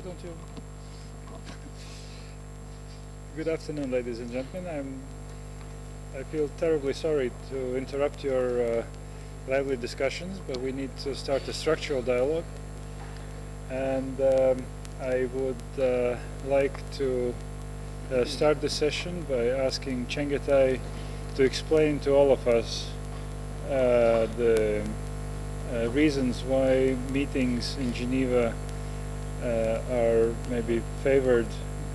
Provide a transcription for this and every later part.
Why don't you? Good afternoon, ladies and gentlemen. I'm. I feel terribly sorry to interrupt your uh, lively discussions, but we need to start a structural dialogue. And um, I would uh, like to uh, start the session by asking Chengetai to explain to all of us uh, the uh, reasons why meetings in Geneva are maybe favored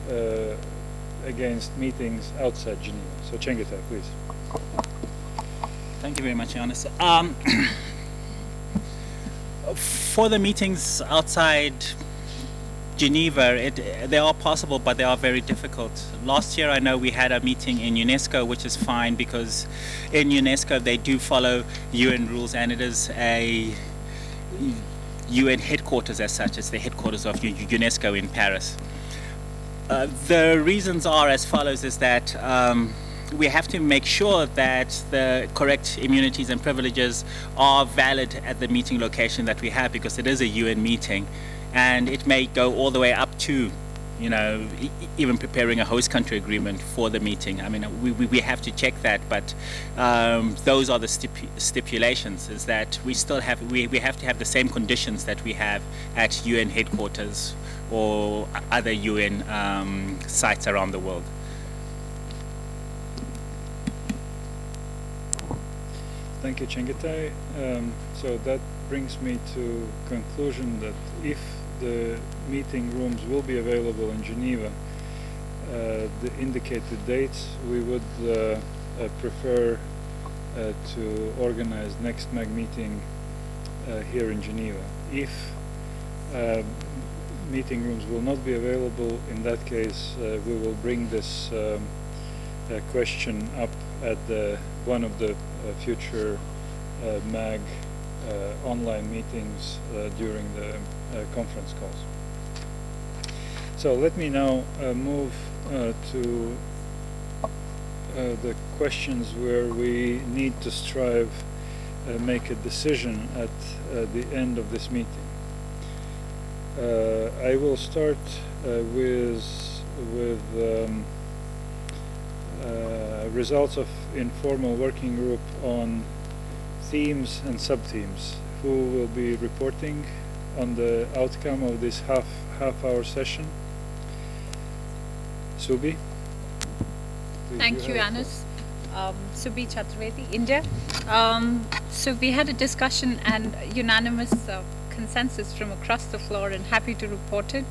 uh, against meetings outside Geneva. So Chengetai, please. Thank you very much, Johannes. Um, for the meetings outside Geneva, it, they are possible, but they are very difficult. Last year, I know we had a meeting in UNESCO, which is fine because in UNESCO they do follow UN rules, and it is a UN headquarters as such. It's the headquarters of UNESCO in Paris. Uh, the reasons are as follows: is that um, we have to make sure that the correct immunities and privileges are valid at the meeting location that we have, because it is a UN meeting, and it may go all the way up to you know, even preparing a host country agreement for the meeting. I mean, we, we, we have to check that, but um, those are the stipu stipulations, is that we still have, we, we have to have the same conditions that we have at UN headquarters or other UN um, sites around the world. Thank you, Chengetai. Um, so that brings me to conclusion that if the meeting rooms will be available in Geneva. Uh, the indicated dates, we would uh, uh, prefer uh, to organize next MAG meeting uh, here in Geneva. If uh, meeting rooms will not be available, in that case, we will bring this um, question up at the, one of the future MAG online meetings during the uh, conference calls. So let me now uh, move uh, to the questions where we need to strive uh, make a decision at uh, the end of this meeting. Uh, I will start with with um, results of informal working group on themes and sub-themes. Who will be reporting on the outcome of this half half hour session. Subi. Thank you, Yanis. Um, Subi Chaturvedi, India. Um, so we had a discussion and unanimous uh, consensus from across the floor and happy to report it.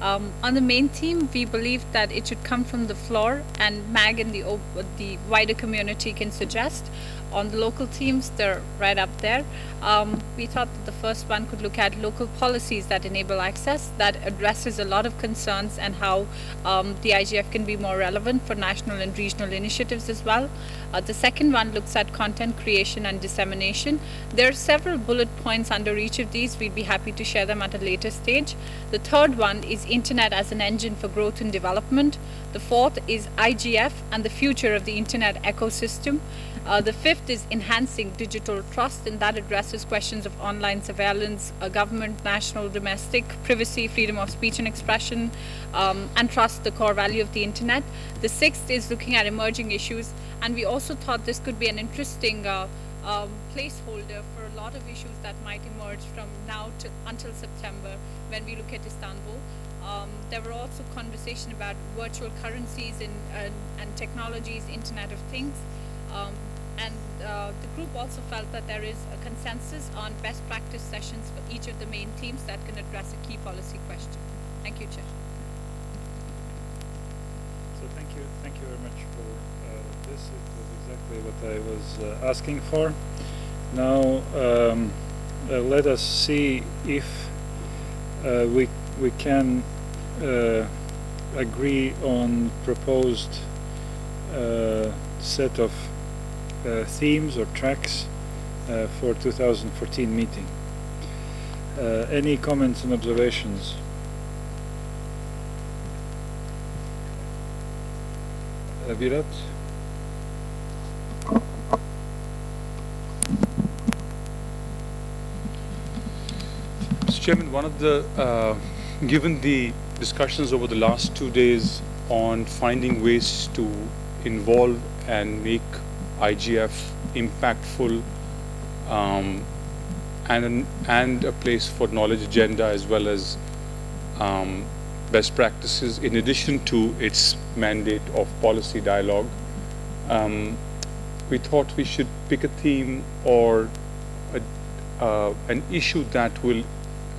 Um, on the main theme, we believe that it should come from the floor and MAG and the, the wider community can suggest on the local teams, they're right up there. Um, we thought that the first one could look at local policies that enable access, that addresses a lot of concerns and how um, the IGF can be more relevant for national and regional initiatives as well. Uh, the second one looks at content creation and dissemination. There are several bullet points under each of these. We'd be happy to share them at a later stage. The third one is internet as an engine for growth and development. The fourth is IGF and the future of the internet ecosystem. Uh, the fifth is enhancing digital trust, and that addresses questions of online surveillance, uh, government, national, domestic, privacy, freedom of speech and expression, um, and trust, the core value of the internet. The sixth is looking at emerging issues, and we also thought this could be an interesting uh, um, placeholder for a lot of issues that might emerge from now to until September when we look at Istanbul. Um, there were also conversation about virtual currencies and, and, and technologies, Internet of Things. Um, and uh, the group also felt that there is a consensus on best practice sessions for each of the main themes that can address a key policy question. Thank you, Chair. So thank you, thank you very much for uh, this. It was exactly what I was uh, asking for. Now um, uh, let us see if uh, we we can uh, agree on proposed set of uh, themes or tracks uh, for 2014 meeting. Uh, any comments and observations? Virat? Mr. Chairman, one of the uh, given the discussions over the last two days on finding ways to involve and make IGF impactful um, and, an, and a place for knowledge agenda as well as um, best practices in addition to its mandate of policy dialogue. Um, we thought we should pick a theme or a, uh, an issue that will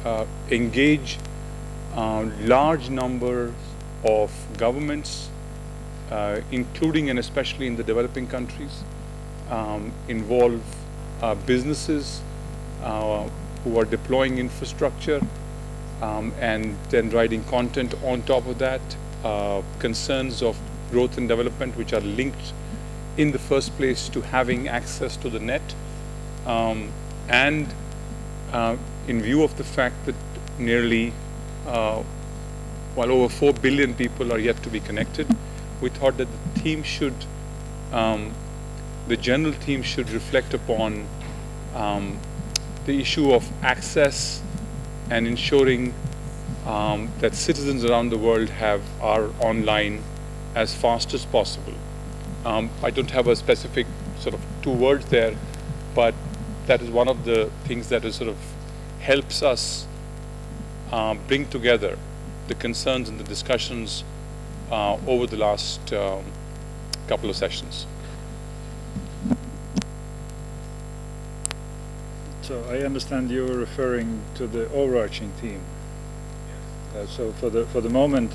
uh, engage uh, large numbers of governments, including and especially in the developing countries, um, involve uh, businesses uh, who are deploying infrastructure um, and then writing content on top of that, uh, concerns of growth and development which are linked in the first place to having access to the net um, and uh, in view of the fact that nearly uh, while over 4 billion people are yet to be connected, we thought that the theme should, um, the general theme should reflect upon um, the issue of access and ensuring um, that citizens around the world have are online as fast as possible. Um, I don't have a specific sort of two words there, but that is one of the things that is sort of helps us um, bring together the concerns and the discussions uh, over the last um, couple of sessions. So I understand you were referring to the overarching theme. Uh, so for the for the moment,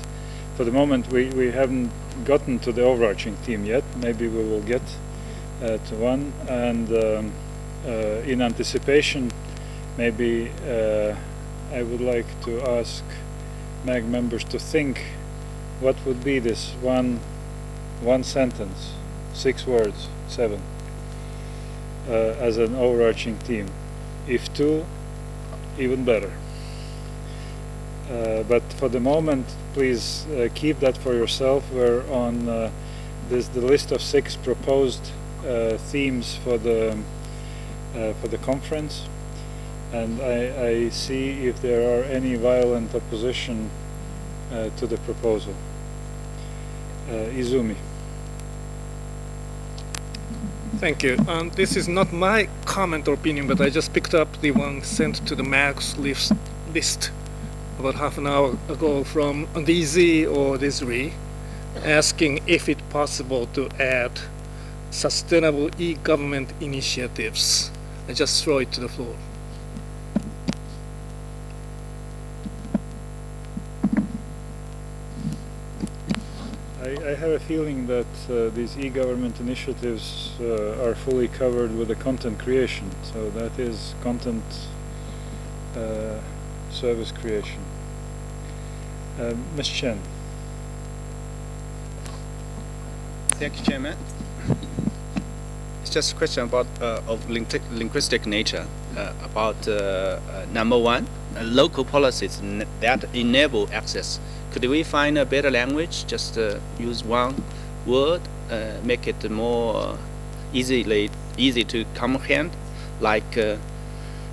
for the moment we, we haven't gotten to the overarching theme yet. Maybe we will get uh, to one. And um, uh, in anticipation, maybe uh, I would like to ask MAG members to think what would be this one one sentence, six words, seven, uh, as an overarching theme. If two, even better. Uh, but for the moment, please uh, keep that for yourself. We're on uh, this the list of six proposed uh, themes for the uh, for the conference, and I, I, see if there are any violent opposition to the proposal. Izumi. Thank you. Um, this is not my comment or opinion, but I just picked up the one sent to the MAG list, list about half an hour ago from DZ or Desiree, asking if it's possible to add sustainable e-government initiatives. I just throw it to the floor. I, I have a feeling that uh, these e-government initiatives uh, are fully covered with the content creation. So that is content uh, service creation. Uh, Ms. Chen. Thank you, Chairman. It's just a question about uh, of linguistic nature. Uh, about number one, local policies that enable access could we find a better language? Just uh, use one word, uh, make it more easily easy to comprehend, like uh,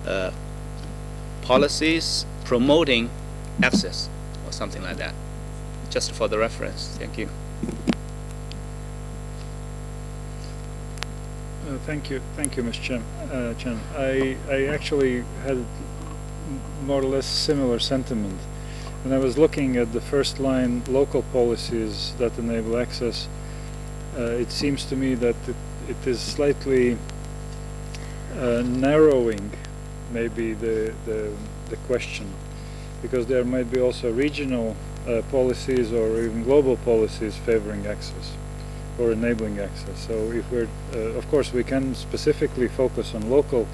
uh, policies promoting access or something like that. Just for the reference. Thank you. Uh, thank you, thank you, Ms. Chen. Uh, Chen. I I actually had more or less similar sentiment. When I was looking at the first line local policies that enable access, uh, it seems to me that it, it is slightly uh, narrowing maybe the, the, the, question because there might be also regional uh, policies or even global policies favoring access or enabling access. So if we're, uh, of course we can specifically focus on local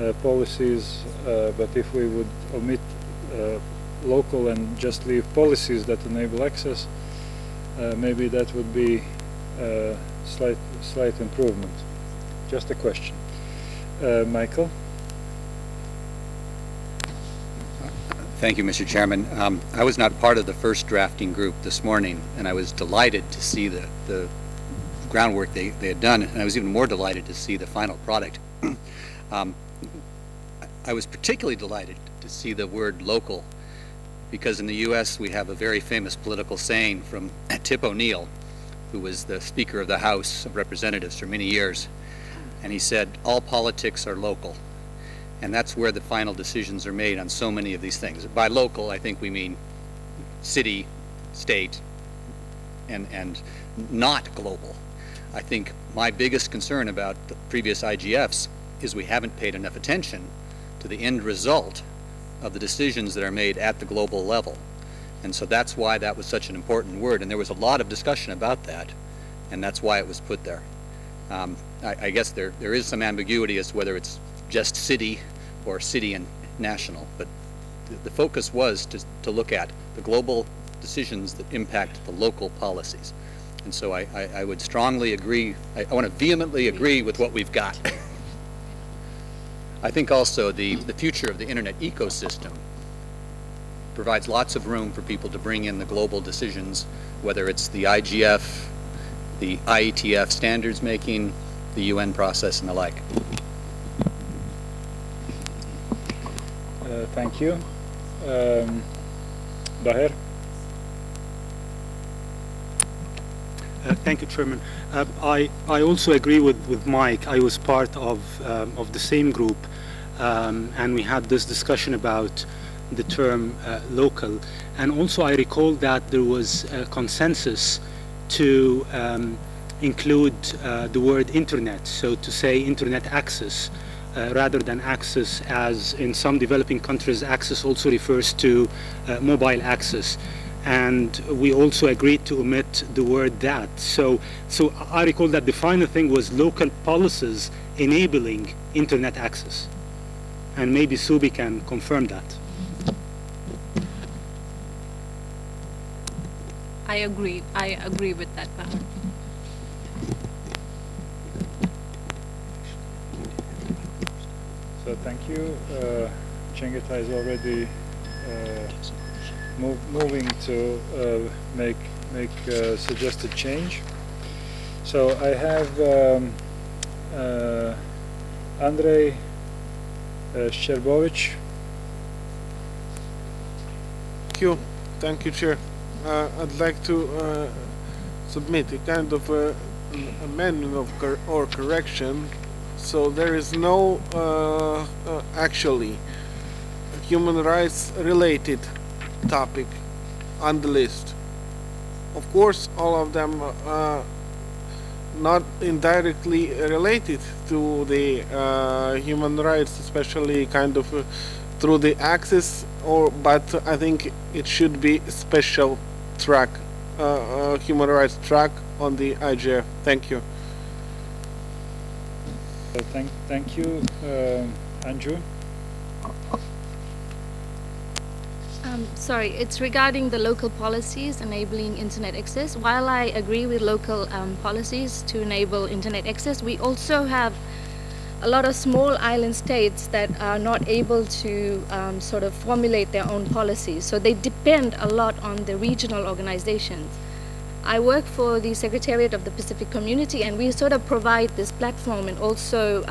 uh, policies, uh, but if we would omit local and just leave policies that enable access, uh, maybe that would be a slight, slight improvement. Just a question. Uh, Michael? Thank you, Mr. Chairman. Um, I was not part of the first drafting group this morning, and I was delighted to see the, the groundwork they, they had done, and I was even more delighted to see the final product. um, I was particularly delighted to see the word local because in the U.S. we have a very famous political saying from Tip O'Neill, who was the Speaker of the House of Representatives for many years, and he said, all politics are local. And that's where the final decisions are made on so many of these things. By local, I think we mean city, state, and, and not global. I think my biggest concern about the previous IGFs is we haven't paid enough attention to the end result of the decisions that are made at the global level. And so that's why that was such an important word. And there was a lot of discussion about that, and that's why it was put there. Um, I, I, guess there, there is some ambiguity as to whether it's just city or city and national, but the, the focus was to, to look at the global decisions that impact the local policies. And so I, I, I would strongly agree, I, I want to vehemently agree with what we've got. I think also the, the future of the internet ecosystem provides lots of room for people to bring in the global decisions, whether it's the IGF, the IETF standards making, the UN process, and the like. Uh, thank you. Um, Baher? Uh, thank you, Chairman. Uh, I, I also agree with, with Mike. I was part of, um, of the same group, um, and we had this discussion about the term uh, local. And also I recall that there was a consensus to um, include uh, the word internet, so to say internet access, uh, rather than access as in some developing countries access also refers to uh, mobile access and we also agreed to omit the word that. So, so I recall that the final thing was local policies enabling internet access. And maybe Subi can confirm that. I agree. I agree with that, Baher. So thank you. Uh, Chengetai is already uh, move, moving to uh, make make uh, suggested change. So I have um, uh, Andrei uh, Shcherbovich. Thank you, thank you, Chair. Uh, I'd like to uh, submit a kind of a, amendment of cor or correction. So there is no actually human rights related topic on the list. Of course, all of them uh, not indirectly related to the uh, human rights, especially kind of uh, through the access, or but I think it should be special track, uh, uh, human rights track on the IGF. Thank you. thank, thank you, uh, Andrew. Um, sorry, it's regarding the local policies enabling internet access. While I agree with local um, policies to enable internet access, we also have a lot of small island states that are not able to um, sort of formulate their own policies. So they depend a lot on the regional organizations. I work for the Secretariat of the Pacific Community and we sort of provide this platform and also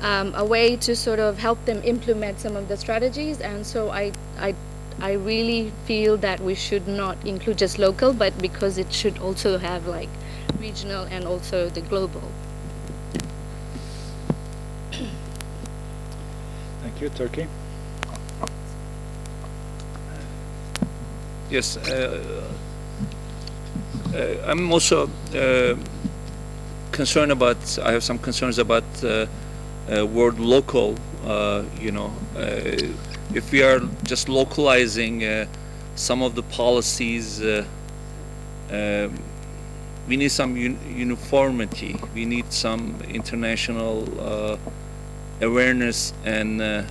um, a way to sort of help them implement some of the strategies. And so I, I, I really feel that we should not include just local, but because it should also have like regional and also the global. Thank you, Turkey. Yes, uh, uh, I'm also uh, concerned about, I have some concerns about uh, word local, uh, you know, uh, if we are just localizing some of the policies, um, we need some un uniformity. We need some international awareness and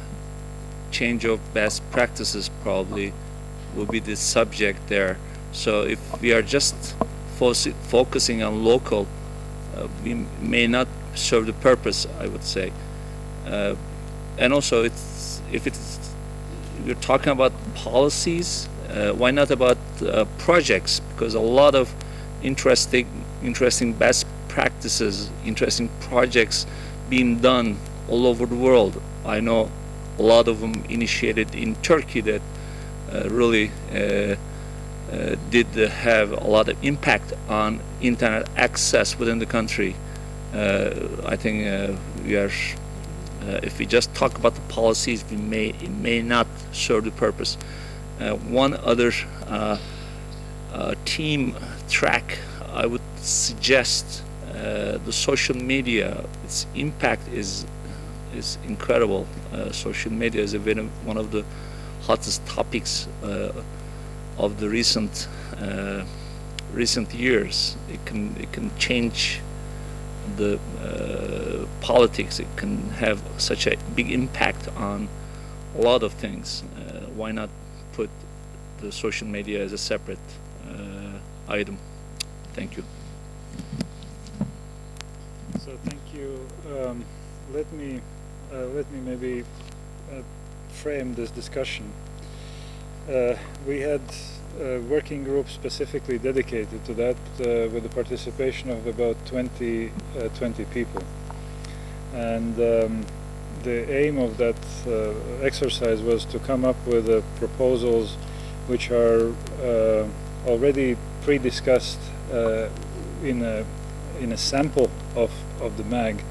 change of best practices probably will be the subject there. So if we are just fo focusing on local, uh, we may not serve the purpose, I would say. Uh, and also, it's if it's we're talking about policies, uh, why not about uh, projects? Because a lot of interesting, interesting best practices, interesting projects being done all over the world. I know a lot of them initiated in Turkey that uh, really uh, uh, did have a lot of impact on internet access within the country. Uh, I think uh, we are, if we just talk about the policies, we may it may not serve the purpose. one other team track I would suggest the social media, its impact is is incredible. Uh, social media is been one of the hottest topics uh, of the recent uh, recent years. It can it can change the uh, politics. It can have such a big impact on a lot of things. Uh, why not put the social media as a separate uh, item? Thank you. So thank you. Um, let me uh, let me maybe uh, frame this discussion. We had a working group specifically dedicated to that uh, with the participation of about 20, uh, 20 people. And um, the aim of that uh, exercise was to come up with proposals which are already pre-discussed in a in a sample of, of the MAG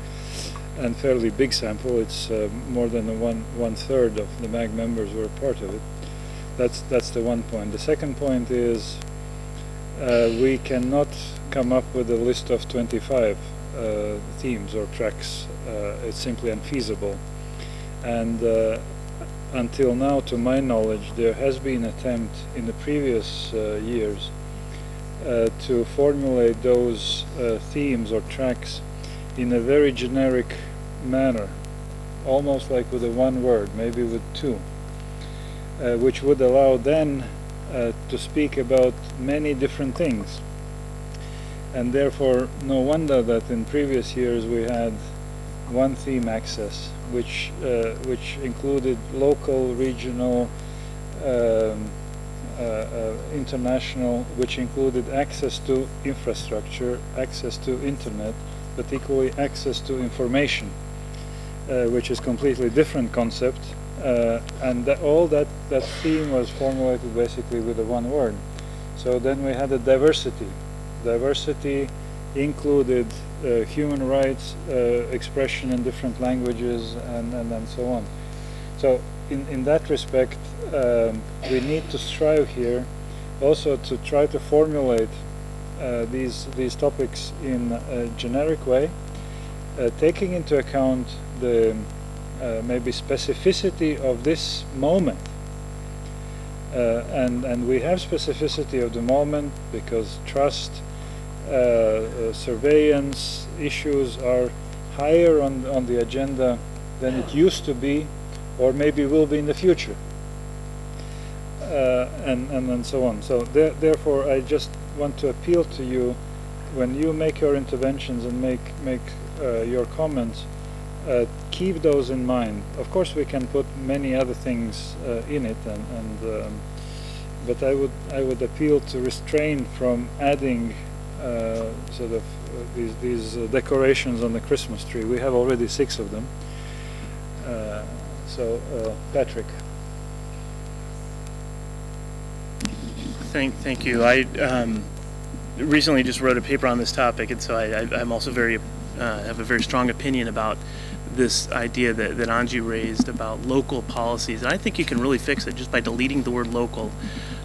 and fairly big sample. It's uh, more than one one third of the MAG members were part of it. That's that's the one point. The second point is uh, we cannot come up with a list of 25 uh, themes or tracks. Uh, it's simply unfeasible. And uh, until now, to my knowledge, there has been attempt in the previous uh, years to formulate those themes or tracks in a very generic manner, almost like with a one word, maybe with two, uh, which would allow then uh, to speak about many different things. And therefore, no wonder that in previous years we had one theme access, which uh, which included local, regional, um, uh, uh, international, which included access to infrastructure, access to internet, but equally access to information. Uh, which is completely different concept. Uh, and all that, that theme was formulated basically with the one word. So then we had a diversity. Diversity included uh, human rights, expression in different languages, and, and, and so on. So in, in that respect, um, we need to strive here also to try to formulate uh, these these topics in a generic way, uh, taking into account the uh, maybe specificity of this moment. Uh, and, and we have specificity of the moment because trust, uh, uh, surveillance issues are higher on, on the agenda than it used to be or maybe will be in the future. Uh, and, and, and so on. So there, therefore, I just want to appeal to you when you make your interventions and make, make your comments, uh, keep those in mind. Of course, we can put many other things uh, in it, and, and um, but I would I would appeal to restrain from adding uh, sort of uh, these these uh, decorations on the Christmas tree. We have already six of them. so, Patrick. Thank thank you. I. Um, recently just wrote a paper on this topic, and so I, am also very uh, have a very strong opinion about this idea that, that Anju raised about local policies. And I think you can really fix it just by deleting the word local,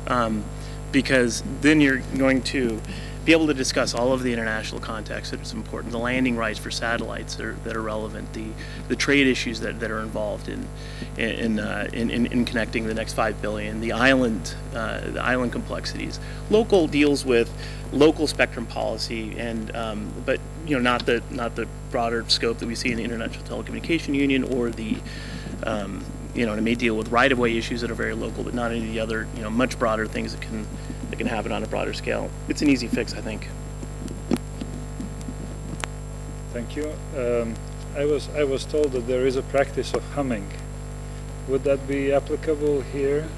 um, because then you're going to be able to discuss all of the international context that is important, the landing rights for satellites that are, that are relevant, the, the trade issues that, that are involved in in, uh, in, in, in, connecting the next five billion, the island uh, the island complexities. Local deals with local spectrum policy, and um, but you know not the not the broader scope that we see in the International Telecommunication Union or the um, you know, and it may deal with right-of-way issues that are very local, but not any of the other, you know, much broader things that can that can happen on a broader scale. It's an easy fix, I think. Thank you. Um, I was I was told that there is a practice of humming. Would that be applicable here?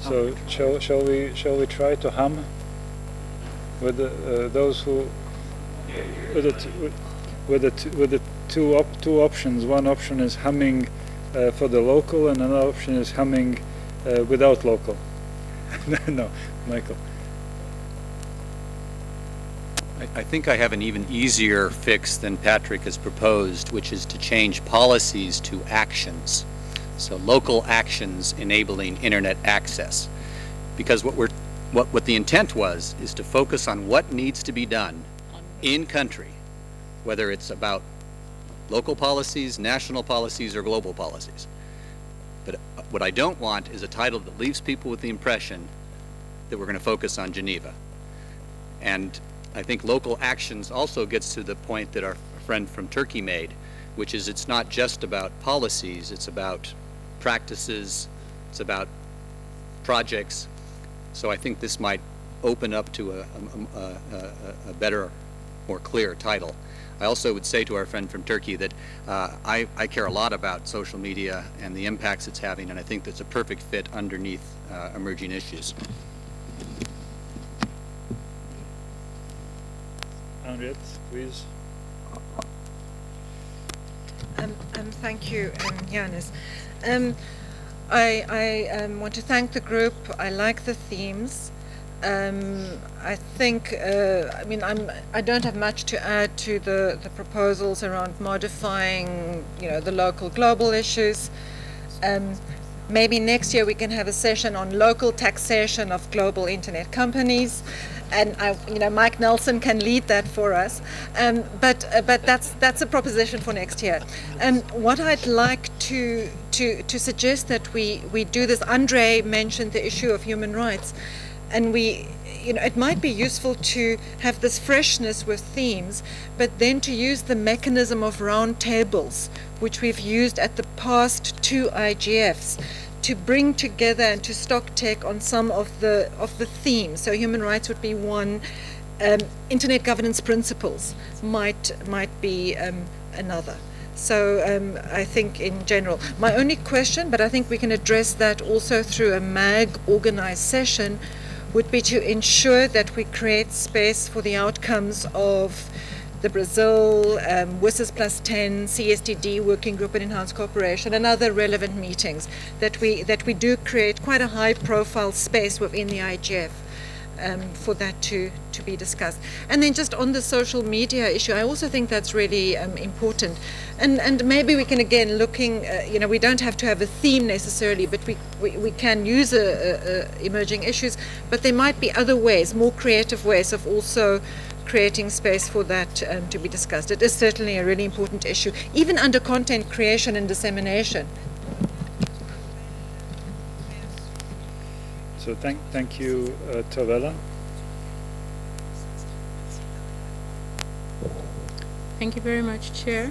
So shall shall we shall we try to hum with the, uh, those who with the with the with the two op two options. One option is humming uh, for the local, and another option is humming uh, without local. no, Michael. I, I think I have an even easier fix than Patrick has proposed, which is to change policies to actions. So local actions enabling internet access. Because what we're what, what the intent was is to focus on what needs to be done in country, whether it's about local policies, national policies, or global policies. But uh, what I don't want is a title that leaves people with the impression that we're going to focus on Geneva. And I think local actions also gets to the point that our friend from Turkey made, which is it's not just about policies, it's about practices, it's about projects. So I think this might open up to a, a, a, a better, more clear title. I also would say to our friend from Turkey that uh, I, I, care a lot about social media and the impacts it's having, and I think that's a perfect fit underneath uh, emerging issues. Henriette, please. Um, um, thank you, um, Yanis. Um, I, I um, want to thank the group. I like the themes. Um, I think, uh, I mean, I'm, I don't have much to add to the, the proposals around modifying, you know, the local global issues. Um, maybe next year we can have a session on local taxation of global internet companies and I, you know Mike Nelson can lead that for us. Um, but uh, but that's that's a proposition for next year. And what I'd like to to to suggest that we we do this. Andre mentioned the issue of human rights, and we. You know, it might be useful to have this freshness with themes, but then to use the mechanism of round tables, which we've used at the past two IGFs to bring together and to stock take on some of the of the themes. So human rights would be one. Um, internet governance principles might might be um, another. So um, I think in general, my only question, but I think we can address that also through a MAG organized session, would be to ensure that we create space for the outcomes of the Brazil, um, WSIS plus 10, CSTD working group and enhanced cooperation, and other relevant meetings that we that we do create quite a high profile space within the IGF. Um, for that to, to be discussed. And then just on the social media issue, I also think that's really um, important. And, and maybe we can again looking, uh, you know, we don't have to have a theme necessarily, but we, we, we can use a, a, a emerging issues, but there might be other ways, more creative ways of also creating space for that um, to be discussed. It is certainly a really important issue, even under content creation and dissemination. So thank, thank you, uh, Towela. Thank you very much, Chair.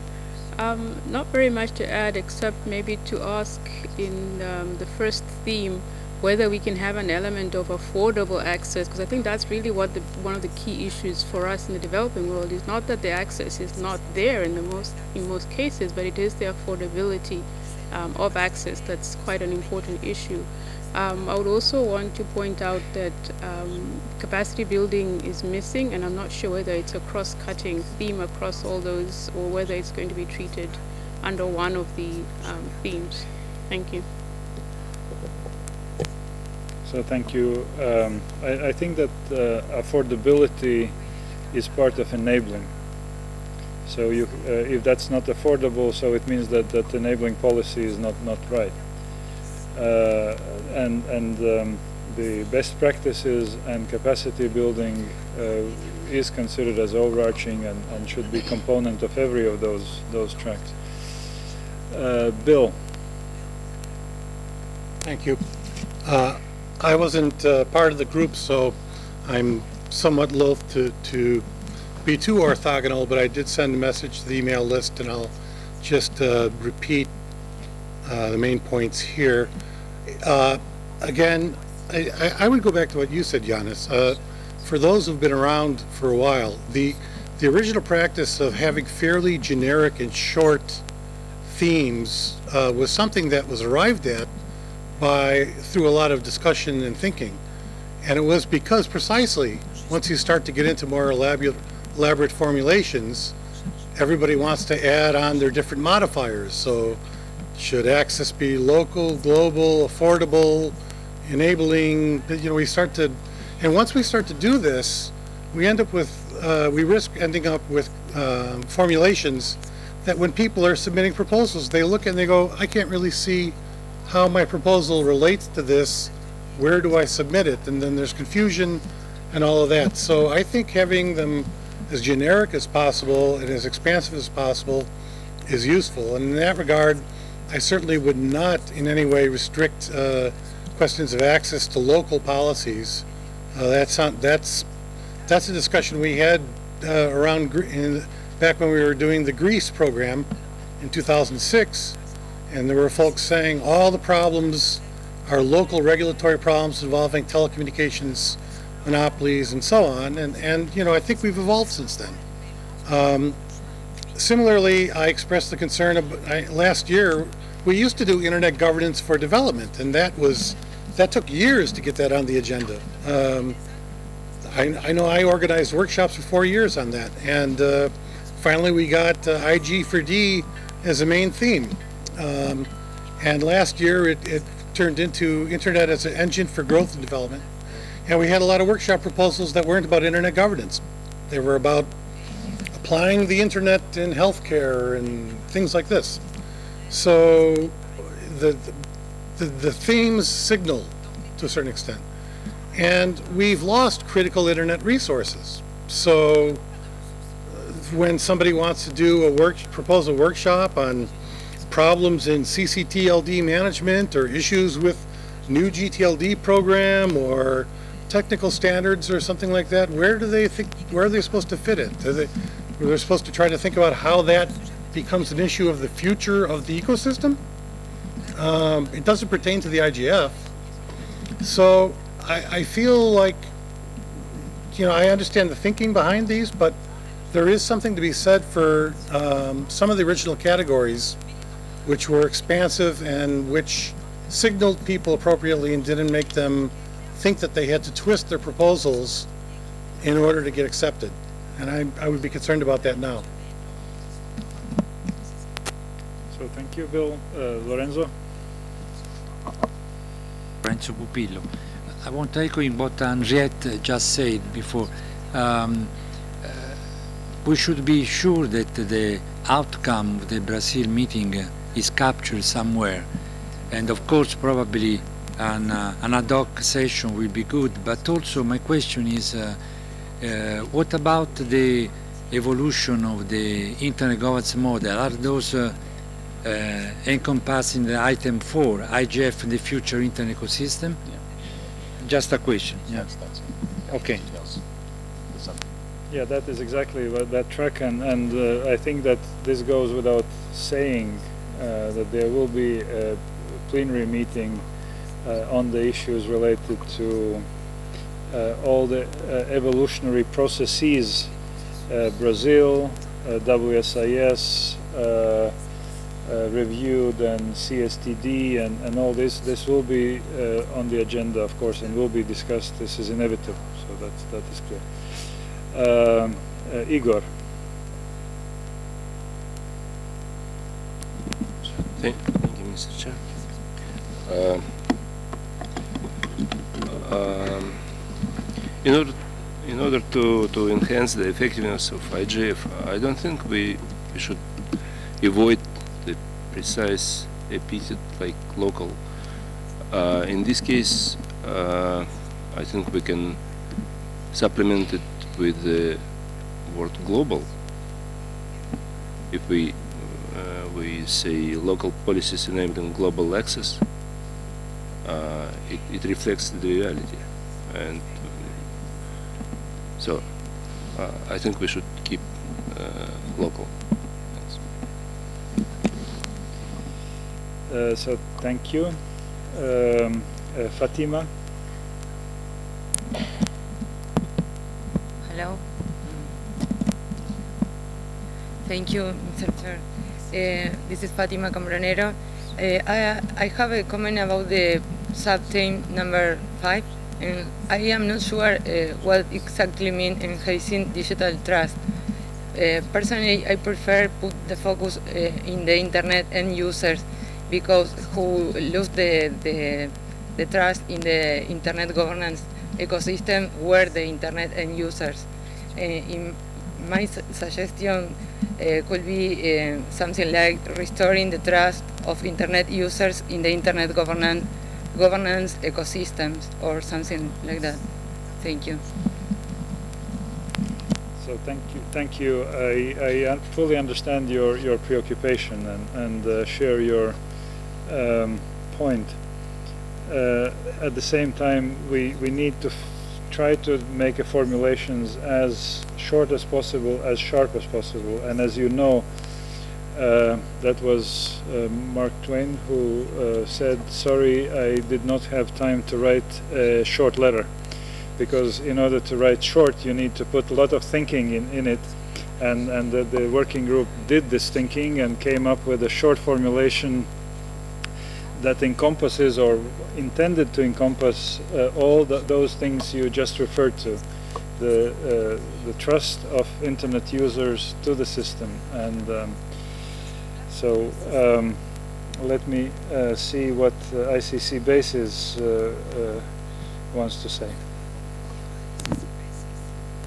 Um, not very much to add, except maybe to ask in um, the first theme, whether we can have an element of affordable access, because I think that's really what the, one of the key issues for us in the developing world is not that the access is not there in the most in most cases, but it is the affordability um, of access that's quite an important issue. Um, I would also want to point out that um, capacity building is missing, and I'm not sure whether it's a cross-cutting theme across all those, or whether it's going to be treated under one of the um, themes. Thank you. So thank you. Um, I, I, think that uh, affordability is part of enabling. So you, uh, if that's not affordable, so it means that that enabling policy is not not right. Uh, and and um, the best practices and capacity building uh, is considered as overarching and, and should be component of every of those those tracks. Uh, Bill. Thank you. I wasn't uh, part of the group, so I'm somewhat loath to, to be too orthogonal, but I did send a message to the email list, and I'll just uh, repeat uh, the main points here. Uh, again, I, I, would go back to what you said, Yanis. Uh, for those who've been around for a while, the the original practice of having fairly generic and short themes uh, was something that was arrived at by through a lot of discussion and thinking. And it was because precisely once you start to get into more elaborate, formulations, everybody wants to add on their different modifiers. So Should access be local, global, affordable, enabling, you know, we start to, and once we start to do this, we end up with, uh, we risk ending up with uh, formulations that when people are submitting proposals, they look and they go, I can't really see how my proposal relates to this. Where do I submit it? And then there's confusion and all of that. So I think having them as generic as possible and as expansive as possible is useful. And in that regard, I certainly would not in any way restrict uh, questions of access to local policies. Uh, that's that's that's a discussion we had uh, around in, back when we were doing the Greece program in 2006, and there were folks saying all the problems are local regulatory problems involving telecommunications monopolies and so on, and, and you know, I think we've evolved since then. Um, similarly, I expressed the concern of, I, last year, we used to do internet governance for development, and that was, that took years to get that on the agenda. Um, I, I, know I organized workshops for four years on that, and uh, finally we got uh, IG for D as a main theme. Um, and last year it, it, turned into Internet as an engine for growth and development. And we had a lot of workshop proposals that weren't about Internet governance. They were about applying the Internet in healthcare and things like this. So the, the, the themes signal to a certain extent. And we've lost critical internet resources. So uh, when somebody wants to do a work, propose a workshop on problems in ccTLD management or issues with new gTLD program or technical standards or something like that, where do they think, where are they supposed to fit it? Are they, they're supposed to try to think about how that becomes an issue of the future of the ecosystem. Um, it doesn't pertain to the IGF. So I, I feel like, you know, I understand the thinking behind these, but there is something to be said for um, some of the original categories which were expansive and which signaled people appropriately and didn't make them think that they had to twist their proposals in order to get accepted. And I, I would be concerned about that now. So thank you, Bill. Uh, Lorenzo? Lorenzo Pupillo. I want to echo in what Henriette just said before. Um, uh, we should be sure that the outcome of the Brazil meeting is captured somewhere. And of course, probably an, uh, an ad hoc session will be good. But also, my question is uh, uh what about the evolution of the internet governance model? Are those uh, uh, encompassing the item 4, IGF, the future internet ecosystem? Yeah. Just a question. Yeah. Okay. Yeah, that is exactly what that track, and, and uh, I think that this goes without saying that there will be a plenary meeting uh, on the issues related to uh, all the uh, evolutionary processes, uh, Brazil, WSIS, uh, reviewed and CSTD and, and all this, this will be uh, on the agenda, of course, and will be discussed. This is inevitable, so that's, that is clear. Um, uh, Igor. Thank, thank you, Mr. Chair. Uh, um, in order, in order to, to enhance the effectiveness of IGF, I don't think we, we should avoid the precise epithet like local. Uh, in this case, uh, I think we can supplement it with the word global. If we we say local policies enabling global access, uh, it, it, reflects the reality, and so uh, I think we should keep uh, local. Uh, so thank you. Um, uh, Fatima. Hello. Thank you, Mr. Chair. Uh, this is Fatima Cambronero. Uh, I, I have a comment about the sub-theme number five, and I am not sure uh, what exactly means enhancing digital trust. Personally, I prefer put the focus in the internet and users because who lose the, the, the trust in the internet governance ecosystem were the internet end users. Uh, in my su suggestion uh, could be uh, something like restoring the trust of internet users in the internet governance governance ecosystems or something like that. Thank you. So thank you, thank you. I, I fully understand your, your preoccupation and, and uh, share your um, point. Uh, at the same time, we, we need to try to make a formulations as short as possible, as sharp as possible. And as you know, uh, that was uh, Mark Twain who uh, said, sorry, I did not have time to write a short letter. Because in order to write short, you need to put a lot of thinking in, in it. And, and the, the working group did this thinking and came up with a short formulation that encompasses or intended to encompass uh, all the, those things you just referred to. The, uh, the trust of internet users to the system. And um, so um, let me uh, see what uh, ICC BASIS uh, uh, wants to say.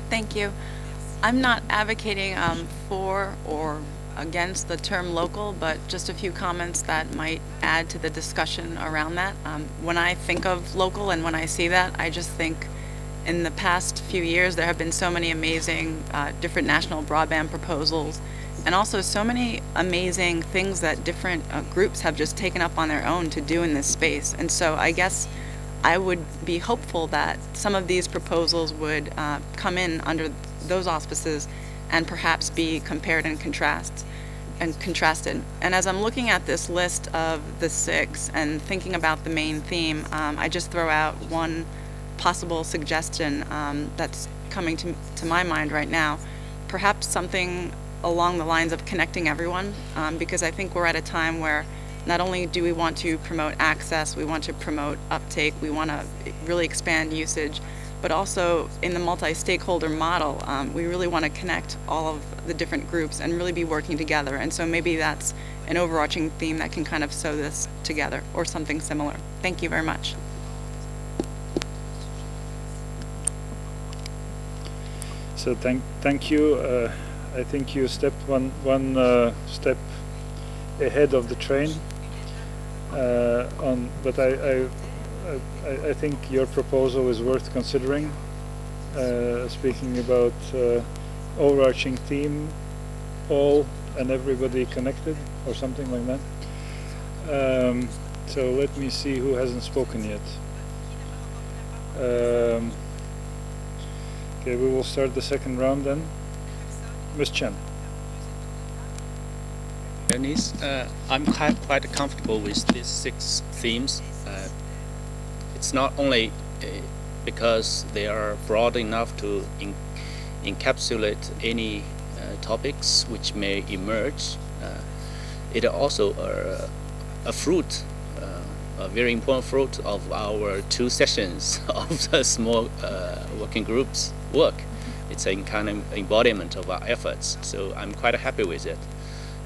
Thank you. I'm not advocating um, for or against the term local, but just a few comments that might add to the discussion around that. Um, when I think of local and when I see that, I just think in the past few years there have been so many amazing uh, different national broadband proposals and also so many amazing things that different uh, groups have just taken up on their own to do in this space. And so I guess I would be hopeful that some of these proposals would uh, come in under those auspices and perhaps be compared and contrast and contrasted. And as I'm looking at this list of the six and thinking about the main theme, um, I just throw out one possible suggestion um, that's coming to, to my mind right now. Perhaps something along the lines of connecting everyone, um, because I think we're at a time where not only do we want to promote access, we want to promote uptake, we want to really expand usage, but also in the multi-stakeholder model, um, we really want to connect all of the different groups and really be working together. And so maybe that's an overarching theme that can kind of sew this together or something similar. Thank you very much. So thank thank you. Uh, I think you stepped one one uh, step ahead of the train. Uh, on, but I, I I, I, think your proposal is worth considering. Uh, speaking about uh, overarching theme, all and everybody connected, or something like that. Um, so let me see who hasn't spoken yet. Um, okay, we will start the second round then. Ms. Chen. Denise, uh, I'm quite, quite comfortable with these six themes. Uh, it's not only uh, because they are broad enough to encapsulate any uh, topics which may emerge. Uh, it also are a fruit, uh, a very important fruit of our two sessions of the small uh, working groups work. It's a kind of embodiment of our efforts, so I'm quite happy with it.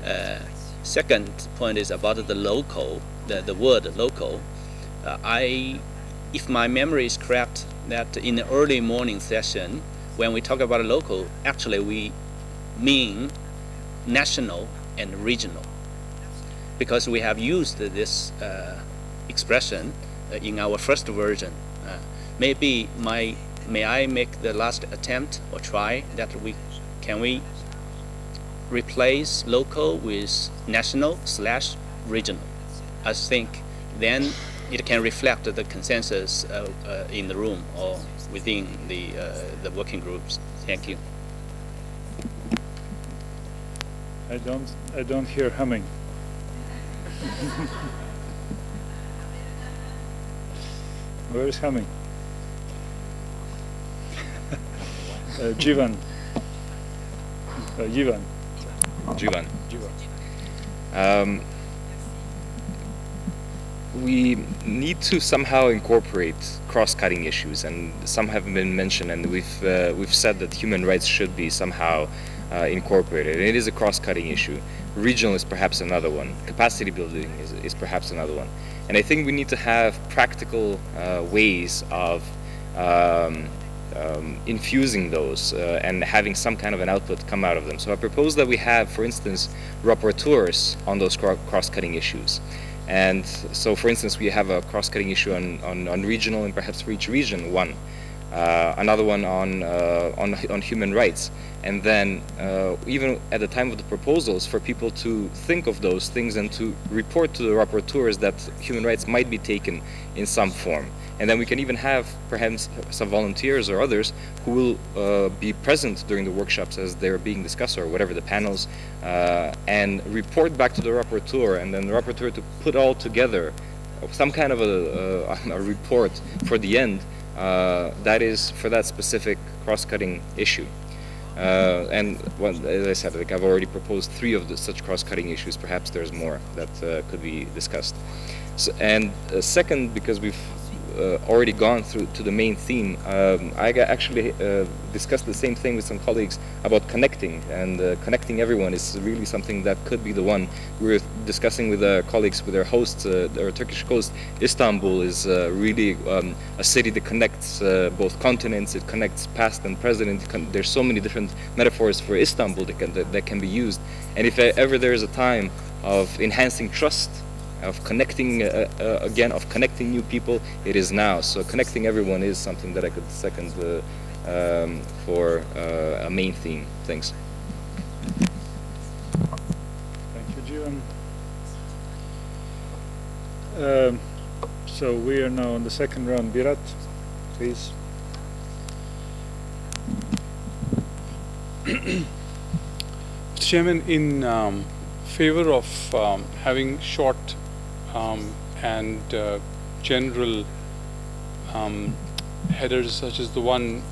Uh, second point is about the local, the, the word local. I if my memory is correct, that in the early morning session, when we talk about local, actually we mean national and regional. Because we have used this uh, expression uh, in our first version. Uh, maybe my, may I make the last attempt or try that we, can we replace local with national slash regional? I think then it can reflect the consensus uh, uh, in the room or within the, uh, the working groups. Thank you. I don't, I don't hear humming. Where is humming? uh, Jivan. Uh, Jivan. Jivan. Um, we need to somehow incorporate cross-cutting issues, and some have been mentioned, and we've uh, we've said that human rights should be somehow uh, incorporated. And it is a cross-cutting issue. regional is perhaps another one. Capacity building is, is perhaps another one. And I think we need to have practical uh, ways of um, um, infusing those uh, and having some kind of an output come out of them. So I propose that we have, for instance, rapporteurs on those cross-cutting issues. And so, for instance, we have a cross-cutting issue on, on, on, regional and perhaps for each region, one. Uh, another one on, uh, on, on human rights. And then, uh, even at the time of the proposals, for people to think of those things and to report to the rapporteurs that human rights might be taken in some form. And then we can even have perhaps some volunteers or others who will uh, be present during the workshops as they're being discussed or whatever the panels uh, and report back to the rapporteur and then the rapporteur to put all together some kind of a, a, a report for the end uh, that is for that specific cross-cutting issue. Uh, and as I said, like I've already proposed three of the, such cross-cutting issues. Perhaps there's more that uh, could be discussed. So, and uh, second, because we've uh, already gone through to the main theme. Um, I actually uh, discussed the same thing with some colleagues about connecting, and uh, connecting everyone is really something that could be the one. We were discussing with our colleagues, with our hosts, our Turkish host. Istanbul is really um, a city that connects both continents. It connects past and present. There's so many different metaphors for Istanbul that can, that, that can be used. And if ever there is a time of enhancing trust of connecting uh, uh, again of connecting new people it is now. So connecting everyone is something that I could second uh, um, for uh, a main theme. Thanks. Thank you Jivan um, so we are now on the second round. Virat please. Chairman in um, favor of um, having short um, and uh, general um, headers such as the one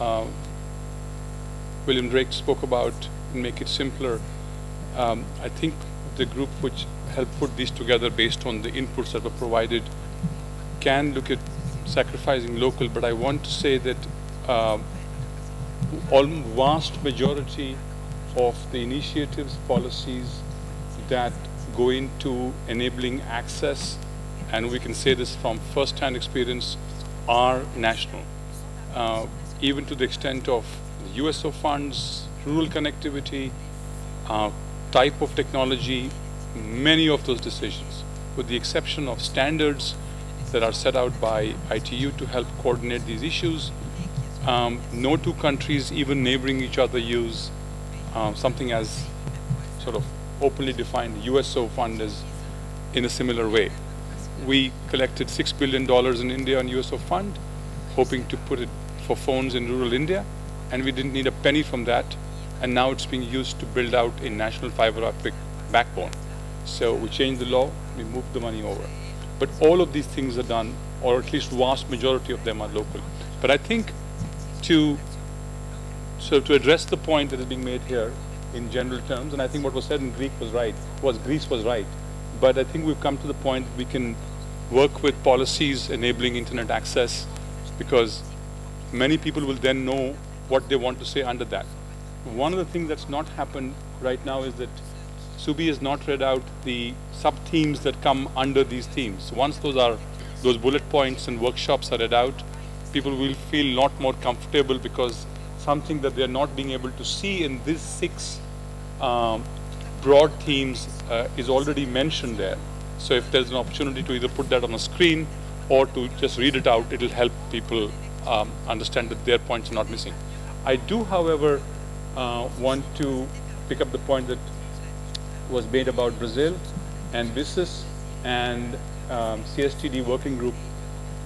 uh, William Drake spoke about and make it simpler. Um, I think the group which helped put these together based on the inputs that were provided can look at sacrificing local, but I want to say that uh, all vast majority of the initiatives, policies that go into enabling access, and we can say this from first-hand experience, are national. Uh, even to the extent of USO funds, rural connectivity, uh, type of technology, many of those decisions, with the exception of standards that are set out by ITU to help coordinate these issues, um, no two countries, even neighboring each other, use uh, something as sort of openly defined USO fund is in a similar way. We collected $6 billion in India on USO fund, hoping to put it for phones in rural India, and we didn't need a penny from that, and now it's being used to build out a national fiber optic backbone. So we changed the law, we moved the money over. But all of these things are done, or at least vast majority of them are local. But I think to so to address the point that is being made here, in general terms, and I think what was said in Greek was right, was Greece was right. But I think we've come to the point that we can work with policies enabling internet access because many people will then know what they want to say under that. One of the things that's not happened right now is that Subi has not read out the sub-themes that come under these themes. Once those are those bullet points and workshops are read out, people will feel a lot more comfortable because something that they're not being able to see in these six um, broad themes uh, is already mentioned there. So if there's an opportunity to either put that on a screen or to just read it out, it'll help people um, understand that their points are not missing. I do, however, uh, want to pick up the point that was made about Brazil and WSIS and um, CSTD working group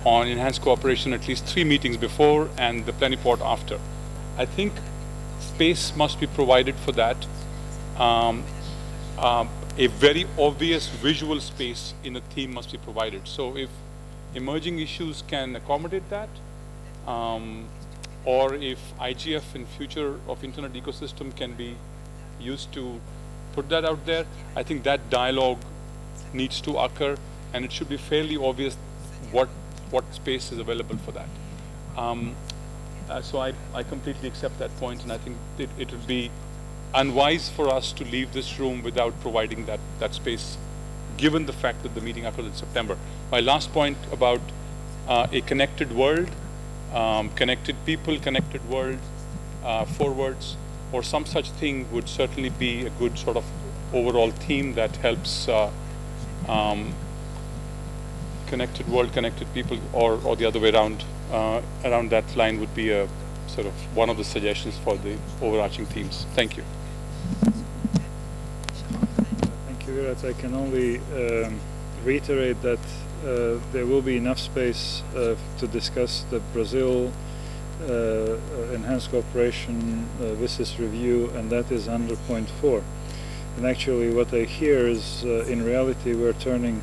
on enhanced cooperation at least three meetings before and the plenipot after. I think space must be provided for that. Um, um, a very obvious visual space in a theme must be provided. So if emerging issues can accommodate that, um, or if IGF in future of internet ecosystem can be used to put that out there, I think that dialogue needs to occur and it should be fairly obvious what what space is available for that. Um, uh, so I, I completely accept that point, and I think it, it would be unwise for us to leave this room without providing that, that space, given the fact that the meeting occurred in September. My last point about uh, a connected world, um, connected people, connected world, uh, forwards, or some such thing would certainly be a good sort of overall theme that helps uh, um, connected world, connected people, or, or the other way around. Uh, around that line would be a sort of one of the suggestions for the overarching themes. Thank you. Thank you, Virat. I can only um, reiterate that uh, there will be enough space uh, to discuss the Brazil uh, uh enhanced cooperation uh, WSIS review, and that is under point four. And actually, what I hear is, uh, in reality, we're turning.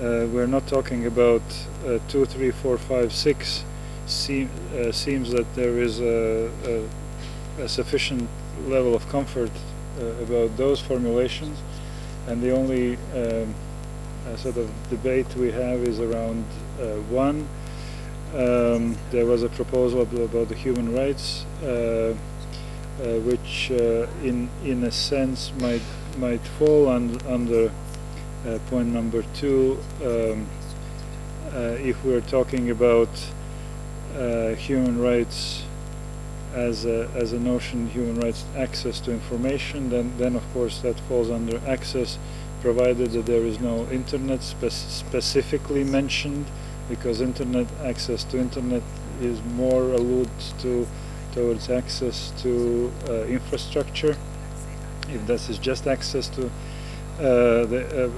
We're not talking about two, three, four, five, six. Seem, seems that there is a, a, a sufficient level of comfort about those formulations, and the only um, sort of debate we have is around one um, there was a proposal about the human rights, uh, uh, which uh, in in a sense might might fall un under uh, point number two um, uh, if we're talking about uh, human rights as a, as a notion, human rights access to information, then, then of course that falls under access, provided that there is no internet spe specifically mentioned, because internet access to internet is more alludes to towards access to uh, infrastructure. If this is just access to uh, the uh,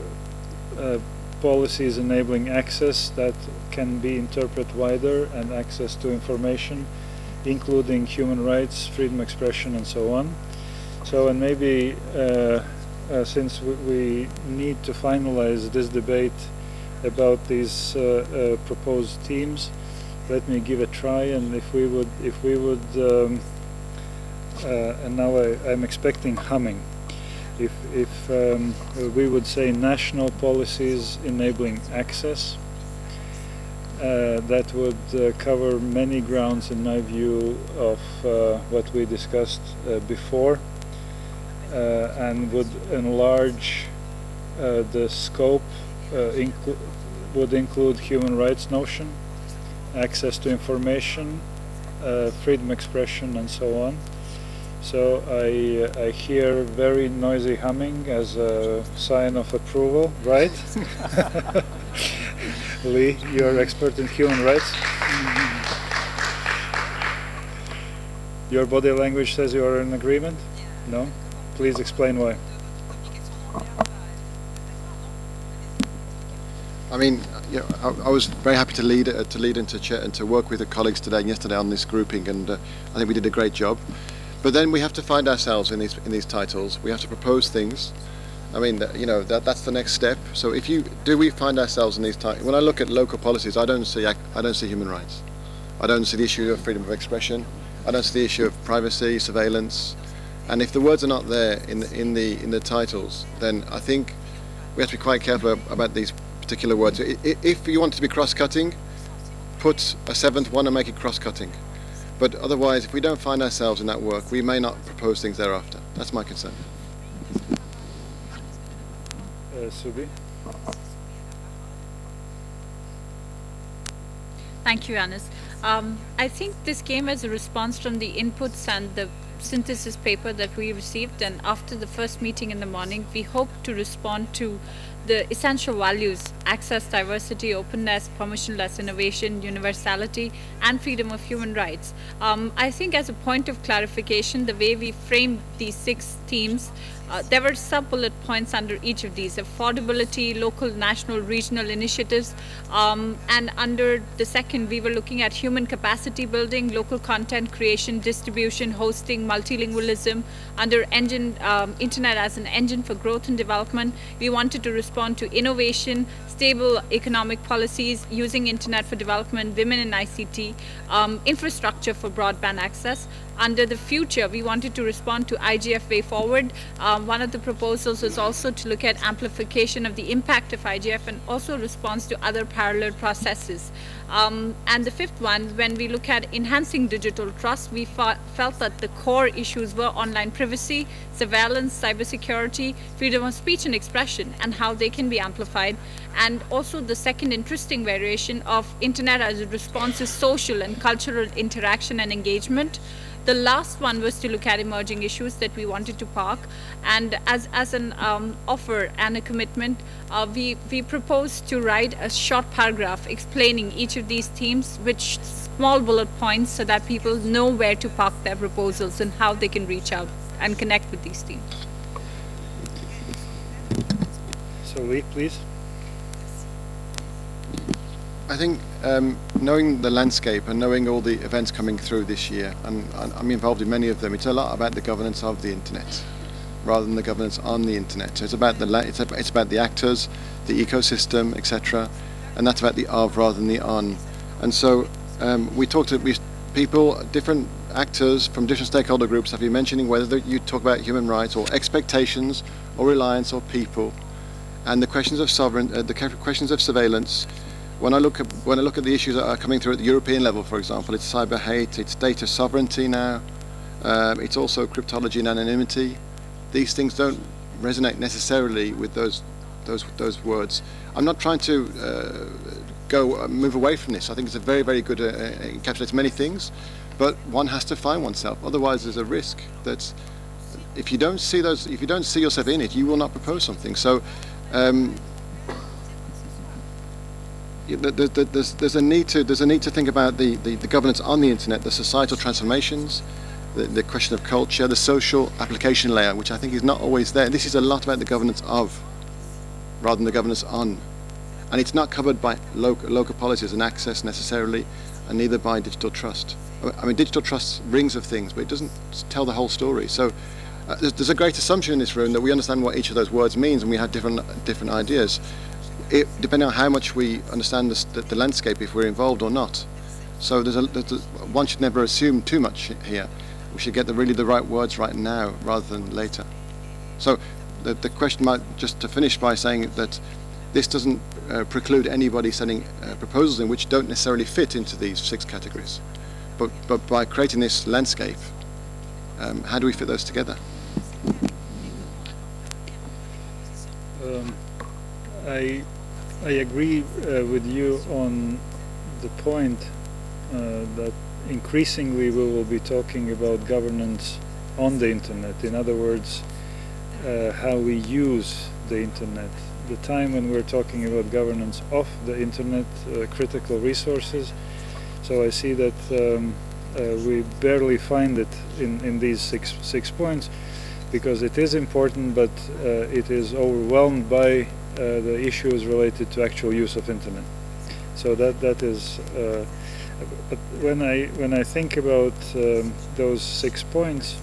uh, policies enabling access, that can be interpreted wider and access to information, including human rights, freedom of expression, and so on. So, and maybe uh, uh, since we, need to finalize this debate about these uh, uh, proposed themes. Let me give a try, and if we would, if we would, um, and now I, am expecting humming. If if um, we would say national policies enabling access, uh, that would uh, cover many grounds in my view of uh, what we discussed before and would enlarge the scope inclu would include human rights notion, access to information, uh, freedom expression, and so on. So I, uh, I hear very noisy humming as a sign of approval, right? Lee, you're expert in human rights. Your body language says you are in agreement? No? Please explain why. I mean, you know, I, I, was very happy to lead uh, to lead and to and to work with the colleagues today and yesterday on this grouping, and uh, I think we did a great job. But then we have to find ourselves in these in these titles. We have to propose things. I mean, you know, that that's the next step. So if you do, we find ourselves in these titles. When I look at local policies, I don't see I don't see human rights. I don't see the issue of freedom of expression. I don't see the issue of privacy, surveillance. And if the words are not there in the, in the in the titles, then I think we have to be quite careful about these particular words. If you want it to be cross-cutting, put a seventh one and make it cross-cutting. But otherwise, if we don't find ourselves in that work, we may not propose things thereafter. That's my concern. Uh, Subi? Thank you, Yanis. Um, I think this came as a response from the inputs and the synthesis paper that we received and after the first meeting in the morning we hope to respond to the essential values access, diversity, openness, permissionless innovation, universality, and freedom of human rights. Um, I think as a point of clarification, the way we frame these six themes uh, there were sub-bullet points under each of these, affordability, local, national, regional initiatives, um, and under the second, we were looking at human capacity building, local content creation, distribution, hosting, multilingualism. Under engine, um, internet as an engine for growth and development, we wanted to respond to innovation, stable economic policies, using internet for development, women in ICT, um, infrastructure for broadband access, under the future, we wanted to respond to IGF Way Forward. Um, one of the proposals was also to look at amplification of the impact of IGF and also response to other parallel processes. Um, and the fifth one, when we look at enhancing digital trust, we felt that the core issues were online privacy, surveillance, cybersecurity, freedom of speech and expression, and how they can be amplified. And also the second interesting variation of internet as a response to social and cultural interaction and engagement. The last one was to look at emerging issues that we wanted to park. And as, as an um, offer and a commitment, uh, we, we proposed to write a short paragraph explaining each of these themes, which small bullet points so that people know where to park their proposals and how they can reach out and connect with these teams. So Lee, please. I think um, knowing the landscape and knowing all the events coming through this year, and, I'm involved in many of them, it's a lot about the governance of the internet rather than the governance on the internet. So It's about the it's about, it's about the actors, the ecosystem, etc., and that's about the of rather than the on. And so um, we talked to people, different actors from different stakeholder groups have been mentioning whether you talk about human rights or expectations or reliance or people, and the questions of sovereign, uh, the questions of surveillance when I look at when I look at the issues that are coming through at the European level, for example, it's cyber hate, it's data sovereignty now, um, it's also cryptology and anonymity. These things don't resonate necessarily with those those those words. I'm not trying to uh, go uh, move away from this. I think it's a very very good uh, uh, encapsulates many things, but one has to find oneself. Otherwise, there's a risk that if you don't see those, if you don't see yourself in it, you will not propose something. So. Um, there's, there's, a need to there's a need to think about the, the, the governance on the internet, the societal transformations, the, the, question of culture, the social application layer, which I think is not always there. This is a lot about the governance of, rather than the governance on, and it's not covered by local, local policies and access necessarily, and neither by digital trust. I mean, digital trust rings of things, but it doesn't tell the whole story. So. Uh, there's, there's a great assumption in this room that we understand what each of those words means and we have different different ideas it, depending on how much we understand the, the, landscape, if we're involved or not. So there's a, there's a, one should never assume too much here. We should get the, really the right words right now rather than later. So the, the question might just to finish by saying that this doesn't uh, preclude anybody sending uh, proposals in which don't necessarily fit into these six categories. But, but by creating this landscape, um, how do we fit those together? Um, I I agree uh, with you on the point uh, that increasingly we will be talking about governance on the internet. In other words, uh, how we use the internet. The time when we're talking about governance of the internet, uh, critical resources. So I see that um, uh, we barely find it in, in these six, six points because it is important, but uh, it is overwhelmed by the issues related to actual use of internet. So that that is. Uh, but when I when I think about um, those six points,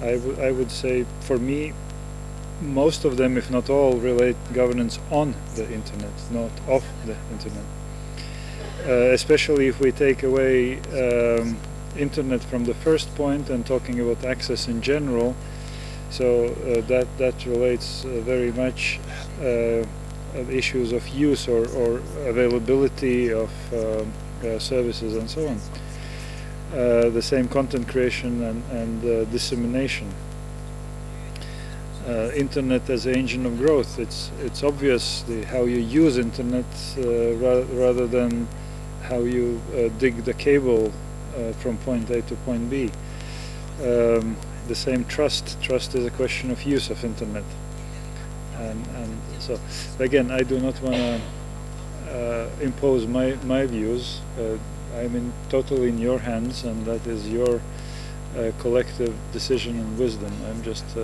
I would I would say for me, most of them, if not all, relate governance on the internet, not off the internet. Uh, especially if we take away um, internet from the first point and talking about access in general, so uh, that that relates uh, very much uh, of issues of use or, or availability of services and so on. the same content creation and, and dissemination. Uh, internet as an engine of growth. It's it's obvious the, how you use internet uh, ra rather than how you uh, dig the cable from point A to point B. Um, the same trust. Trust is a question of use of internet. And, and so, again, I do not want to uh, impose my, my views. Uh, I'm in, totally in your hands, and that is your uh, collective decision and wisdom. I'm just uh,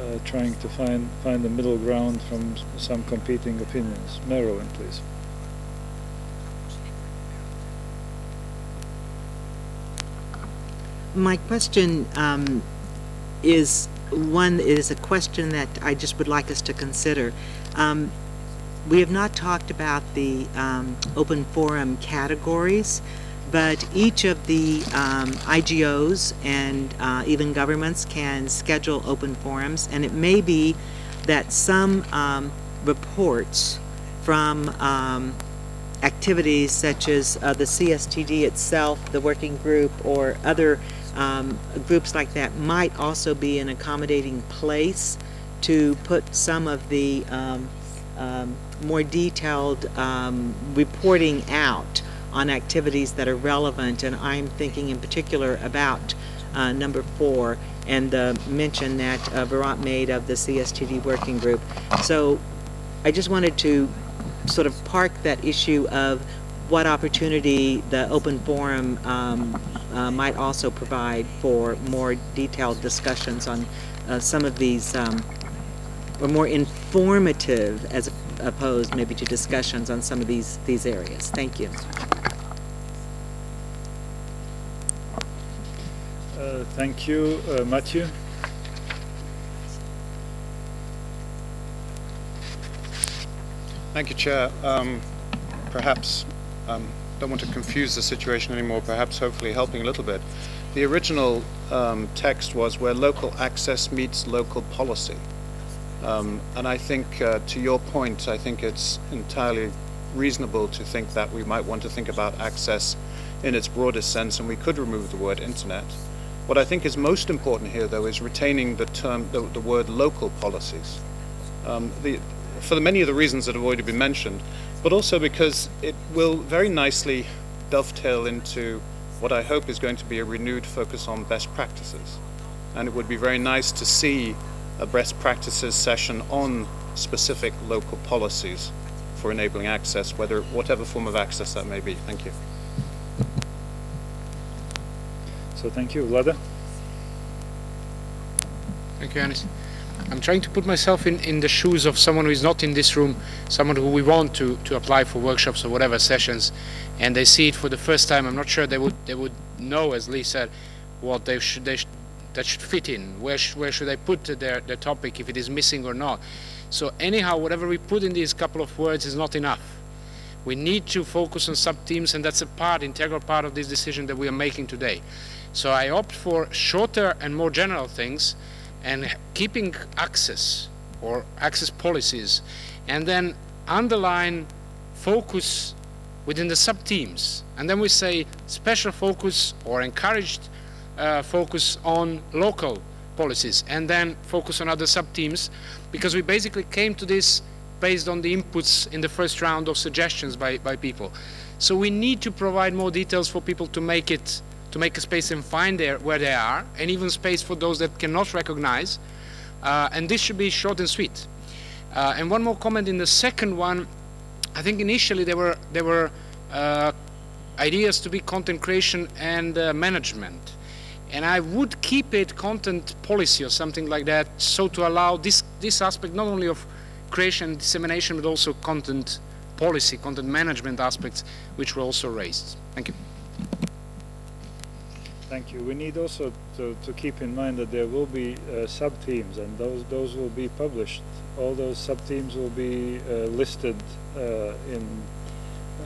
uh, trying to find, find the middle ground from some competing opinions. Marilyn, please. My question um, is one is a question that I just would like us to consider. Um, we have not talked about the um, open forum categories but each of the um, IGOs and uh, even governments can schedule open forums, and it may be that some um, reports from um, activities such as uh, the CSTD itself, the working group, or other um, groups like that might also be an accommodating place to put some of the um, um, more detailed um, reporting out on activities that are relevant, and I'm thinking in particular about uh, number four and the mention that uh, made of the CSTD working group. So I just wanted to sort of park that issue of what opportunity the open forum um, uh, might also provide for more detailed discussions on uh, some of these, um, or more informative as opposed maybe to discussions on some of these, these areas. Thank you. Uh, thank you, uh, Matthew. Thank you, Chair. Um, perhaps, um, don't want to confuse the situation anymore, perhaps hopefully helping a little bit. The original um, text was where local access meets local policy. Um, and I think, uh, to your point, I think it's entirely reasonable to think that we might want to think about access in its broadest sense, and we could remove the word internet. What I think is most important here, though, is retaining the term, the, the word local policies. Um, the, for the many of the reasons that have already been mentioned, but also because it will very nicely dovetail into what I hope is going to be a renewed focus on best practices. And it would be very nice to see a best practices session on specific local policies for enabling access, whether whatever form of access that may be. Thank you. So thank you, Vlada. Thank you, Yanis. I'm trying to put myself in, in the shoes of someone who is not in this room, someone who we want to, to apply for workshops or whatever sessions, and they see it for the first time. I'm not sure they would they would know, as Lee said, what they should they sh that should fit in. Where sh where should they put their their topic if it is missing or not? So anyhow, whatever we put in these couple of words is not enough. We need to focus on sub-themes, and that's a part, integral part of this decision that we are making today. So I opt for shorter and more general things and keeping access or access policies and then underline focus within the sub-themes and then we say special focus or encouraged uh, focus on local policies and then focus on other sub-themes because we basically came to this based on the inputs in the first round of suggestions by, by people. So we need to provide more details for people to make it to make a space and find there where they are, and even space for those that cannot recognize. Uh, and this should be short and sweet. Uh, and one more comment in the second one, I think initially there were there were uh, ideas to be content creation and uh, management, and I would keep it content policy or something like that, so to allow this this aspect not only of creation and dissemination, but also content policy, content management aspects, which were also raised. Thank you. Thank you. We need also to, to keep in mind that there will be uh, sub-themes and those, those will be published. All those sub-themes will be uh, listed uh, in,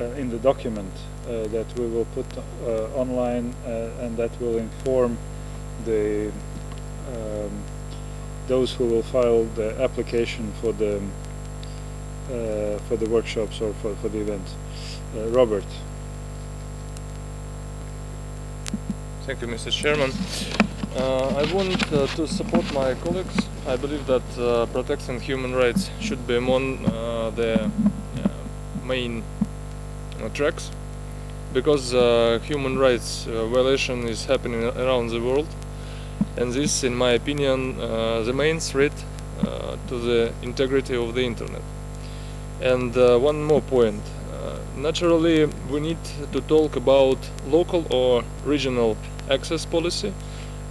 uh, in the document uh, that we will put uh, online and that will inform the um, those who will file the application for the for the workshops or for, for the event. Robert. Thank you, Mr. Chairman. Uh, I want uh, to support my colleagues. I believe that uh, protecting human rights should be among uh, the uh, main uh, tracks because human rights violation is happening around the world and this, in my opinion, the main threat to the integrity of the internet. And one more point. naturally, we need to talk about local or regional access policy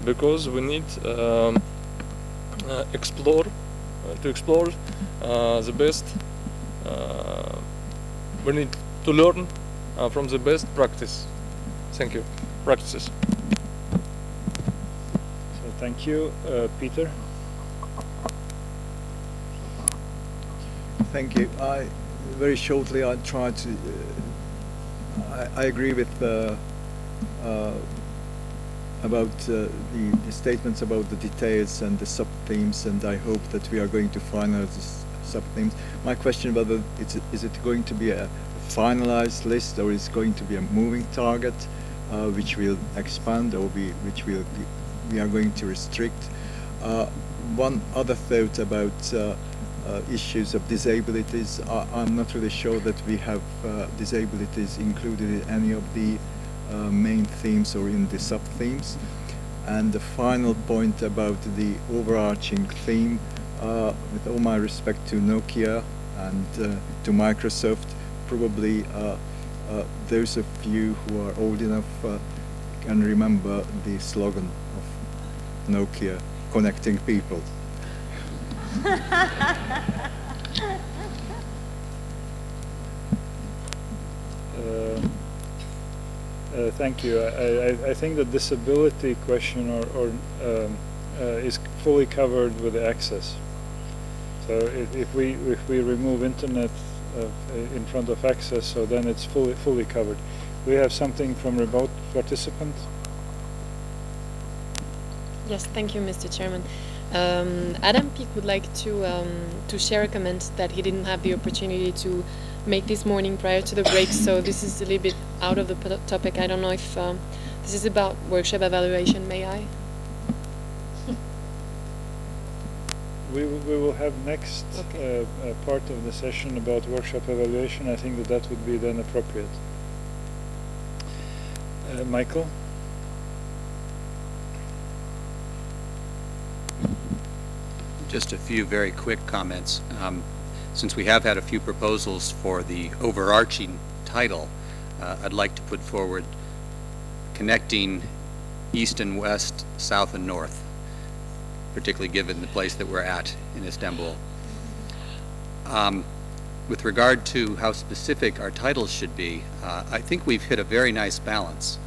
because we need um, uh, explore uh, to explore uh, the best uh, we need to learn uh, from the best practice. Thank you. Practices. So thank you uh, Peter. Thank you. I very shortly I tried to I, I agree with uh, about uh, the, the, statements about the details and the sub-themes, and I hope that we are going to finalize the sub-themes. My question whether it's, is it going to be a finalized list or is it going to be a moving target uh, which will expand or be, which will be, we are going to restrict. Uh, one other thought about uh, uh, issues of disabilities. I, am not really sure that we have uh, disabilities included in any of the main themes or in the sub-themes. And the final point about the overarching theme, uh, with all my respect to Nokia and uh, to Microsoft, probably uh, those of you who are old enough can remember the slogan of Nokia, connecting people. Uh, uh, thank you. I, I, I, think the disability question or, or um, uh, is fully covered with access. So if, if, we if we remove internet uh, in front of access, so then it's fully fully covered. We have something from remote participants. Yes, thank you, Mr. Chairman. Um, Adam Peake would like to um, to share a comment that he didn't have the opportunity to make this morning prior to the break. So this is a little bit out of the topic. I don't know if um, this is about workshop evaluation. May I? we, we will have next okay. uh, uh, part of the session about workshop evaluation. I think that that would be then appropriate. Uh, Michael? Just a few very quick comments. Um, since we have had a few proposals for the overarching title, uh, I'd like to put forward connecting east and west, south and north, particularly given the place that we're at in Istanbul. Um, with regard to how specific our titles should be, uh, I think we've hit a very nice balance.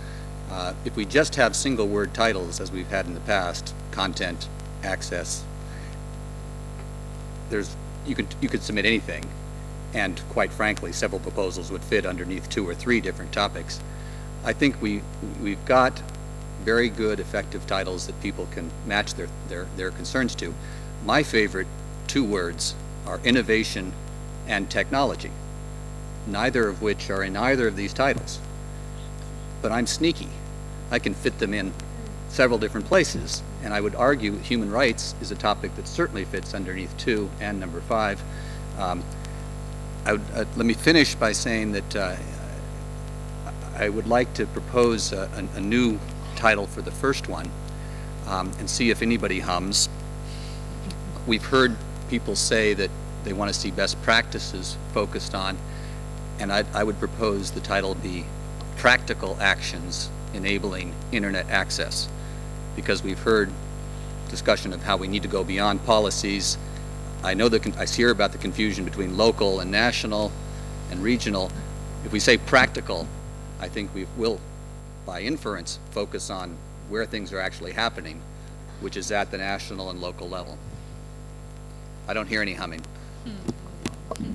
Uh, if we just have single word titles, as we've had in the past, content, access, there's you could you could submit anything, and quite frankly, several proposals would fit underneath two or three different topics. I think we we've got very good, effective titles that people can match their their their concerns to. My favorite two words are innovation and technology, neither of which are in either of these titles. But I'm sneaky. I can fit them in several different places. And I would argue human rights is a topic that certainly fits underneath two and number five. Um, would, uh, let me finish by saying that uh, I would like to propose a, a, a, new title for the first one um, and see if anybody hums. We've heard people say that they want to see best practices focused on, and I, I would propose the title be Practical Actions Enabling Internet Access because we've heard discussion of how we need to go beyond policies. I know that I hear about the confusion between local and national and regional. If we say practical, I think we will, by inference, focus on where things are actually happening, which is at the national and local level. I don't hear any humming. Hmm.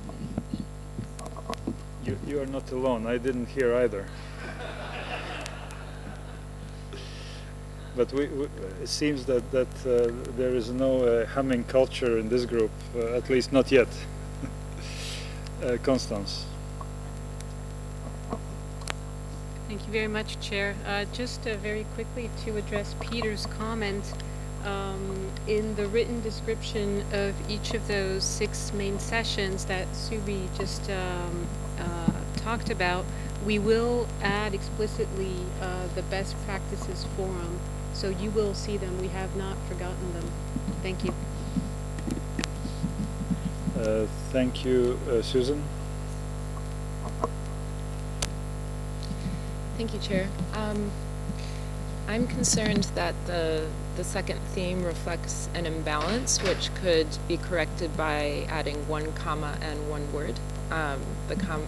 You, you are not alone. I didn't hear either. But we, we, it seems that that uh, there is no uh, humming culture in this group, uh, at least not yet. Uh, Constance. Thank you very much, Chair. Uh, just uh, very quickly to address Peter's comment, um, in the written description of each of those six main sessions that Subi just um, talked about, we will add explicitly the best practices forum so you will see them. We have not forgotten them. Thank you. Uh, thank you, uh, Susan. Thank you, Chair. Um, I'm concerned that the the second theme reflects an imbalance, which could be corrected by adding one comma and one word. Um, the com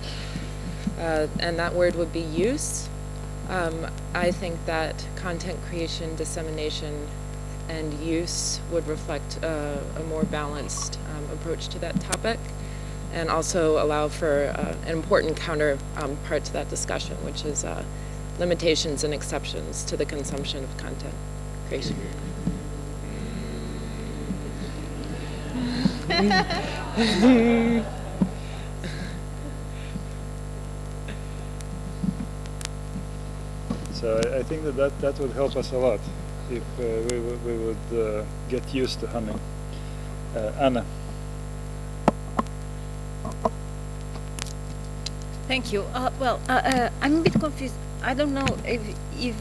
uh, and that word would be use. Um, I think that content creation, dissemination, and use would reflect a more balanced um, approach to that topic and also allow for uh, an important counter um, part to that discussion, which is uh, limitations and exceptions to the consumption of content creation. So I, I think that, that that would help us a lot if uh, we, would- we would uh, get used to humming. Uh, Anna. Thank you. Well, I'm a bit confused. I don't know if if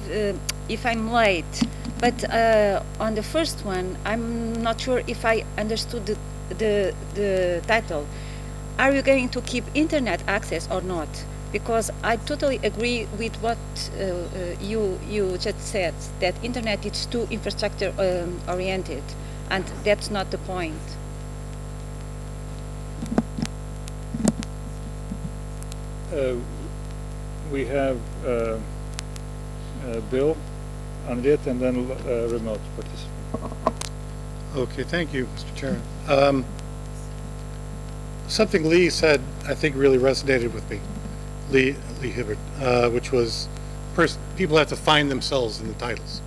if I'm late, but uh, on the first one, I'm not sure if I understood the the, the title. Are you going to keep internet access or not? Because I totally agree with what uh, uh, you you just said that internet is too infrastructure um, oriented, and that's not the point. Uh, we have uh, uh, Bill, Henriette, and then uh, remote participant. Okay, thank you, Mr. Chairman. Um, something Lee said, I think really resonated with me, Lee, Lee Hibbard, uh, which was, people have to find themselves in the titles.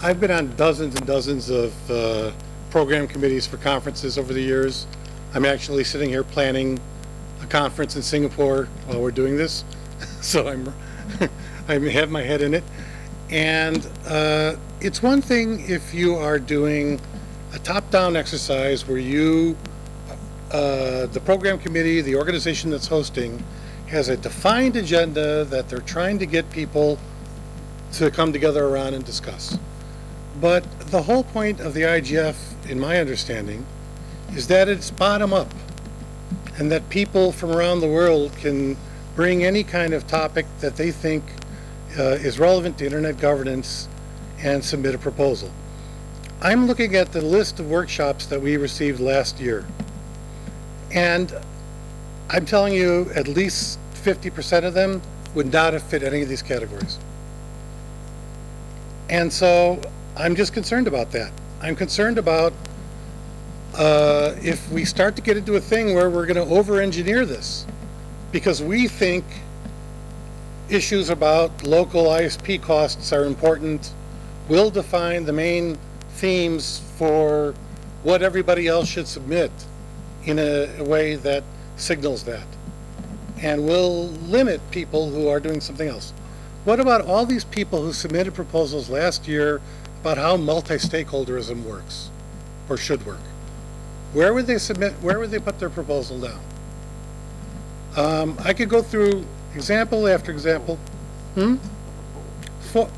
I've been on dozens and dozens of uh, program committees for conferences over the years. I'm actually sitting here planning a conference in Singapore while we're doing this, so I'm, I have my head in it. And uh, it's one thing if you are doing a top-down exercise where you, uh, the program committee, the organization that's hosting, has a defined agenda that they're trying to get people to come together around and discuss. But the whole point of the IGF, in my understanding, is that it's bottom-up and that people from around the world can bring any kind of topic that they think uh, is relevant to internet governance and submit a proposal. I'm looking at the list of workshops that we received last year. And I'm telling you, at least 50% of them would not have fit any of these categories. And so I'm just concerned about that. I'm concerned about uh, if we start to get into a thing where we're going to over-engineer this because we think issues about local ISP costs are important, we'll define the main themes for what everybody else should submit in a, a way that signals that. And we'll limit people who are doing something else. What about all these people who submitted proposals last year about how multi-stakeholderism works or should work? Where would they submit, where would they put their proposal down? Um, I could go through example after example. Hmm? Four,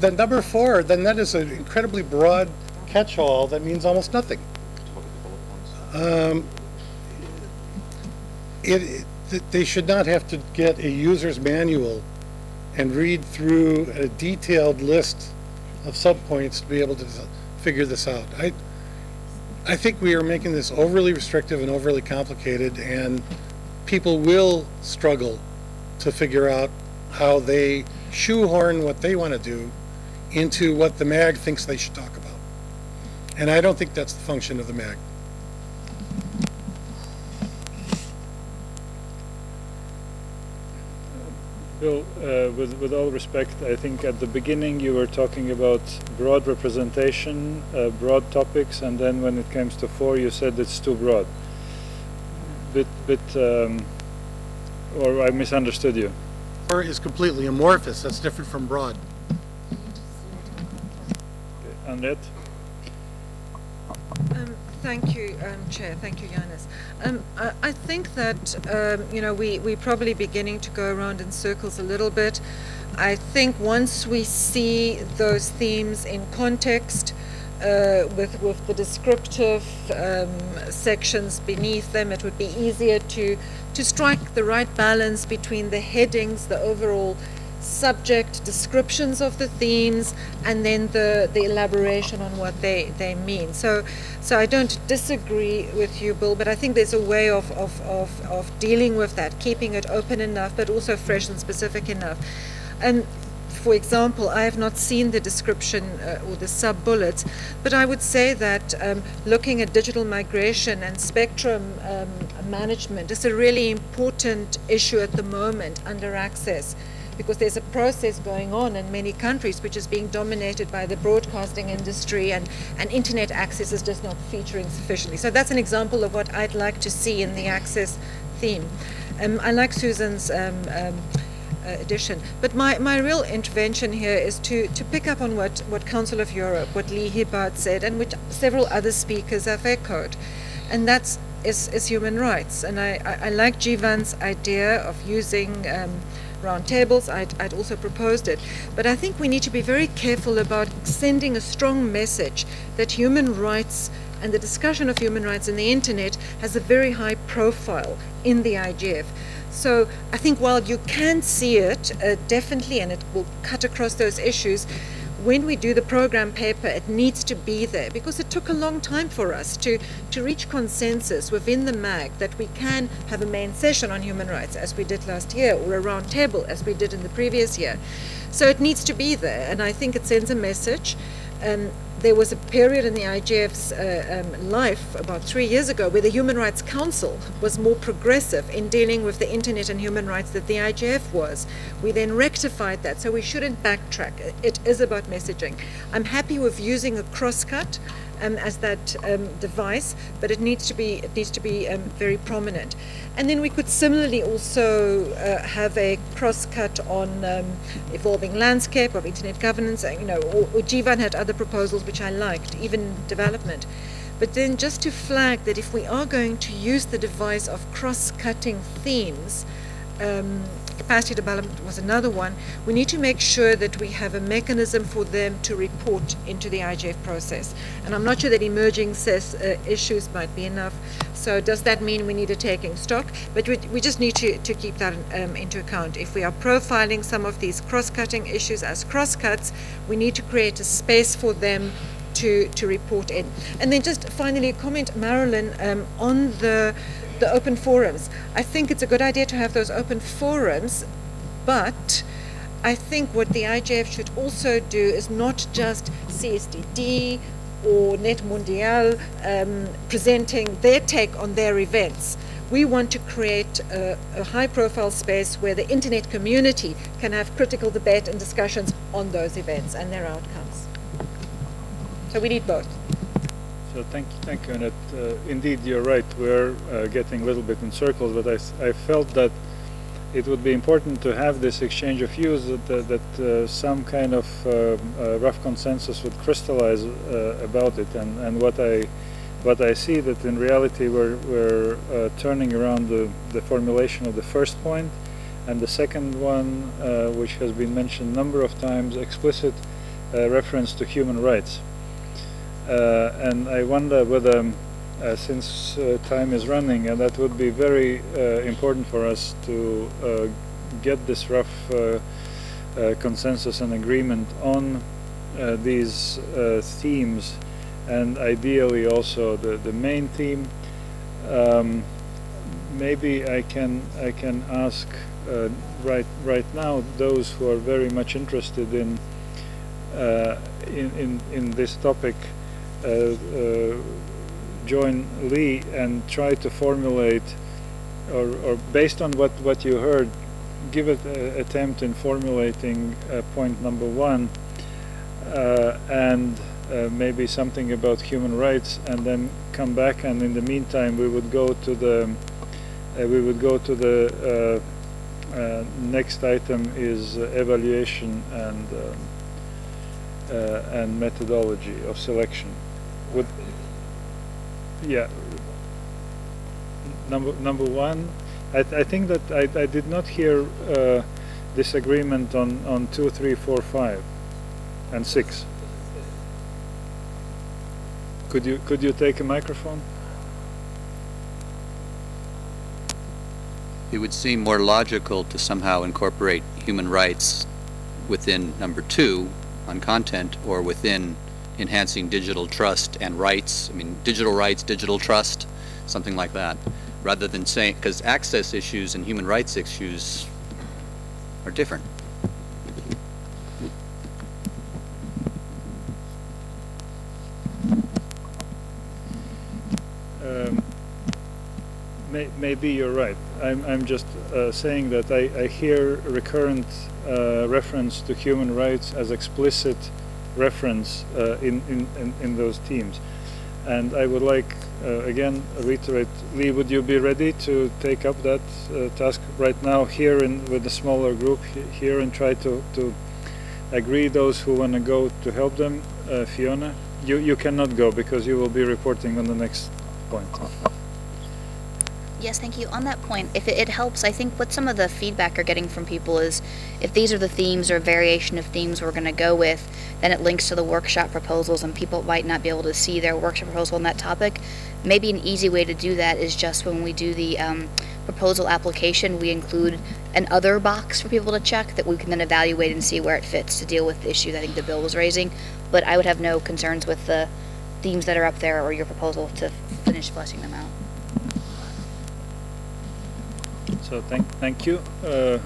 the number four, then that is an incredibly broad catch-all that means almost nothing. Um, it, it, they should not have to get a user's manual and read through a detailed list of subpoints to be able to figure this out. I, I think we are making this overly restrictive and overly complicated, and people will struggle to figure out how they shoehorn what they want to do into what the MAG thinks they should talk about. And I don't think that's the function of the MAG. Bill, uh, with, with all respect, I think at the beginning you were talking about broad representation, uh, broad topics, and then when it comes to four, you said it's too broad. Bit, bit, um, or I misunderstood you. Or is completely amorphous, that's different from broad. Okay. Annette? Thank you, um, Chair. Thank you, Yanis. Um, I, I think that um, you know we we're probably beginning to go around in circles a little bit. I think once we see those themes in context, uh, with with the descriptive um, sections beneath them, it would be easier to to strike the right balance between the headings, the overall subject descriptions of the themes and then the the elaboration on what they they mean. So so I don't disagree with you Bill but I think there's a way of of, of, of dealing with that keeping it open enough but also fresh and specific enough. And for example, I have not seen the description uh, or the sub bullets, but I would say that um, looking at digital migration and spectrum um, management is a really important issue at the moment under access because there's a process going on in many countries which is being dominated by the broadcasting industry and, and internet access is just not featuring sufficiently. So that's an example of what I'd like to see in the access theme. Um, I like Susan's um, um, uh, edition. But my, my real intervention here is to, to pick up on what, what Council of Europe, what Lee Hibbard said, and which several other speakers have echoed. And that's is, is human rights. And I, I, I like Jivan's idea of using um, round tables. I'd, I'd also proposed it. But I think we need to be very careful about sending a strong message that human rights and the discussion of human rights in the internet has a very high profile in the IGF. So I think while you can see it, uh, definitely, and it will cut across those issues, when we do the program paper, it needs to be there because it took a long time for us to, to reach consensus within the MAG that we can have a main session on human rights as we did last year or a round table as we did in the previous year. So it needs to be there, and I think it sends a message. Um, there was a period in the IGF's uh, um, life about three years ago where the Human Rights Council was more progressive in dealing with the internet and human rights that the IGF was. We then rectified that, so we shouldn't backtrack. It is about messaging. I'm happy with using a crosscut um, as that um, device, but it needs to be it needs to be um, very prominent. And then we could similarly also uh, have a cross-cut on um, evolving landscape of internet governance. You know, Jivan had other proposals which I liked, even development. But then just to flag that if we are going to use the device of cross-cutting themes, um, capacity development was another one, we need to make sure that we have a mechanism for them to report into the IGF process. And I'm not sure that emerging says, uh, issues might be enough. So does that mean we need a taking stock? But we, we just need to, to keep that um, into account. If we are profiling some of these cross-cutting issues as cross-cuts, we need to create a space for them to, to report in. And then just finally a comment, Marilyn, um, on the the open forums. I think it's a good idea to have those open forums, but I think what the IGF should also do is not just CSTD or Net Mundial um, presenting their take on their events. We want to create a, a high profile space where the internet community can have critical debate and discussions on those events and their outcomes. So we need both. So thank you, thank you, Annette. Uh, indeed, you're right. We're uh, getting a little bit in circles, but I, I felt that it would be important to have this exchange of views that, uh, that uh, some kind of uh, uh, rough consensus would crystallize about it. And, and what I what I see that in reality we're, we're turning around the, the formulation of the first point and the second one, which has been mentioned a number of times, explicit reference to human rights. Uh, and I wonder whether, um, uh, since uh, time is running, and that would be very important for us to get this rough consensus and agreement on these themes, and ideally also the, the main theme. Um, maybe I can I can ask uh, right right now those who are very much interested in uh, in, in in this topic join Lee and try to formulate, or, or based on what, what you heard, give it an attempt in formulating uh, point number one and maybe something about human rights and then come back and in the meantime we would go to the uh, we would go to the uh, uh, next item is evaluation and um, and methodology of selection would yeah. Number number one I, I think that I, I did not hear uh, disagreement on on two three four five and six. Could you could you take a microphone? It would seem more logical to somehow incorporate human rights within number two on content or within enhancing digital trust and rights. I mean, digital rights, digital trust, something like that, rather than saying, because access issues and human rights issues are different. Um, may, maybe you're right. I'm, I'm just uh, saying that I, I hear recurrent uh, reference to human rights as explicit reference uh, in, in, in, those teams. And I would like, uh, again, reiterate, Lee, would you be ready to take up that uh, task right now here in, with the smaller group here and try to, to agree those who want to go to help them? Fiona, you, you cannot go because you will be reporting on the next point. Yes, thank you. On that point, if it, helps, I think what some of the feedback are getting from people is if these are the themes or variation of themes we're going to go with, then it links to the workshop proposals and people might not be able to see their workshop proposal on that topic. Maybe an easy way to do that is just when we do the um, proposal application, we include an other box for people to check that we can then evaluate and see where it fits to deal with the issue that I think the bill was raising. But I would have no concerns with the themes that are up there or your proposal to finish fleshing them out. So thank, thank you. Uh,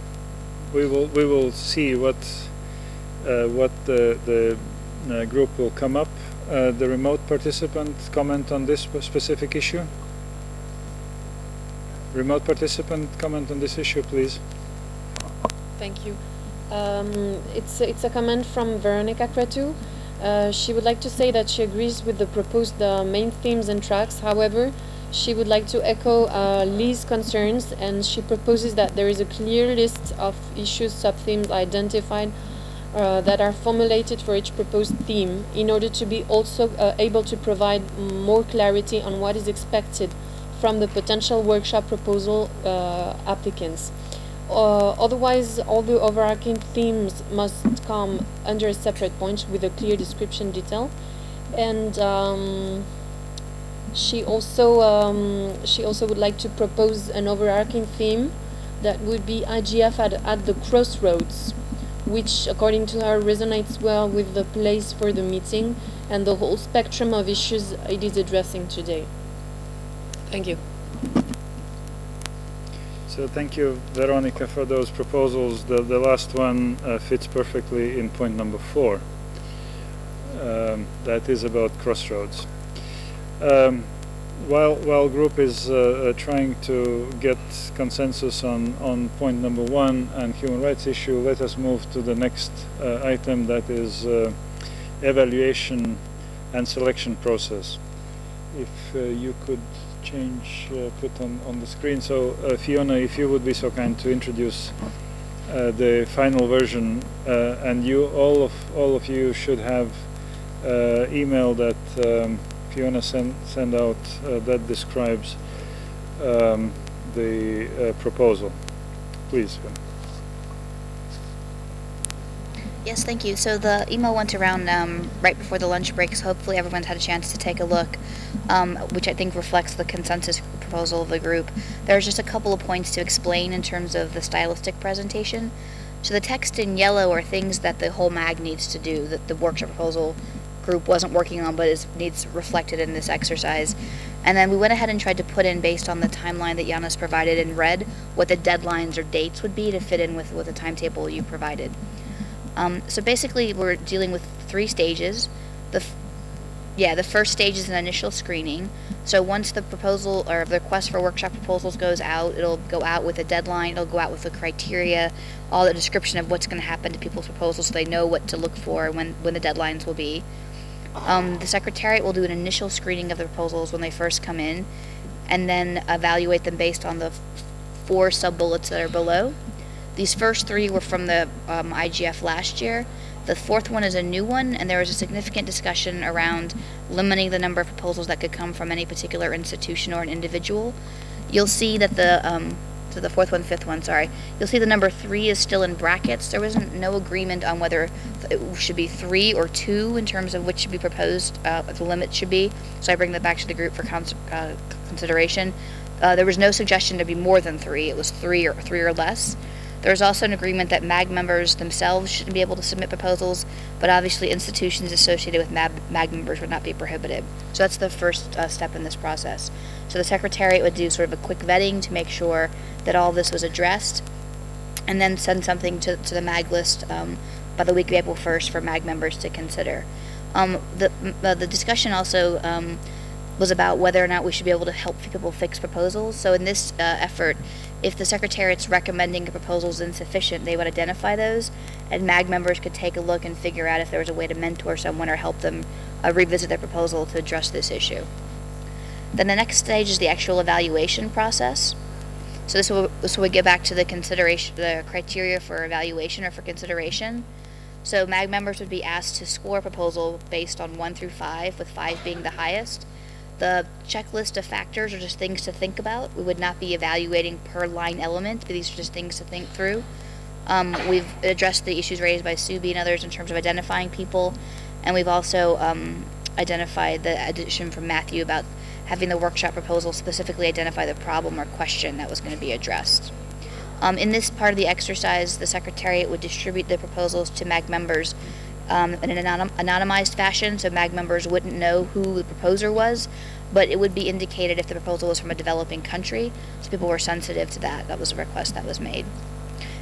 we will, we will see what, uh, what the, the uh, group will come up. Uh, the remote participant comment on this specific issue? Remote participant comment on this issue, please. Thank you. Um, it's, it's a comment from Veronica Cretu. Uh, she would like to say that she agrees with the proposed uh, main themes and tracks. However, she would like to echo uh, Lee's concerns and she proposes that there is a clear list of issues, sub-themes identified uh, that are formulated for each proposed theme in order to be also uh, able to provide more clarity on what is expected from the potential workshop proposal uh, applicants. Uh, otherwise, all the overarching themes must come under a separate point with a clear description detail. And um, she also um, she also would like to propose an overarching theme that would be IGF at, at the crossroads, which, according to her, resonates well with the place for the meeting and the whole spectrum of issues it is addressing today. Thank you. So thank you, Veronica, for those proposals. The, the last one uh, fits perfectly in point number four. Um, that is about crossroads. Um, while while group is uh, uh, trying to get consensus on on point number one and human rights issue, let us move to the next uh, item that is uh, evaluation and selection process. If you could change, uh, put on on the screen. So uh, Fiona, if you would be so kind to introduce uh, the final version, and you all of all of you should have email that um, Fiona send send out uh, that describes um, the uh, proposal. Please. Yes, thank you. So the email went around um, right before the lunch break, so hopefully everyone's had a chance to take a look, um, which I think reflects the consensus proposal of the group. There's just a couple of points to explain in terms of the stylistic presentation. So the text in yellow are things that the whole MAG needs to do, that the workshop proposal group wasn't working on, but is needs reflected in this exercise. And then we went ahead and tried to put in, based on the timeline that Yanis provided in red, what the deadlines or dates would be to fit in with, with the timetable you provided. Um, so basically, we're dealing with three stages. The yeah, the first stage is an initial screening. So once the proposal or the request for workshop proposals goes out, it'll go out with a deadline. It'll go out with the criteria, all the description of what's going to happen to people's proposals, so they know what to look for when when the deadlines will be. Um, the secretariat will do an initial screening of the proposals when they first come in, and then evaluate them based on the four sub bullets that are below. These first three were from the um, IGF last year. The fourth one is a new one, and there was a significant discussion around limiting the number of proposals that could come from any particular institution or an individual. You'll see that the um, so the fourth one, fifth one, sorry. You'll see the number three is still in brackets. There wasn't no agreement on whether it should be three or two in terms of which should be proposed, uh, the limit should be. So I bring that back to the group for cons- uh, consideration. Uh, there was no suggestion to be more than three. It was three or three or less. There's also an agreement that MAG members themselves shouldn't be able to submit proposals, but obviously institutions associated with MAG, MAG members would not be prohibited. So that's the first uh, step in this process. So the Secretariat would do sort of a quick vetting to make sure that all this was addressed, and then send something to, to the MAG list um, by the week of April 1st for MAG members to consider. Um, the, uh, the discussion also um, was about whether or not we should be able to help people fix proposals. So in this uh, effort, if the Secretariat's recommending proposal is insufficient, they would identify those, and MAG members could take a look and figure out if there was a way to mentor someone or help them uh, revisit their proposal to address this issue. Then the next stage is the actual evaluation process. So this will this will get back to the consideration, the criteria for evaluation or for consideration. So MAG members would be asked to score a proposal based on one through five, with five being the highest. The checklist of factors are just things to think about. We would not be evaluating per line element, but these are just things to think through. Um, we've addressed the issues raised by Subi and others in terms of identifying people, and we've also um, identified the addition from Matthew about having the workshop proposal specifically identify the problem or question that was going to be addressed. Um, in this part of the exercise, the Secretariat would distribute the proposals to MAG members um, in an anonym, anonymized fashion, so MAG members wouldn't know who the proposer was, but it would be indicated if the proposal was from a developing country, so people were sensitive to that. That was a request that was made.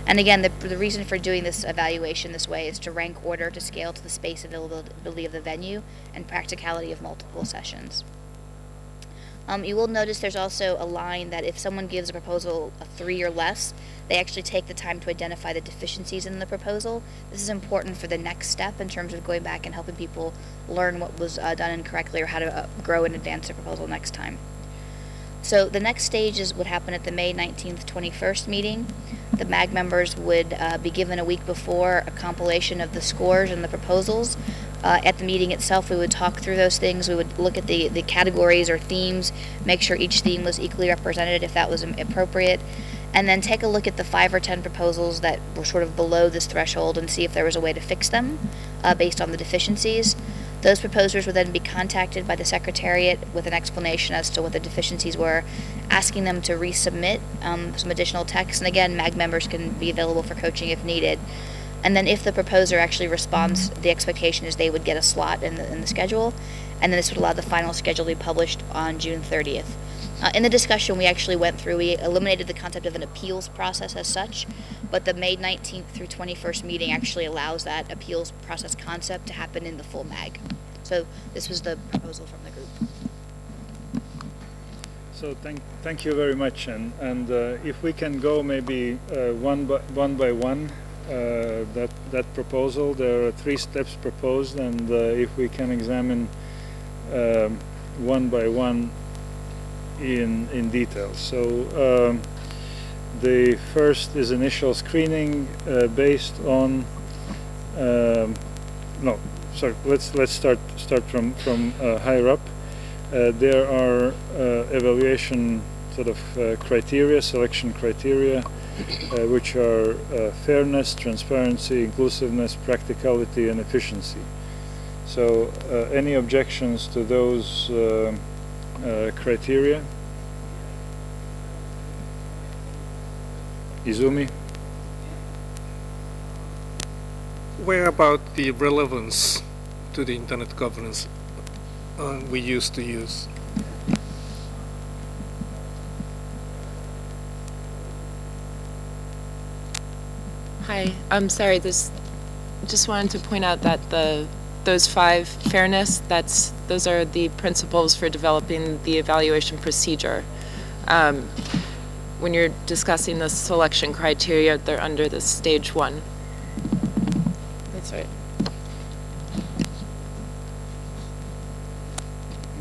And again, the, the reason for doing this evaluation this way is to rank order to scale to the space availability of the venue and practicality of multiple sessions. Um, you will notice there's also a line that if someone gives a proposal a three or less, they actually take the time to identify the deficiencies in the proposal. This is important for the next step in terms of going back and helping people learn what was uh, done incorrectly or how to uh, grow and advance the proposal next time. So the next stage is what happened at the May 19th, 21st meeting. The MAG members would uh, be given a week before a compilation of the scores and the proposals. Uh, at the meeting itself, we would talk through those things. We would look at the, the categories or themes, make sure each theme was equally represented if that was appropriate, and then take a look at the five or ten proposals that were sort of below this threshold and see if there was a way to fix them uh, based on the deficiencies. Those proposers would then be contacted by the Secretariat with an explanation as to what the deficiencies were, asking them to resubmit um, some additional text. And again, MAG members can be available for coaching if needed. And then if the proposer actually responds, the expectation is they would get a slot in the, in the schedule. And then this would allow the final schedule to be published on June 30th. Uh, in the discussion we actually went through, we eliminated the concept of an appeals process as such, but the May 19th through 21st meeting actually allows that appeals process concept to happen in the full MAG. So this was the proposal from the group. So thank, thank you very much, and, and uh, if we can go maybe uh, one, by, one by one, uh, that, that proposal, there are three steps proposed, and uh, if we can examine um, one by one in, in detail. So um, the first is initial screening uh, based on, um, no, sorry, let's, let's start, start from, from uh, higher up. Uh, there are uh, evaluation sort of uh, criteria, selection criteria, uh, which are fairness, transparency, inclusiveness, practicality, and efficiency. So any objections to those uh, criteria. Izumi? Where about the relevance to the internet governance uh, we used to use? Hi, I'm sorry, this, just wanted to point out that the those five fairness, that's those are the principles for developing the evaluation procedure. Um, when you're discussing the selection criteria, they're under the stage one. That's right.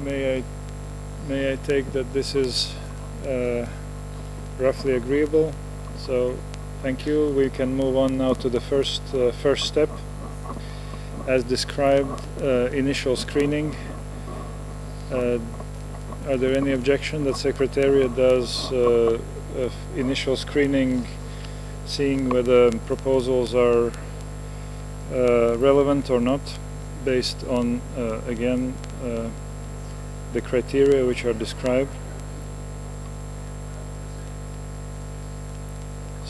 May I may I take that this is uh, roughly agreeable? So thank you. We can move on now to the first uh, first step as described, uh, initial screening. Uh, are there any objection that Secretariat does uh, initial screening, seeing whether proposals are uh, relevant or not, based on, uh, again, uh, the criteria which are described?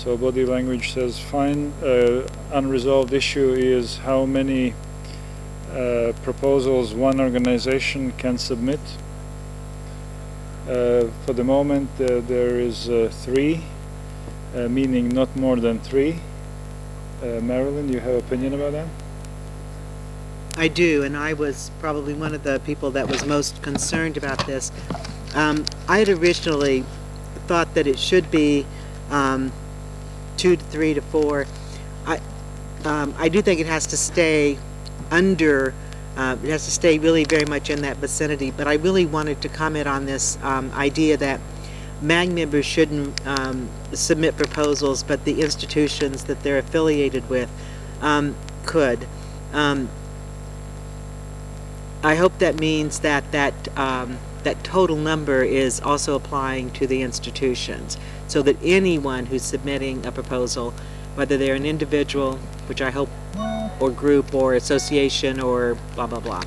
So body language says fine. Uh, unresolved issue is how many uh, proposals one organization can submit. Uh, for the moment uh, there is uh, three, uh, meaning not more than three. Marilyn, you have an opinion about that? I do, and I was probably one of the people that was most concerned about this. Um, I had originally thought that it should be um, two to three to four. I, um, I do think it has to stay under, uh, it has to stay really very much in that vicinity, but I really wanted to comment on this um, idea that MAG members shouldn't um, submit proposals, but the institutions that they're affiliated with um, could. Um, I hope that means that that um, that total number is also applying to the institutions, so that anyone who's submitting a proposal, whether they're an individual, which I hope, or group, or association, or blah blah blah.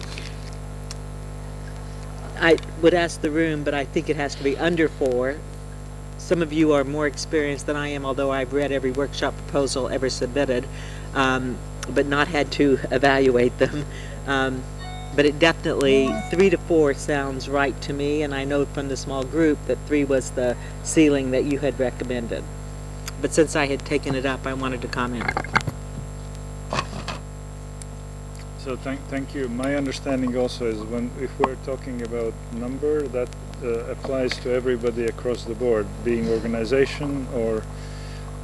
I would ask the room, but I think it has to be under four. Some of you are more experienced than I am, although I've read every workshop proposal ever submitted, um, but not had to evaluate them. Um, but it definitely, three to four sounds right to me, and I know from the small group that three was the ceiling that you had recommended. But since I had taken it up, I wanted to comment. So thank, thank you. My understanding also is when, if we're talking about number, that uh, applies to everybody across the board, being organization or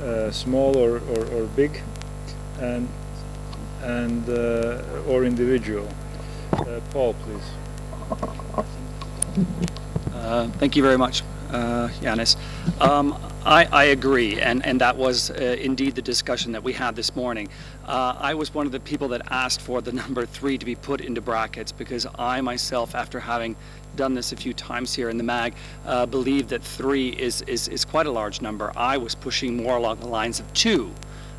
uh, small or, or, or big, and and uh, or individual. Uh, Paul, please. Uh, thank you very much, uh, Yanis. Um, I, I, agree, and, and that was uh, indeed the discussion that we had this morning. Uh, I was one of the people that asked for the number three to be put into brackets because I myself, after having done this a few times here in the MAG, uh, believe that three is, is, is quite a large number. I was pushing more along the lines of two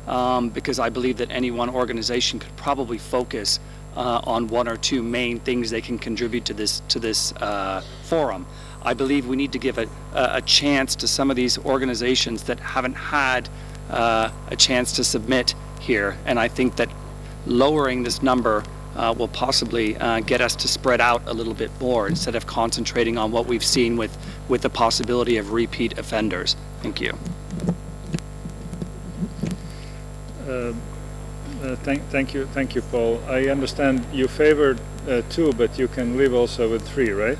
um, because I believe that any one organization could probably focus uh, on one or two main things they can contribute to this to this uh, forum. I believe we need to give a, a chance to some of these organizations that haven't had uh, a chance to submit here, and I think that lowering this number uh, will possibly uh, get us to spread out a little bit more instead of concentrating on what we've seen with with the possibility of repeat offenders. Thank you. Uh, thank, thank you, thank you, Paul. I understand you favored uh, two, but you can live also with three, right?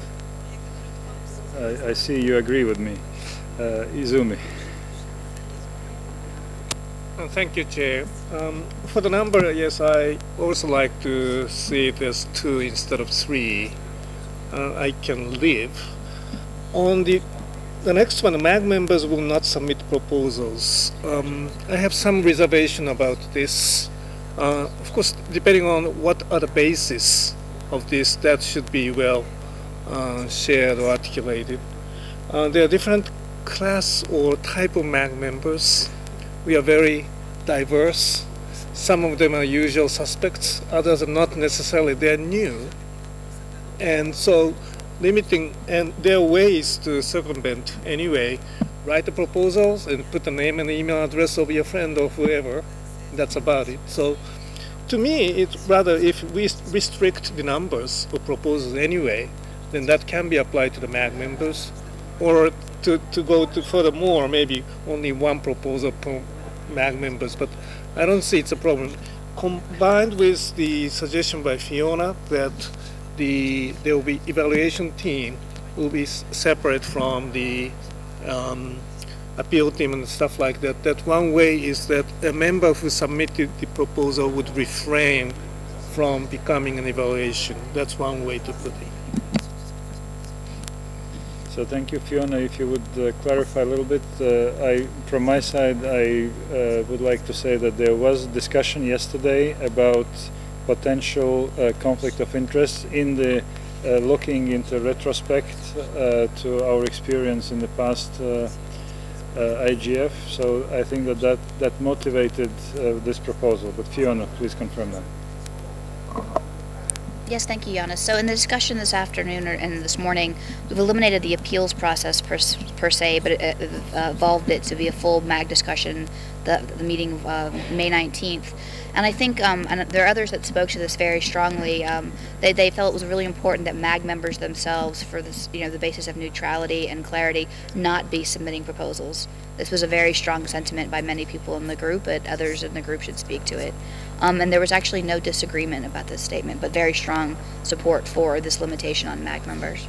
I, I see you agree with me. Uh, Izumi. Uh, thank you, Chair. Um, for the number, yes, I also like to see it as two instead of three. Uh, I can live. On the the next one, MAG members will not submit proposals. Um, I have some reservation about this. Uh, of course, depending on what are the basis of this, that should be well uh, shared or articulated. Uh, there are different class or type of MAG members. We are very diverse. Some of them are usual suspects, others are not necessarily, they're new. And so limiting, and there are ways to circumvent anyway. Write the proposals and put the name and email address of your friend or whoever that's about it. So to me, it's rather if we restrict the numbers of proposals anyway, then that can be applied to the MAG members. Or to, to go to furthermore, maybe only one proposal per MAG members. But I don't see it's a problem. Combined with the suggestion by Fiona that the there will be evaluation team will be separate from the um, appeal team and stuff like that. That one way is that a member who submitted the proposal would refrain from becoming an evaluation. That's one way to put it. So thank you, Fiona. If you would uh, clarify a little bit, uh, I, from my side, I uh, would like to say that there was discussion yesterday about potential uh, conflict of interest in the uh, looking into retrospect uh, to our experience in the past IGF. So I think that that, that motivated uh, this proposal. But Fiona, please confirm that. Yes, thank you, Yanis. So in the discussion this afternoon and this morning, we've eliminated the appeals process per, per se, but it, uh, evolved it to be a full MAG discussion, the, the meeting of May 19th. And I think, um, and there are others that spoke to this very strongly. Um, they, they felt it was really important that MAG members themselves, for this, you know, the basis of neutrality and clarity, not be submitting proposals. This was a very strong sentiment by many people in the group, but others in the group should speak to it. Um, and there was actually no disagreement about this statement, but very strong support for this limitation on MAG members.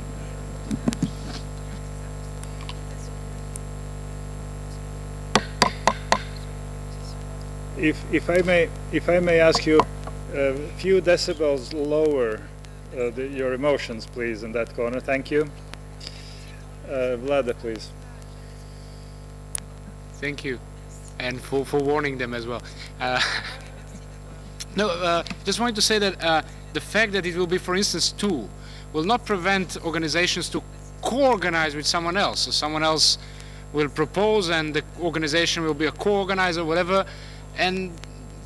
If, if I may, if I may ask you a few decibels lower uh, the, your emotions, please, in that corner. Thank you. Uh, Vlada, please. Thank you, and for, for warning them as well. Uh, no, uh, just wanted to say that uh, the fact that it will be, for instance, two, will not prevent organizations to co-organize with someone else. So someone else will propose, and the organization will be a co-organizer, whatever, and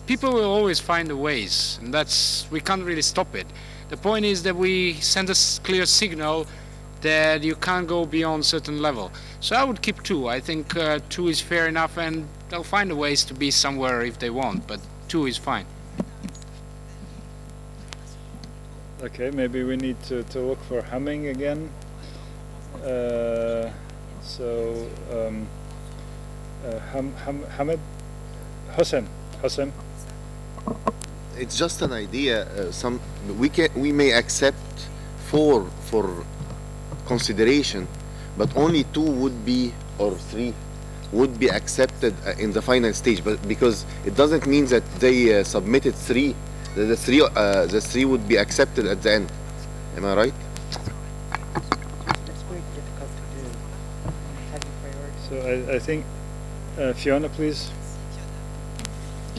people will always find the ways, and that's we can't really stop it. The point is that we send a clear signal that you can't go beyond certain level. So I would keep two. I think uh, two is fair enough, and they'll find the ways to be somewhere if they want, but two is fine. Okay, maybe we need to, to look for humming again. Uh, so, um, uh, hum, hum, Hamid? Hossein, Hossein? It's just an idea. Uh, some we can we may accept four for consideration, but only two would be or three would be accepted uh, in the final stage. But because it doesn't mean that they uh, submitted three, the, the three uh, the three would be accepted at the end. Am I right? So I, I think, uh, Fiona, please.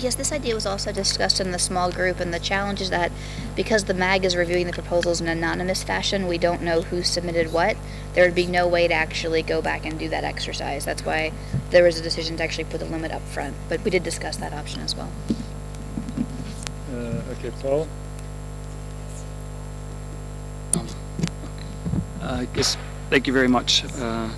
Yes, this idea was also discussed in the small group, and the challenge is that because the MAG is reviewing the proposals in anonymous fashion, we don't know who submitted what. There would be no way to actually go back and do that exercise. That's why there was a decision to actually put a limit up front. But we did discuss that option as well. Uh, okay, Paul. Uh, yes, thank you very much, uh,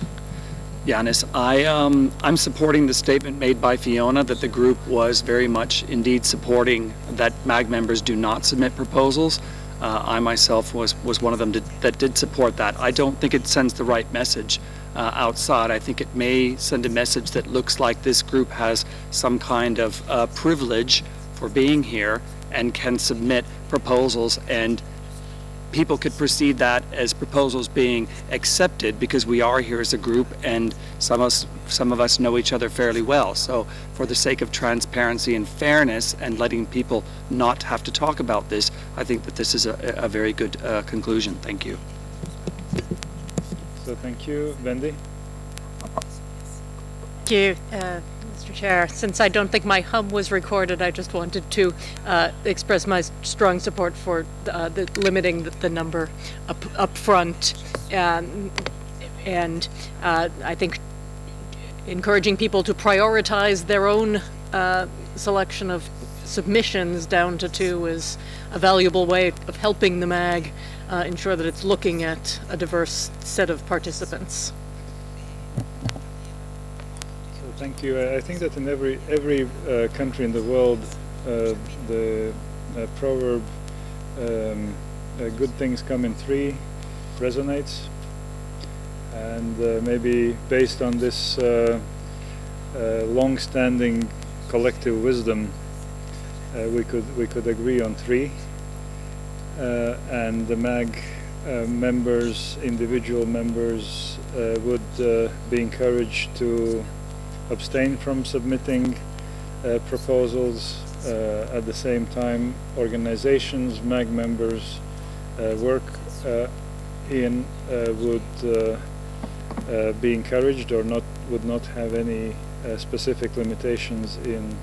Yanis. I, um, I'm supporting the statement made by Fiona that the group was very much indeed supporting that MAG members do not submit proposals. Uh, I myself was, was one of them did, that did support that. I don't think it sends the right message uh, outside. I think it may send a message that looks like this group has some kind of uh, privilege for being here and can submit proposals and people could perceive that as proposals being accepted because we are here as a group and some of us, some of us know each other fairly well. So for the sake of transparency and fairness and letting people not have to talk about this, I think that this is a, a very good uh, conclusion. Thank you. So thank you. Wendy? Thank you, uh, Mr. Chair. Since I don't think my hum was recorded, I just wanted to uh, express my strong support for uh, the limiting the, the, number up, up front. Um, and uh, I think encouraging people to prioritize their own uh, selection of submissions down to two is a valuable way of helping the MAG uh, ensure that it's looking at a diverse set of participants. Thank you. I think that in every every uh, country in the world, uh, the uh, proverb um, uh, "good things come in three resonates, and uh, maybe based on this uh, long-standing collective wisdom, we could we could agree on three, and the MAG members, individual members, would be encouraged to abstain from submitting uh, proposals. Uh, at the same time, organizations, MAG members uh, work uh, in uh, would uh, be encouraged or not would not have any specific limitations in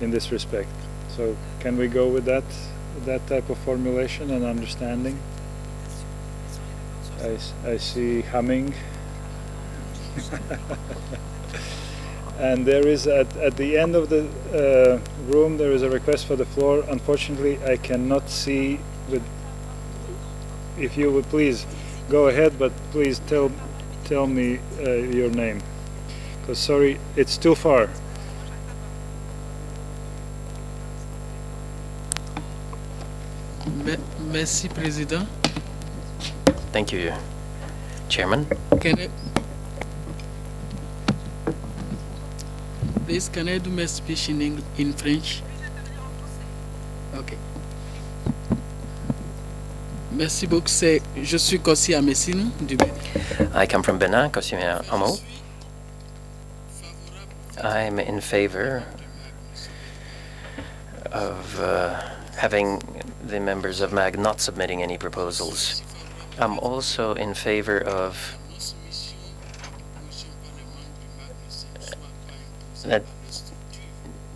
in this respect. So can we go with that that type of formulation and understanding? I, I see humming. and there is at, at the end of the uh, room there is a request for the floor. Unfortunately I cannot see with if you would please go ahead but please tell tell me uh, your name. Because sorry it's too far. Merci President. Thank you Chairman. Can I please, can I do my speech in, English, in French? Ok. Merci beaucoup. Je suis Kossi Amessine du Bénin. I come from Benin, Kossi Amo. I'm in favor of uh, having the members of MAG not submitting any proposals. I'm also in favor of that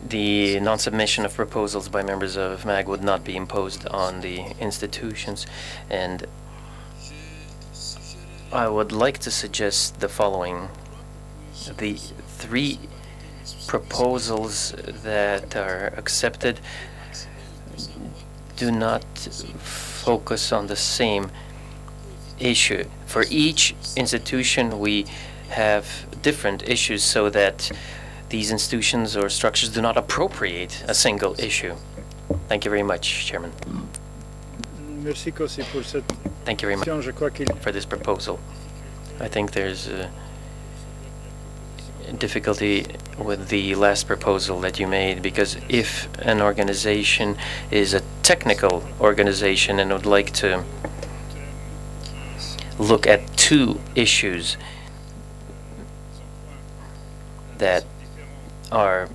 the non-submission of proposals by members of MAG would not be imposed on the institutions. And I would like to suggest the following. The three proposals that are accepted do not focus on the same issue. For each institution, we have different issues so that these institutions or structures do not appropriate a single issue. Thank you very much, Chairman. Merci Kossi pour cette Thank you very much for this proposal. I think there's a difficulty with the last proposal that you made because if an organization is a technical organization and would like to look at two issues that are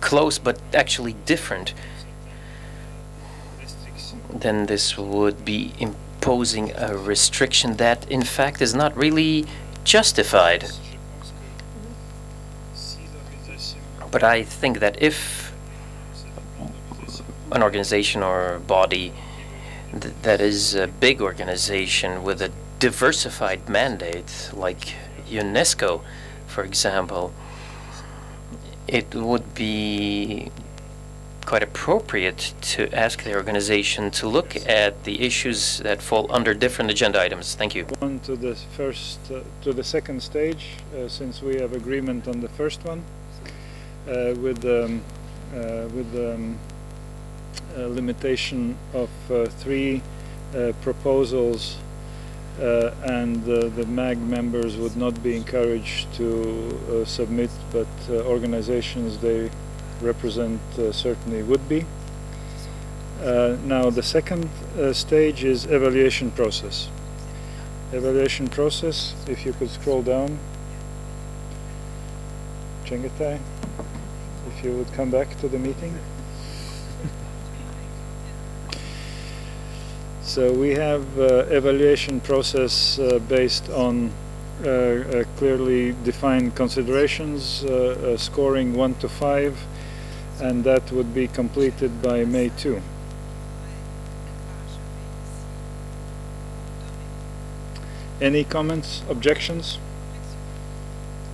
close but actually different, then this would be imposing a restriction that in fact is not really justified. But I think that if an organization or body th that is a big organization with a diversified mandate, like UNESCO, for example, it would be quite appropriate to ask the organization to look at the issues that fall under different agenda items. Thank you. on to the first, uh, to the second stage, uh, since we have agreement on the first one, uh, with, um, uh, with um, a limitation of uh, three uh, proposals, uh, and uh, the MAG members would not be encouraged to uh, submit, but uh, organizations they represent uh, certainly would be. Uh, now, the second uh, stage is evaluation process. Evaluation process, if you could scroll down. Chengetai, if you would come back to the meeting. So we have uh, evaluation process uh, based on uh, uh, clearly defined considerations, uh, uh, scoring 1 to 5, and that would be completed by May 2. Any comments, objections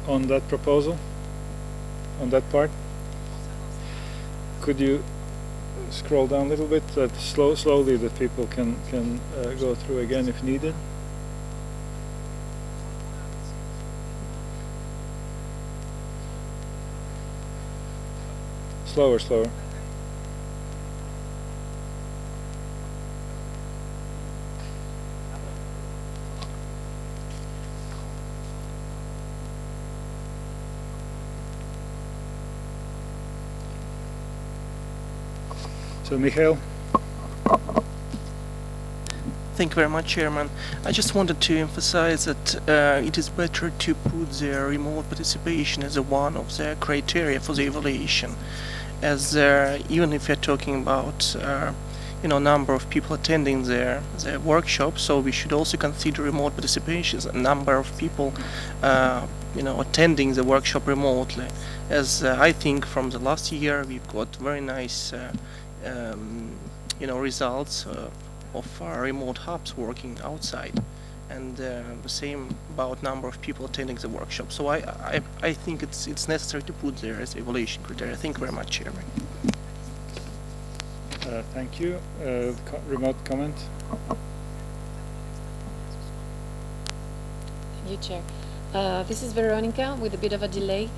on that proposal, on that part? Could you scroll down a little bit, that slow, slowly that people can, can uh, go through again if needed? Slower, slower. So, Michael? Thank you very much, Chairman. I just wanted to emphasize that uh, it is better to put the remote participation as a one of the criteria for the evaluation, as uh, even if you're talking about uh, you know number of people attending the the workshop, so we should also consider remote participation as a number of people uh, you know attending the workshop remotely, as uh, I think from the last year we've got very nice uh, um, you know results uh, of our remote hubs working outside and uh, the same about number of people attending the workshop so I, I I think it's it's necessary to put there as evaluation criteria thank you very much chairman Uh, thank you. Uh, co- remote comment? Thank you, Chair. Uh, This is Veronica with a bit of a delay.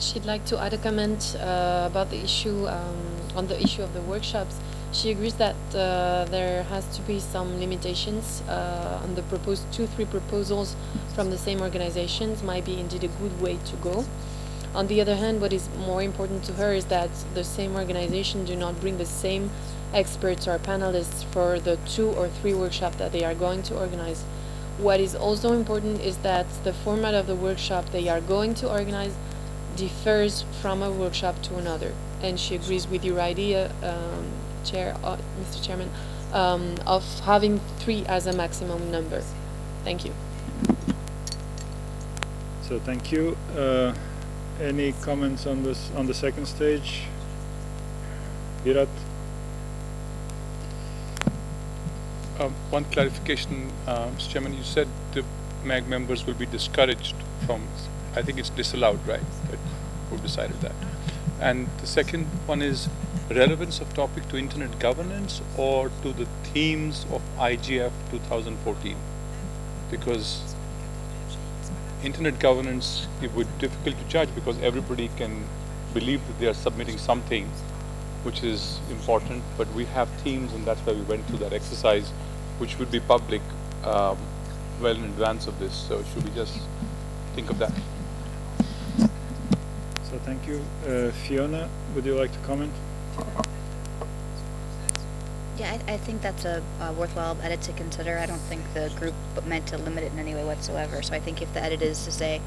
She'd like to add a comment uh, about the issue, um, on the issue of the workshops. She agrees that uh, there has to be some limitations uh, on the proposed, two, three proposals from the same organizations might be indeed a good way to go. On the other hand, what is more important to her is that the same organization do not bring the same experts or panelists for the two or three workshops that they are going to organize. What is also important is that the format of the workshop they are going to organize differs from a workshop to another. And she agrees with your idea, um, Chair, uh, Mr. Chairman, um, of having three as a maximum number. Thank you. So thank you. Uh, any comments on this on the second stage? Virat? Um, one clarification, uh, Mr. Chairman, you said the MAG members will be discouraged from, I think it's disallowed, right? Who decided that? And the second one is relevance of topic to internet governance or to the themes of IGF 2014? Because internet governance, it would be difficult to judge because everybody can believe that they are submitting something which is important, but we have themes and that's why we went through that exercise, which would be public um, well in advance of this. So should we just think of that? So thank you. Uh, Fiona, would you like to comment? Yeah, I, I think that's a, a worthwhile edit to consider. I don't think the group meant to limit it in any way whatsoever. So I think if the edit is to say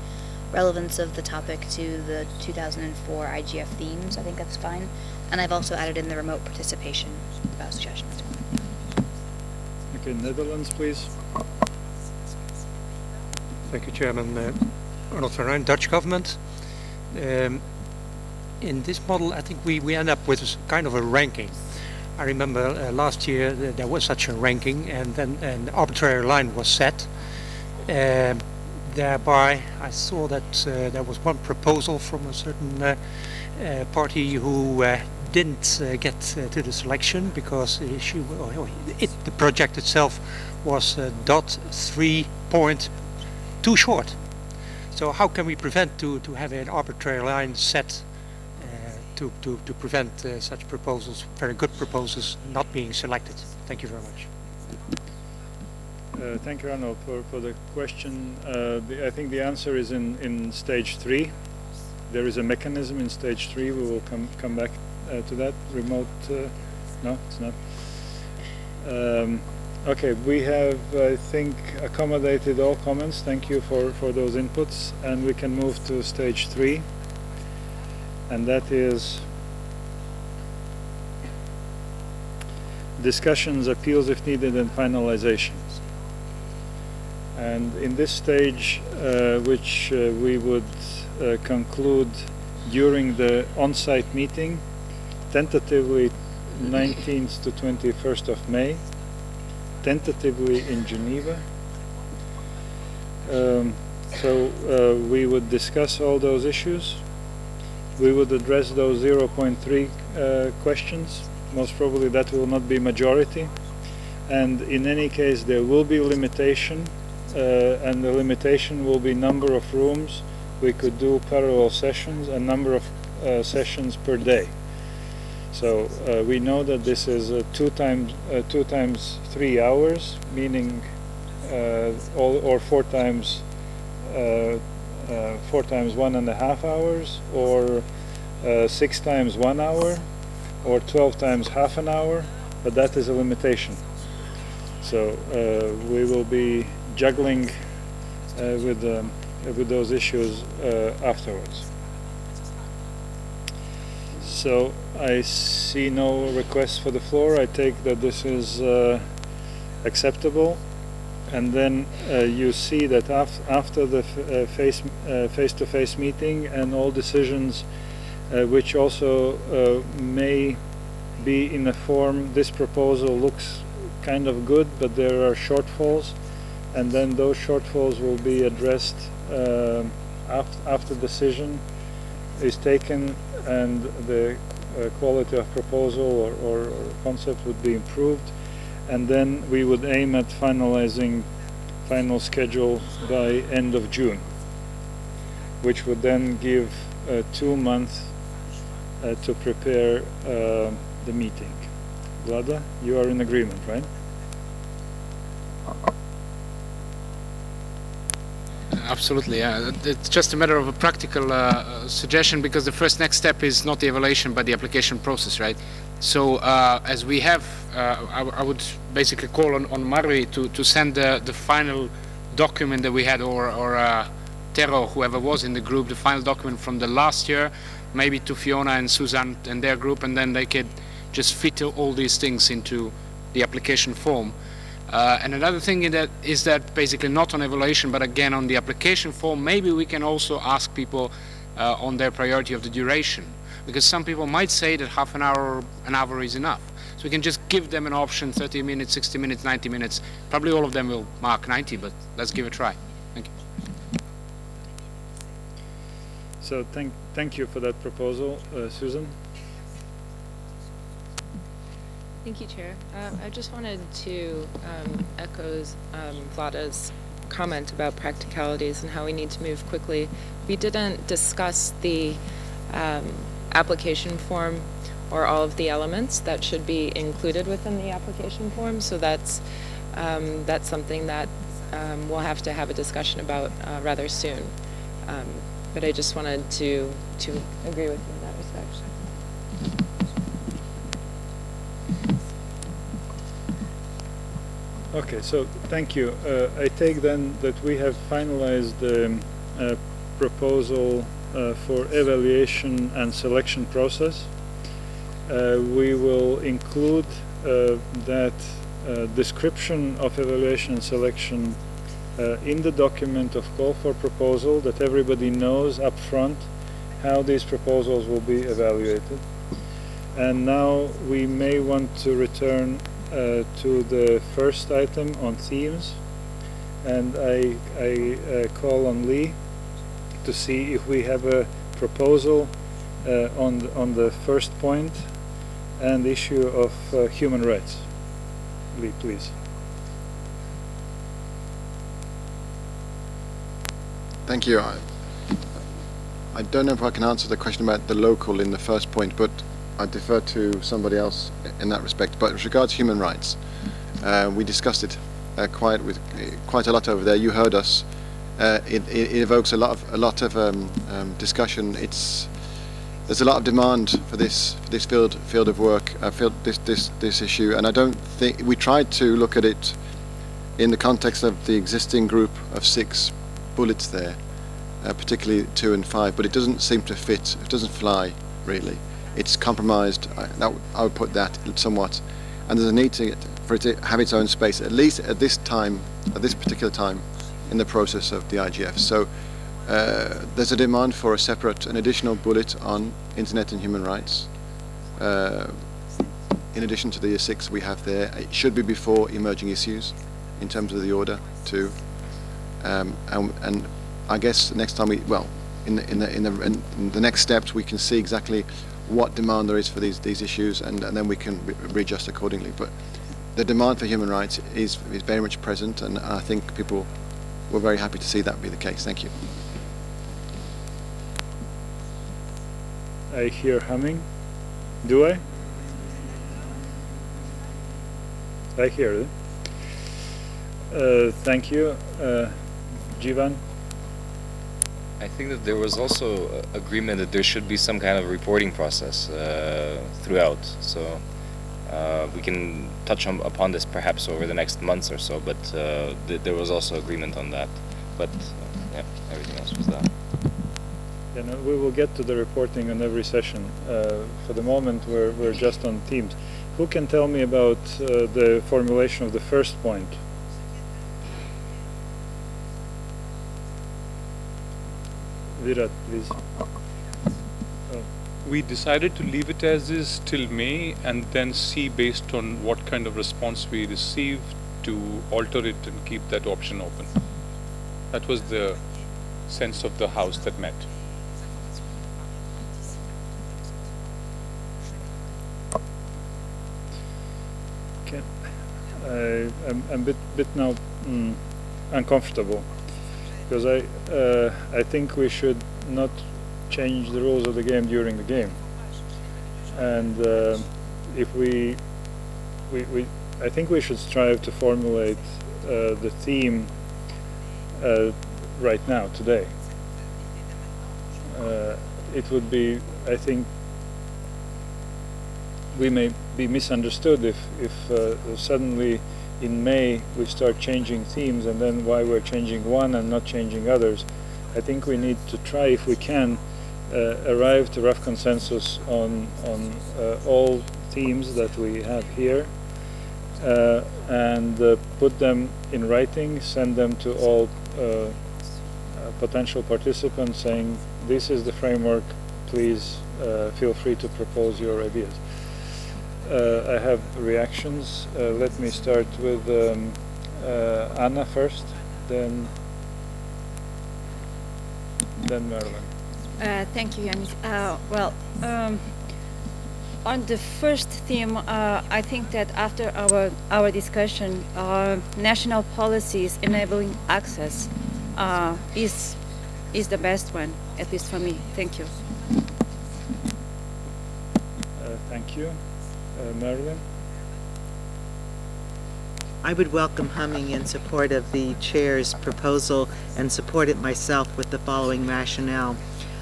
relevance of the topic to the 2004 IGF themes, I think that's fine. And I've also added in the remote participation without suggestion as well. Okay, Netherlands, please. Thank you, Chairman. Uh, Arnold van Rijn, Dutch government. Um, in this model, I think we, we end up with kind of a ranking. I remember uh, last year uh, there was such a ranking, and then an arbitrary line was set. Um, thereby, I saw that uh, there was one proposal from a certain uh, uh, party who uh, didn't get to the selection because it, the project itself was dot three point too short. So how can we prevent to, to have an arbitrary line set uh, to, to, to prevent uh, such proposals, very good proposals, not being selected? Thank you very much. Uh, thank you, Arnold, for, for the question. Uh, the, I think the answer is in, in stage three. There is a mechanism in stage three. We will come, come back uh, to that. Remote, uh, no, it's not. Um, Okay, we have, I think, accommodated all comments. Thank you for, for those inputs. And we can move to stage three. And that is discussions, appeals if needed, and finalizations. And in this stage, uh, which uh, we would uh, conclude during the on-site meeting, tentatively 19th to 21st of May, tentatively in Geneva. Um, so uh, we would discuss all those issues. We would address those 0.3 uh, questions. Most probably that will not be majority. And in any case, there will be limitation, uh, and the limitation will be number of rooms. We could do parallel sessions, a number of uh, sessions per day. So uh, we know that this is uh, two times uh, two times three hours, meaning uh, all, or four times uh, uh, four times one and a half hours, or six times one hour, or twelve times half an hour. But that is a limitation. So we will be juggling with um, with those issues afterwards. So I see no requests for the floor. I take that this is uh, acceptable. And then uh, you see that af after the uh, face uh, face-to-face -face meeting and all decisions, uh, which also uh, may be in a form, this proposal looks kind of good, but there are shortfalls, and then those shortfalls will be addressed af after decision is taken and the uh, quality of proposal or, or, or, concept would be improved and then we would aim at finalizing final schedule by end of June which would then give uh, two months uh, to prepare uh, the meeting. Vlada, you are in agreement, right? Absolutely, yeah. It's just a matter of a practical uh, uh, suggestion because the first next step is not the evaluation but the application process, right? So uh, as we have, uh, I, I would basically call on, on Marvi to, to send the, the final document that we had, or, or uh, Tero, whoever was in the group, the final document from the last year, maybe to Fiona and Suzanne and their group, and then they could just fit all these things into the application form. Uh, and another thing in that is that basically not on evaluation, but again on the application form, maybe we can also ask people uh, on their priority of the duration. Because some people might say that half an hour or an hour is enough. So we can just give them an option, 30 minutes, 60 minutes, 90 minutes. Probably all of them will mark 90, but let's give it a try. Thank you. So thank, thank you for that proposal. Uh, Susan? Thank you, Chair. Um, I just wanted to um, echo um, Vlada's comment about practicalities and how we need to move quickly. We didn't discuss the um, application form or all of the elements that should be included within the application form, so that's um, that's something that um, we'll have to have a discussion about uh, rather soon. but I just wanted to to agree with you Okay, so thank you. Uh, I take then that we have finalized the um, uh, proposal uh, for evaluation and selection process. Uh, we will include uh, that uh, description of evaluation and selection in the document of call for proposal that everybody knows up front how these proposals will be evaluated. And now we may want to return uh, to the first item on themes and I, I uh, call on Lee to see if we have a proposal uh, on, the, on the first point and issue of uh, human rights. Lee, please. Thank you. I, I don't know if I can answer the question about the local in the first point, but I defer to somebody else in that respect. But as regards human rights, uh, we discussed it uh, quite with quite a lot over there. You heard us. Uh, it, it, evokes a lot of a lot of um, um, discussion. It's there's a lot of demand for this for this field field of work, uh, field, this this this issue, and I don't think we tried to look at it in the context of the existing group of six bullets there, uh, particularly two and five, but it doesn't seem to fit. It doesn't fly really it's compromised. I, that, I would put that somewhat, and there's a need to, for it to have its own space, at least at this time, at this particular time, in the process of the IGF. So uh, there's a demand for a separate, an additional bullet on internet and human rights. Uh, in addition to the six we have there, it should be before emerging issues, in terms of the order too. Um, and, and I guess next time we, well, in the, in the, in the, in the next steps we can see exactly what demand there is for these these issues, and, and then we can re readjust accordingly. But the demand for human rights is is very much present, and I think people were very happy to see that be the case. Thank you. I hear humming. Do I? I hear it. Uh, thank you. Uh, Jivan? I think that there was also agreement that there should be some kind of reporting process uh, throughout. So uh, we can touch on, upon this perhaps over the next months or so, but uh, th there was also agreement on that. But uh, yeah, everything else was that. Yeah, no, we will get to the reporting on every session. Uh, for the moment, we're, we're just on teams. Who can tell me about uh, the formulation of the first point? Virat, please. We decided to leave it as is till May and then see based on what kind of response we receive to alter it and keep that option open. That was the sense of the House that met. Okay. I, I'm, I'm a bit, bit now mm, uncomfortable because I uh, I think we should not change the rules of the game during the game. And uh, if we, we we I think we should strive to formulate uh, the theme uh, right now today. Uh, it would be I think we may be misunderstood if, if uh, suddenly in May we start changing themes and then why we're changing one and not changing others. I think we need to try, if we can, uh, arrive to rough consensus on, on uh, all themes that we have here uh, and uh, put them in writing, send them to all uh, uh, potential participants saying this is the framework, please feel free to propose your ideas. I have reactions. let me start with um, Anna first, then then Marilyn. Uh, thank you, Yanis. Uh, well, um, on the first theme, uh, I think that after our our discussion, uh, national policies enabling access uh, is is the best one, at least for me. Thank you. Uh, thank you, Marilyn. I would welcome humming in support of the chair's proposal and support it myself with the following rationale.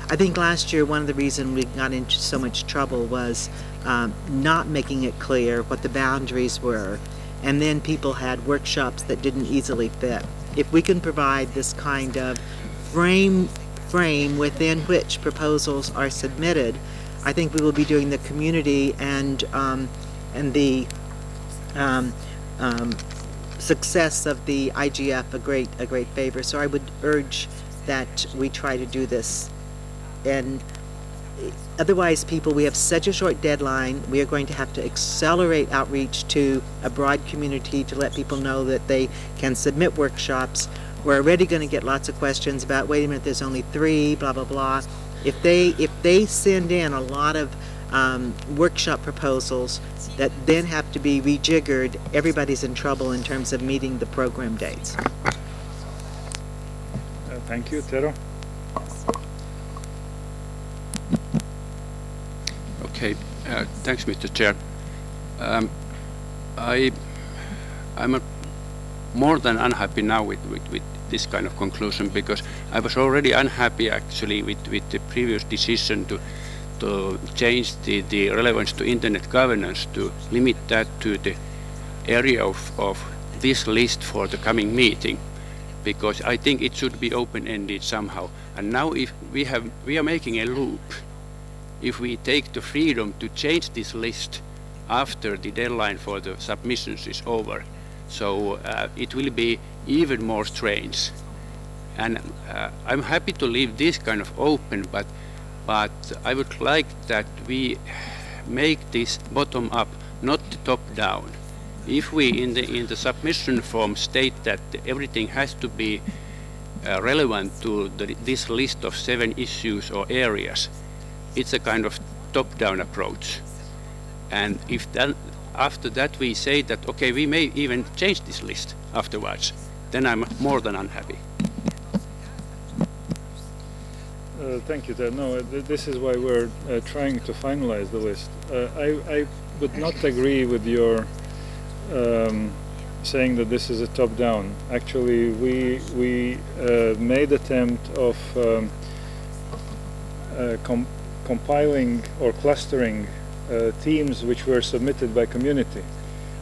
I think last year one of the reasons we got into so much trouble was um, not making it clear what the boundaries were, and then people had workshops that didn't easily fit. If we can provide this kind of frame frame within which proposals are submitted, I think we will be doing the community and um, and the um, um success of the IGF a great a great favor. So I would urge that we try to do this. And otherwise people we have such a short deadline. We are going to have to accelerate outreach to a broad community to let people know that they can submit workshops. We're already going to get lots of questions about wait a minute there's only three blah blah blah if they if they send in a lot of um, workshop proposals that then have to be rejiggered everybody's in trouble in terms of meeting the program dates uh, thank you Tero Okay, uh, thanks, Mr. Chair. Um, I, I'm more than unhappy now with, with, with, this kind of conclusion because I was already unhappy actually with, with the previous decision to to change the, the relevance to internet governance to limit that to the area of, of this list for the coming meeting because I think it should be open-ended somehow. And now if we have we are making a loop if we take the freedom to change this list after the deadline for the submissions is over. So uh, it will be even more strange. And uh, I'm happy to leave this kind of open, but, but I would like that we make this bottom up, not top down. If we in the, in the submission form state that everything has to be uh, relevant to the, this list of seven issues or areas, it's a kind of top-down approach. And if then after that we say that, okay, we may even change this list afterwards, then I'm more than unhappy. Uh, thank you. No, th this is why we're uh, trying to finalize the list. Uh, I, I, would not agree with your um, saying that this is a top-down. Actually, we we uh, made attempt of um, uh, compiling or clustering uh, themes which were submitted by community.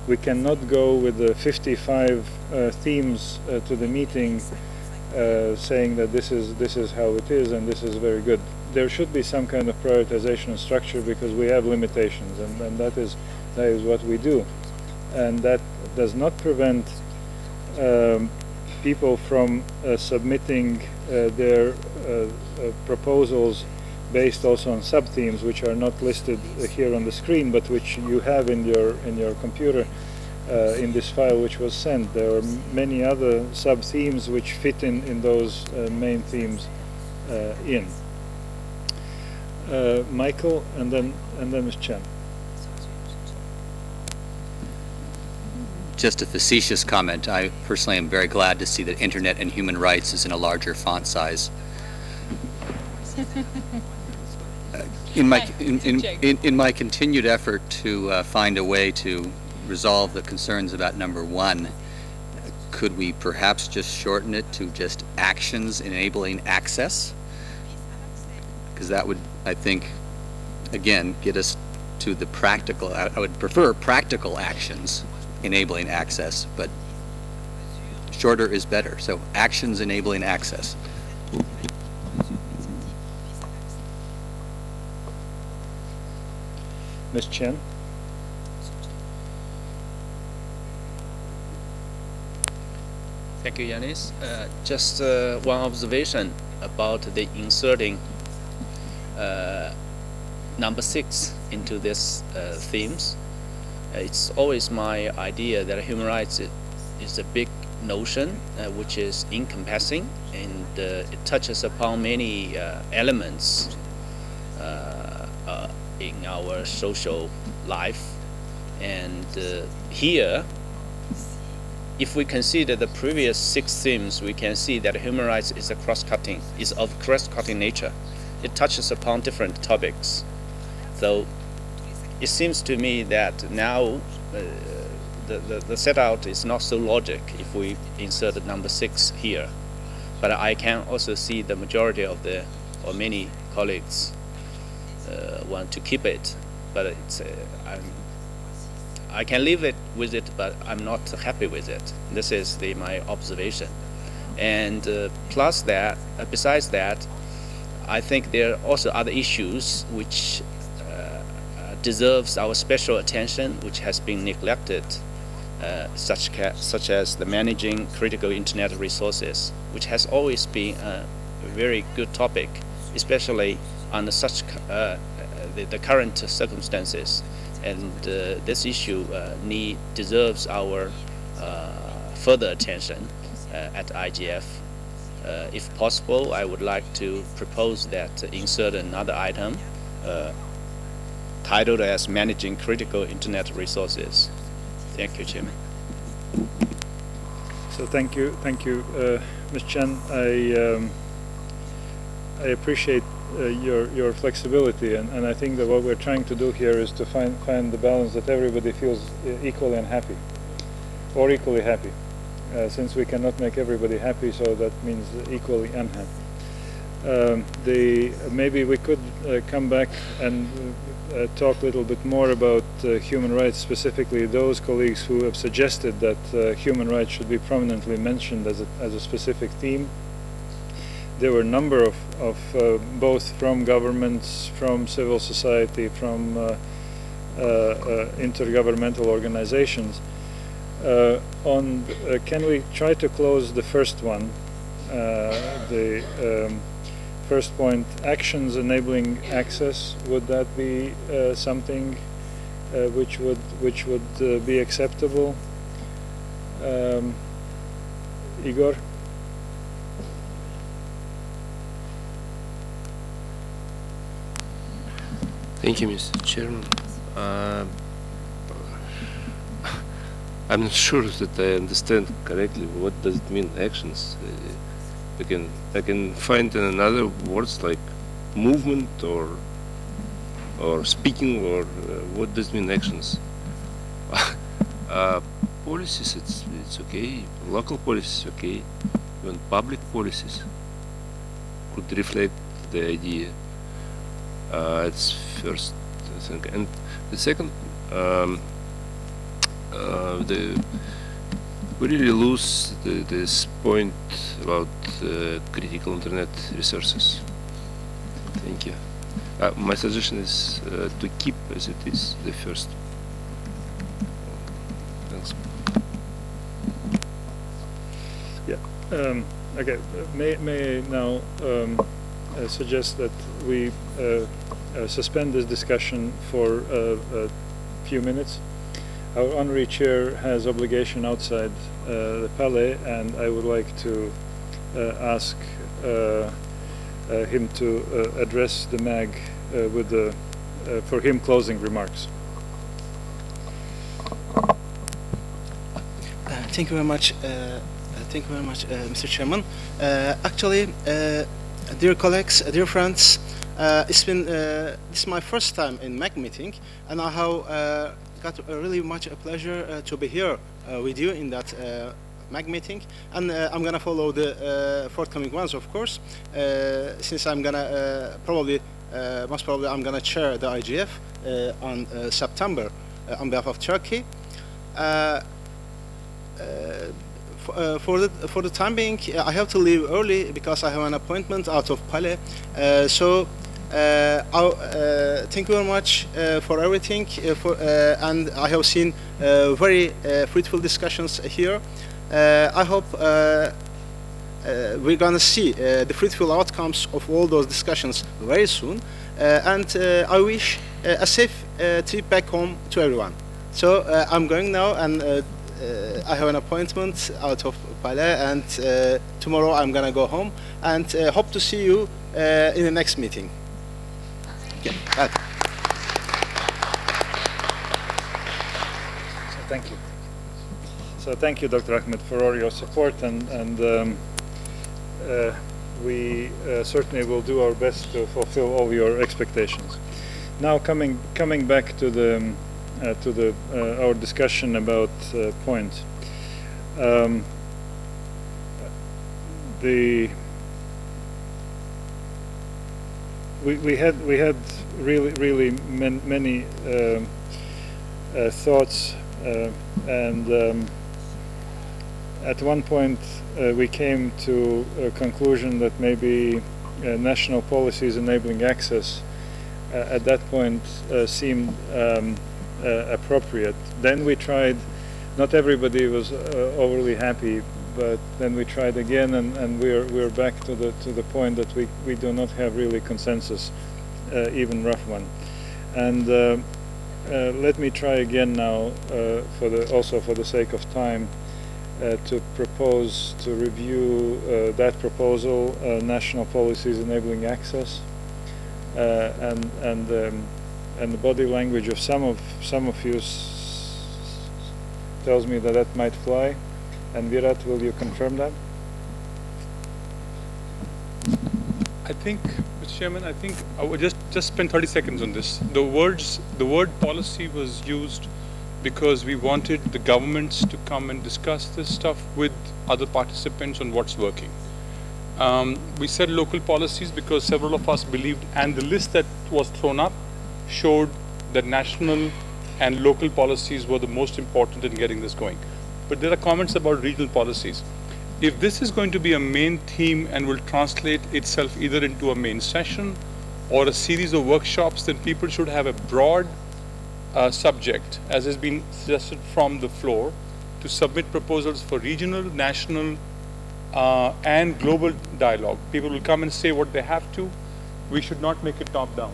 We cannot go with the 55 uh, themes uh, to the meeting uh, saying that this is this is how it is and this is very good. There should be some kind of prioritization structure because we have limitations and, and that is that is what we do. And that does not prevent um, people from uh, submitting uh, their proposals based also on sub-themes which are not listed here on the screen but which you have in your in your computer uh, in this file which was sent. There are many other sub-themes which fit in, in those uh, main themes uh, in. Uh, Michael and then and then Ms. Chen. Just a facetious comment. I personally am very glad to see that Internet and Human Rights is in a larger font size. in my in, in, in, in, my continued effort to uh, find a way to resolve the concerns about number one, could we perhaps just shorten it to just actions enabling access? Because that would, I think, again, get us to the practical, I I would prefer practical actions enabling access, but shorter is better. So actions enabling access. Ms. Chen? Thank you, Yanis. Uh, just uh, one observation about the inserting uh, number six into this uh, themes. Uh, it's always my idea that human rights is a big notion uh, which is encompassing and it touches upon many elements in our social life. And here, if we consider the previous six themes, we can see that human rights is a cross-cutting, is of cross-cutting nature. It touches upon different topics. So it seems to me that now uh, the, the, the set out is not so logic if we insert number six here. But I can also see the majority of the, or many colleagues uh, want to keep it. But it's, uh, I'm, I can live it with it, but I'm not happy with it. This is the, my observation. And uh, plus that, uh, besides that, I think there are also other issues which uh, uh, deserves our special attention, which has been neglected, uh, such, such as the managing critical internet resources, which has always been a very good topic, especially under such uh, the, the current circumstances. And uh, this issue uh, need deserves our uh, further attention at IGF. If possible, I would like to propose that insert another item titled as Managing Critical Internet Resources. Thank you, Chairman. So thank you, thank you, uh, Ms. Chen. I um, I appreciate uh, your your flexibility, and, and I think that what we're trying to do here is to find find the balance that everybody feels uh, equally unhappy, or equally happy. Uh, since we cannot make everybody happy, so that means equally unhappy. Um, the maybe we could uh, come back and uh, talk a little bit more about uh, human rights, specifically those colleagues who have suggested that human rights should be prominently mentioned as a, as a specific theme. There were a number of, of uh, both from governments, from civil society, from uh, uh, uh, intergovernmental organizations. Uh, on, uh, can we try to close the first one, the um, first point, actions enabling access, would that be something which would which would be acceptable? Um, Igor? Thank you, Mr. Chairman. Uh, I'm not sure that I understand correctly. What does it mean, actions? Uh, I can I can find in another words like movement or or speaking or uh, what does it mean actions? uh, policies, it's it's okay. Local policies, okay. Even public policies could reflect the idea. Uh, it's first thing, and the second, um, uh, the we really lose the, this point about uh, critical internet resources. Thank you. Uh, my suggestion is uh, to keep as it is the first. Thanks. Yeah. Um, okay. May may I now um, uh, suggest that we uh, suspend this discussion for uh, a few minutes. Our honorary chair has obligation outside uh, the palais, and I would like to uh, ask uh, uh, him to uh, address the MAG uh, with the uh, for him closing remarks. Uh, Thank you very much. uh, uh, Thank you very much, uh, Mr. Chairman. Uh, Actually, uh, dear colleagues, uh, dear friends, uh, it's been uh, this is my first time in MAG meeting, and I have uh, got really much a pleasure uh, to be here uh, with you in that uh, MAG meeting, and I'm gonna follow the forthcoming ones, of course, since I'm gonna probably most probably I'm to chair the IGF on September on behalf of Turkey. Uh, for the for the time being, I have to leave early because I have an appointment out of Palais. Uh, so. Uh, uh, thank you very much uh, for everything, uh, for, uh, and I have seen uh, very fruitful discussions here. I hope uh, we're going to see uh, the fruitful outcomes of all those discussions very soon. Uh, and I wish a safe trip back home to everyone. So I'm going now, and I have an appointment out of Palais, and tomorrow I'm going to go home, and hope to see you in the next meeting. Okay. Bye. So thank you. So thank you, Dr. Ahmed, for all your support, and, and um, uh, we uh, certainly will do our best to fulfill all your expectations. Now, coming coming back to the um, uh, to the uh, our discussion about uh, points. Um, the we, we had we had really really man, many um, uh, thoughts uh, and um, at one point uh, we came to a conclusion that maybe uh, national policies enabling access uh, at that point uh, seemed um, appropriate. Then we tried, not everybody was overly happy, but then we tried again and, and we're, we're back to the, to the point that we, we do not have really consensus, uh, even rough one. And uh, uh, let me try again now, uh, for the, also for the sake of time, uh, to propose to review uh, that proposal, national policies enabling access, and and um, and the body language of some of some of you tells me that that might fly. And Virat, will you confirm that? I think, Mr. Chairman, I think I would just, just spend 30 seconds on this. The words, the word policy was used because we wanted the governments to come and discuss this stuff with other participants on what's working. Um, we said local policies because several of us believed, and the list that was thrown up showed that national and local policies were the most important in getting this going. But there are comments about regional policies. If this is going to be a main theme and will translate itself either into a main session or a series of workshops, then people should have a broad uh, subject, as has been suggested from the floor, to submit proposals for regional, national, uh, and global dialogue. People will come and say what they have to. We should not make it top down.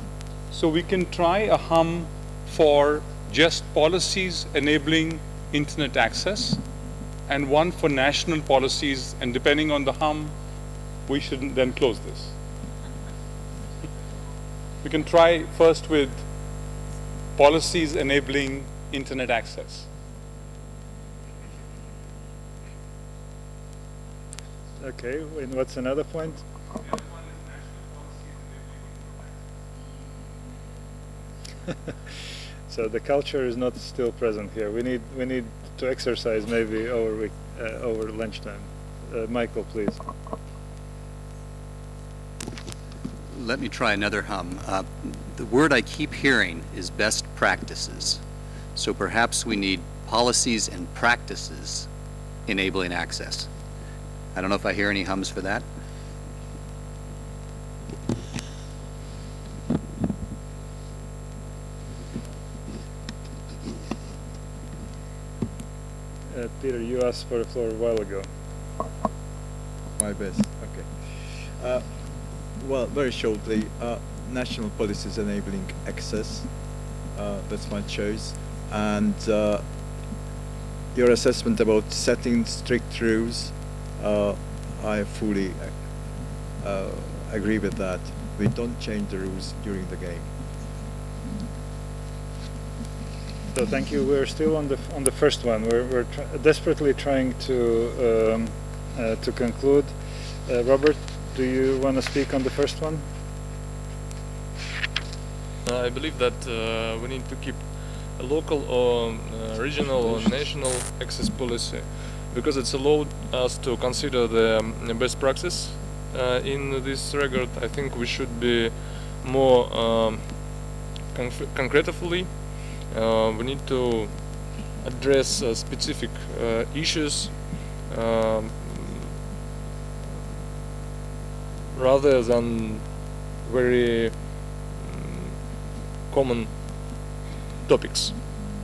So we can try a hum for just policies enabling internet access and one for national policies, and depending on the hum, we should then close this. We can try first with policies enabling internet access. Okay, and what's another point? so the culture is not still present here. We need we need to exercise maybe over week, uh, over lunchtime. Uh, Michael, please. Let me try another hum. Uh, the word I keep hearing is best practices. So perhaps we need policies and practices enabling access. I don't know if I hear any hums for that. Uh, Peter, you asked for the floor a while ago. My best, okay. Uh, well, very shortly, uh, national policies enabling access, uh, that's my choice. And uh, your assessment about setting strict rules, uh, I fully agree with that. We don't change the rules during the game. So thank you. We're still on the on the first one. We're we're tr desperately trying to um, uh, to conclude. Uh, Robert, do you want to speak on the first one? Uh, I believe that uh, we need to keep a local or uh, regional or national access policy because it's allowed us to consider the um, best practice uh, in this regard. I think we should be more um, conf- concretely. Uh, we need to address uh, specific uh, issues um, rather than very mm, common topics.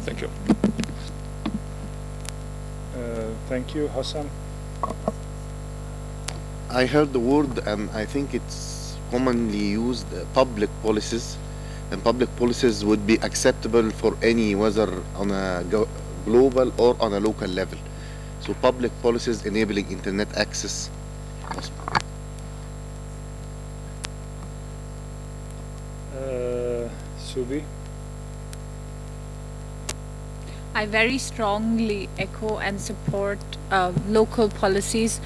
Thank you. Uh, thank you, Hassan. I heard the word, and I think it's commonly used, uh, public policies. And public policies would be acceptable for any, whether on a global or on a local level. So public policies enabling internet access. Uh, Subi? I very strongly echo and support uh, local policies.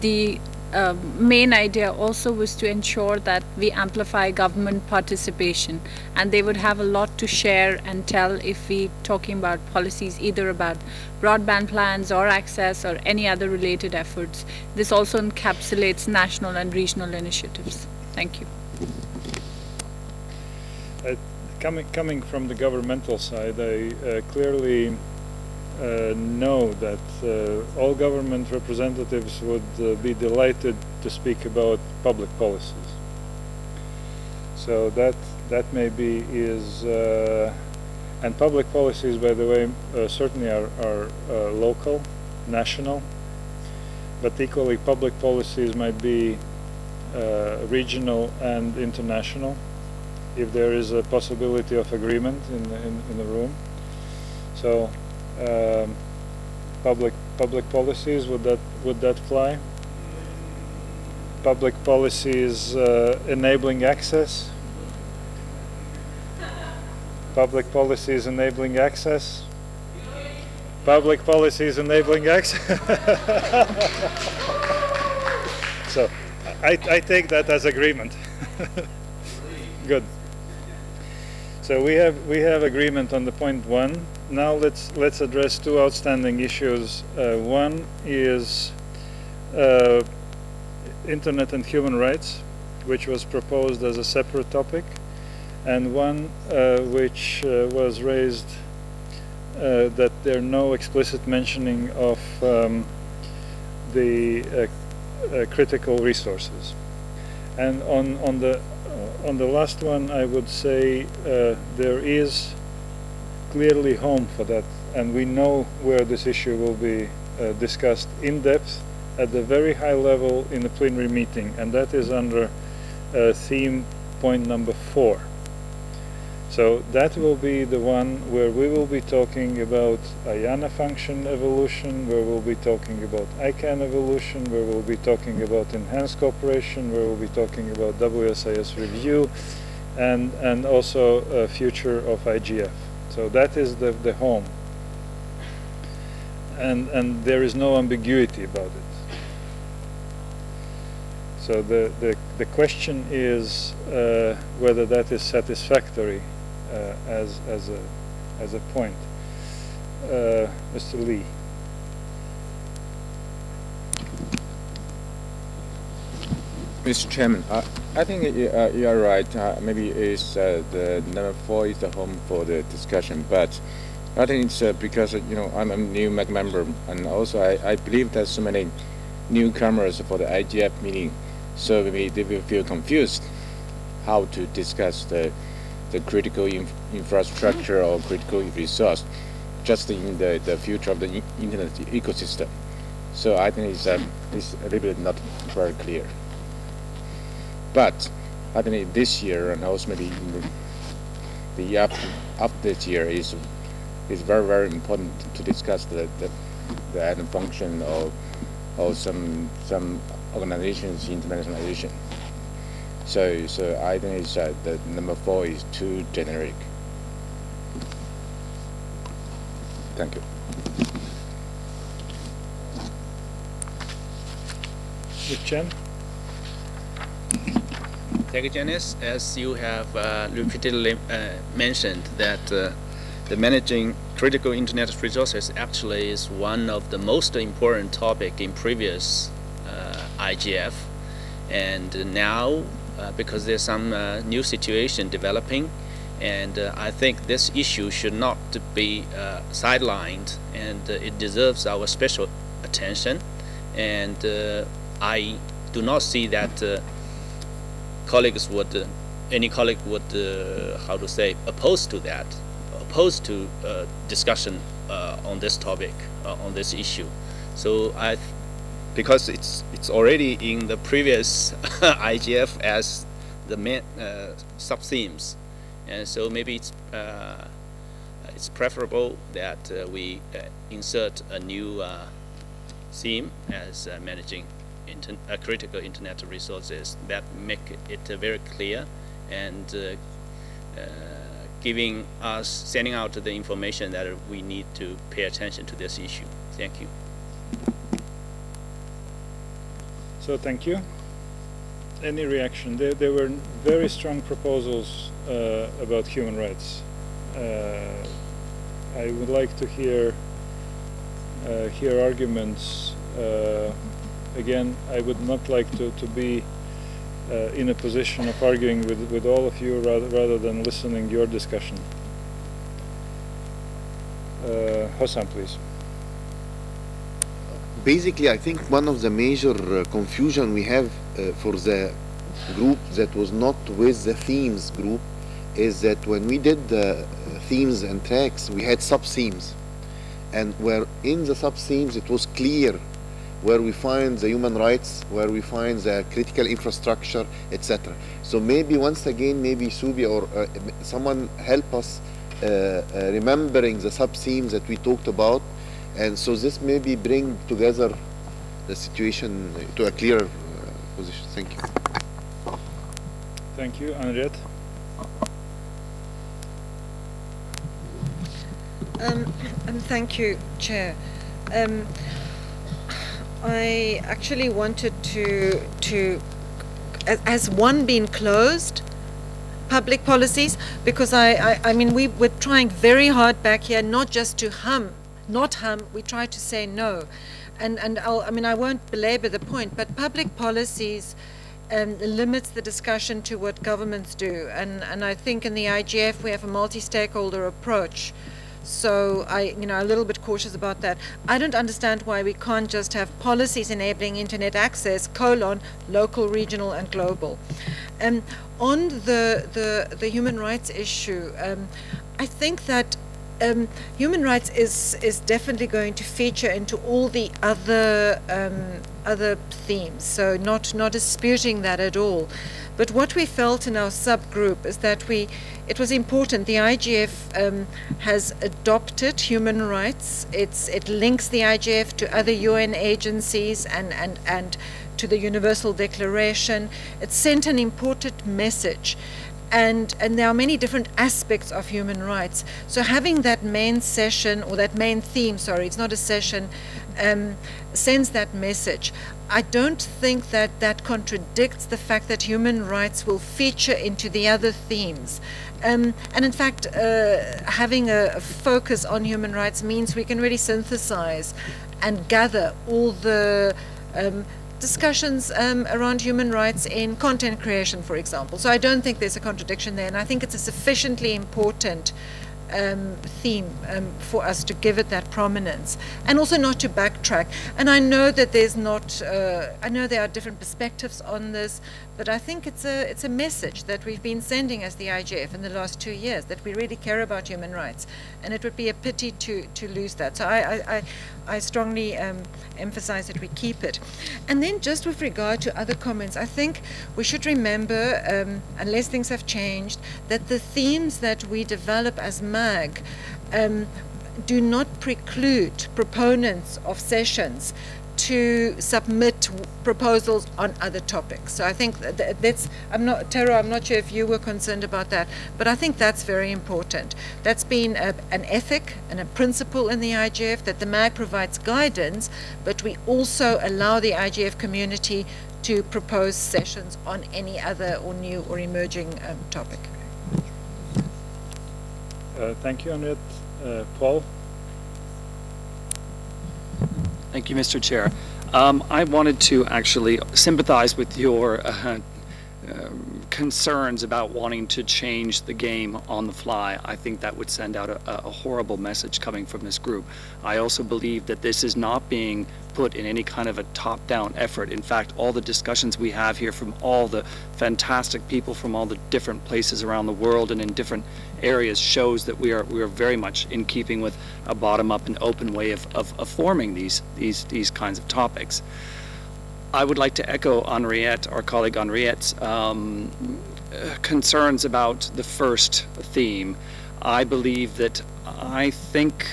The uh, main idea also was to ensure that we amplify government participation and they would have a lot to share and tell if we talking about policies either about broadband plans or access or any other related efforts. This also encapsulates national and regional initiatives. Thank you. Uh, coming coming from the governmental side, I uh, clearly know that uh, all government representatives would uh, be delighted to speak about public policies. So that that maybe is uh, and public policies, by the way, uh, certainly are, are uh, local, national, but equally public policies might be uh, regional and international if there is a possibility of agreement in the, in, in the room. So, um, public public policies would that would that fly? Public policies uh, enabling access. Public policies enabling access. Public policies enabling access. so, I, I take that as agreement. Good. So we have we have agreement on the point one. Now let's let's address two outstanding issues. Uh, one is uh, internet and human rights, which was proposed as a separate topic, and one uh, which uh, was raised uh, that there are no explicit mentioning of um, the uh, critical resources. And on on the on the last one, I would say there is clearly home for that, and we know where this issue will be uh, discussed in depth at the very high level in the plenary meeting, and that is under uh, theme point number four. So that will be the one where we will be talking about IANA function evolution, where we'll be talking about ICANN evolution, where we'll be talking about enhanced cooperation, where we'll be talking about WSIS review, and, and also a future of IGF. So that is the, the home. And, and there is no ambiguity about it. So the, the, the question is uh, whether that is satisfactory uh, as as a as a point. Uh, Mr. Lee. Mr. Chairman, uh, I think uh, you are right. Uh, maybe it's uh, the number four is the home for the discussion, but I think it's because you know I'm a new MAG member, and also I, I believe there's so many newcomers for the IGF meeting, so maybe they will feel confused how to discuss the the critical inf infrastructure or critical resource just in the, the future of the internet ecosystem. So I think it's, um, it's a little bit not very clear. But I think this year and also maybe the, up, this year is is very very important to discuss the the, the IANA function of of some some organizations internationalization. So, so I think it's, uh, number four is too generic. Thank you. Ms. Chen? You, As you have uh, repeatedly uh, mentioned that uh, the managing critical internet resources actually is one of the most important topic in previous uh, IGF and now uh, because there's some uh, new situation developing, and I think this issue should not be sidelined, and it deserves our special attention. And I do not see that colleagues would, any colleague would, how to say, opposed to that, opposed to discussion on this topic, on this issue. So I because it's it's already in the previous IGF as the main uh, sub themes, and so maybe it's uh, it's preferable that uh, we uh, insert a new uh, theme as uh, managing inter critical internet resources that make it very clear and giving us sending out the information that we need to pay attention to this issue. Thank you. So thank you. Any reaction? There, there were very strong proposals uh, about human rights. Uh, I would like to hear uh, hear arguments. Again, I would not like to, to be uh, in a position of arguing with, with all of you rather, rather than listening your discussion. Uh, Hassan, please basically, I think one of the major uh, confusion we have uh, for the group that was not with the themes group is that when we did the uh, themes and tracks, we had sub-themes. And where in the sub-themes, it was clear where we find the human rights, where we find the critical infrastructure, etc. So maybe once again, maybe Subi or uh, someone help us uh, uh, remembering the sub-themes that we talked about and so this maybe bring together the situation to a clearer uh, position. Thank you. Thank you, Henriette. Um, and thank you, Chair. Um, I actually wanted to to has one been closed public policies because I, I, I mean we were trying very hard back here not just to hum not hum, we try to say no. And, and I'll, I mean, I won't belabor the point, but public policies um, limits the discussion to what governments do. And, and I think in the IGF we have a multi-stakeholder approach. So I, you know, a little bit cautious about that. I don't understand why we can't just have policies enabling internet access, colon, local, regional, and global. Um, on the, the, the human rights issue, um, I think that um, human rights is is definitely going to feature into all the other um, other themes. So not not disputing that at all. But what we felt in our subgroup is that we it was important. The IGF um, has adopted human rights. It's it links the IGF to other UN agencies and and and to the Universal Declaration. It sent an important message and and there are many different aspects of human rights. So having that main session or that main theme, sorry, it's not a session, um, sends that message. I don't think that that contradicts the fact that human rights will feature into the other themes. Um, and in fact, uh, having a, a focus on human rights means we can really synthesize and gather all the um, discussions um, around human rights in content creation, for example. So I don't think there's a contradiction there, and I think it's a sufficiently important um, theme um, for us to give it that prominence and also not to backtrack. And I know that there's not, uh, I know there are different perspectives on this, but I think it's a, it's a message that we've been sending as the IGF in the last two years that we really care about human rights. And it would be a pity to, to lose that. So I, I, I strongly um, emphasize that we keep it. And then just with regard to other comments, I think we should remember, um, unless things have changed, that the themes that we develop as MAG um, do not preclude proponents of sessions to submit proposals on other topics. So I think that that's, I'm not, Tara, I'm not sure if you were concerned about that, but I think that's very important. That's been a, an ethic and a principle in the IGF that the MAG provides guidance, but we also allow the IGF community to propose sessions on any other or new or emerging um, topic. Uh, thank you, Annette. Uh, Paul? Thank you, Mr. Chair. Um, I wanted to actually sympathize with your uh, um, concerns about wanting to change the game on the fly. I think that would send out a, a horrible message coming from this group. I also believe that this is not being put in any kind of a top-down effort. In fact, all the discussions we have here from all the fantastic people from all the different places around the world and in different areas shows that we are we are very much in keeping with a bottom-up and open way of, of, of forming these these these kinds of topics. I would like to echo Henriette, our colleague Henriette's um, concerns about the first theme. I believe that I think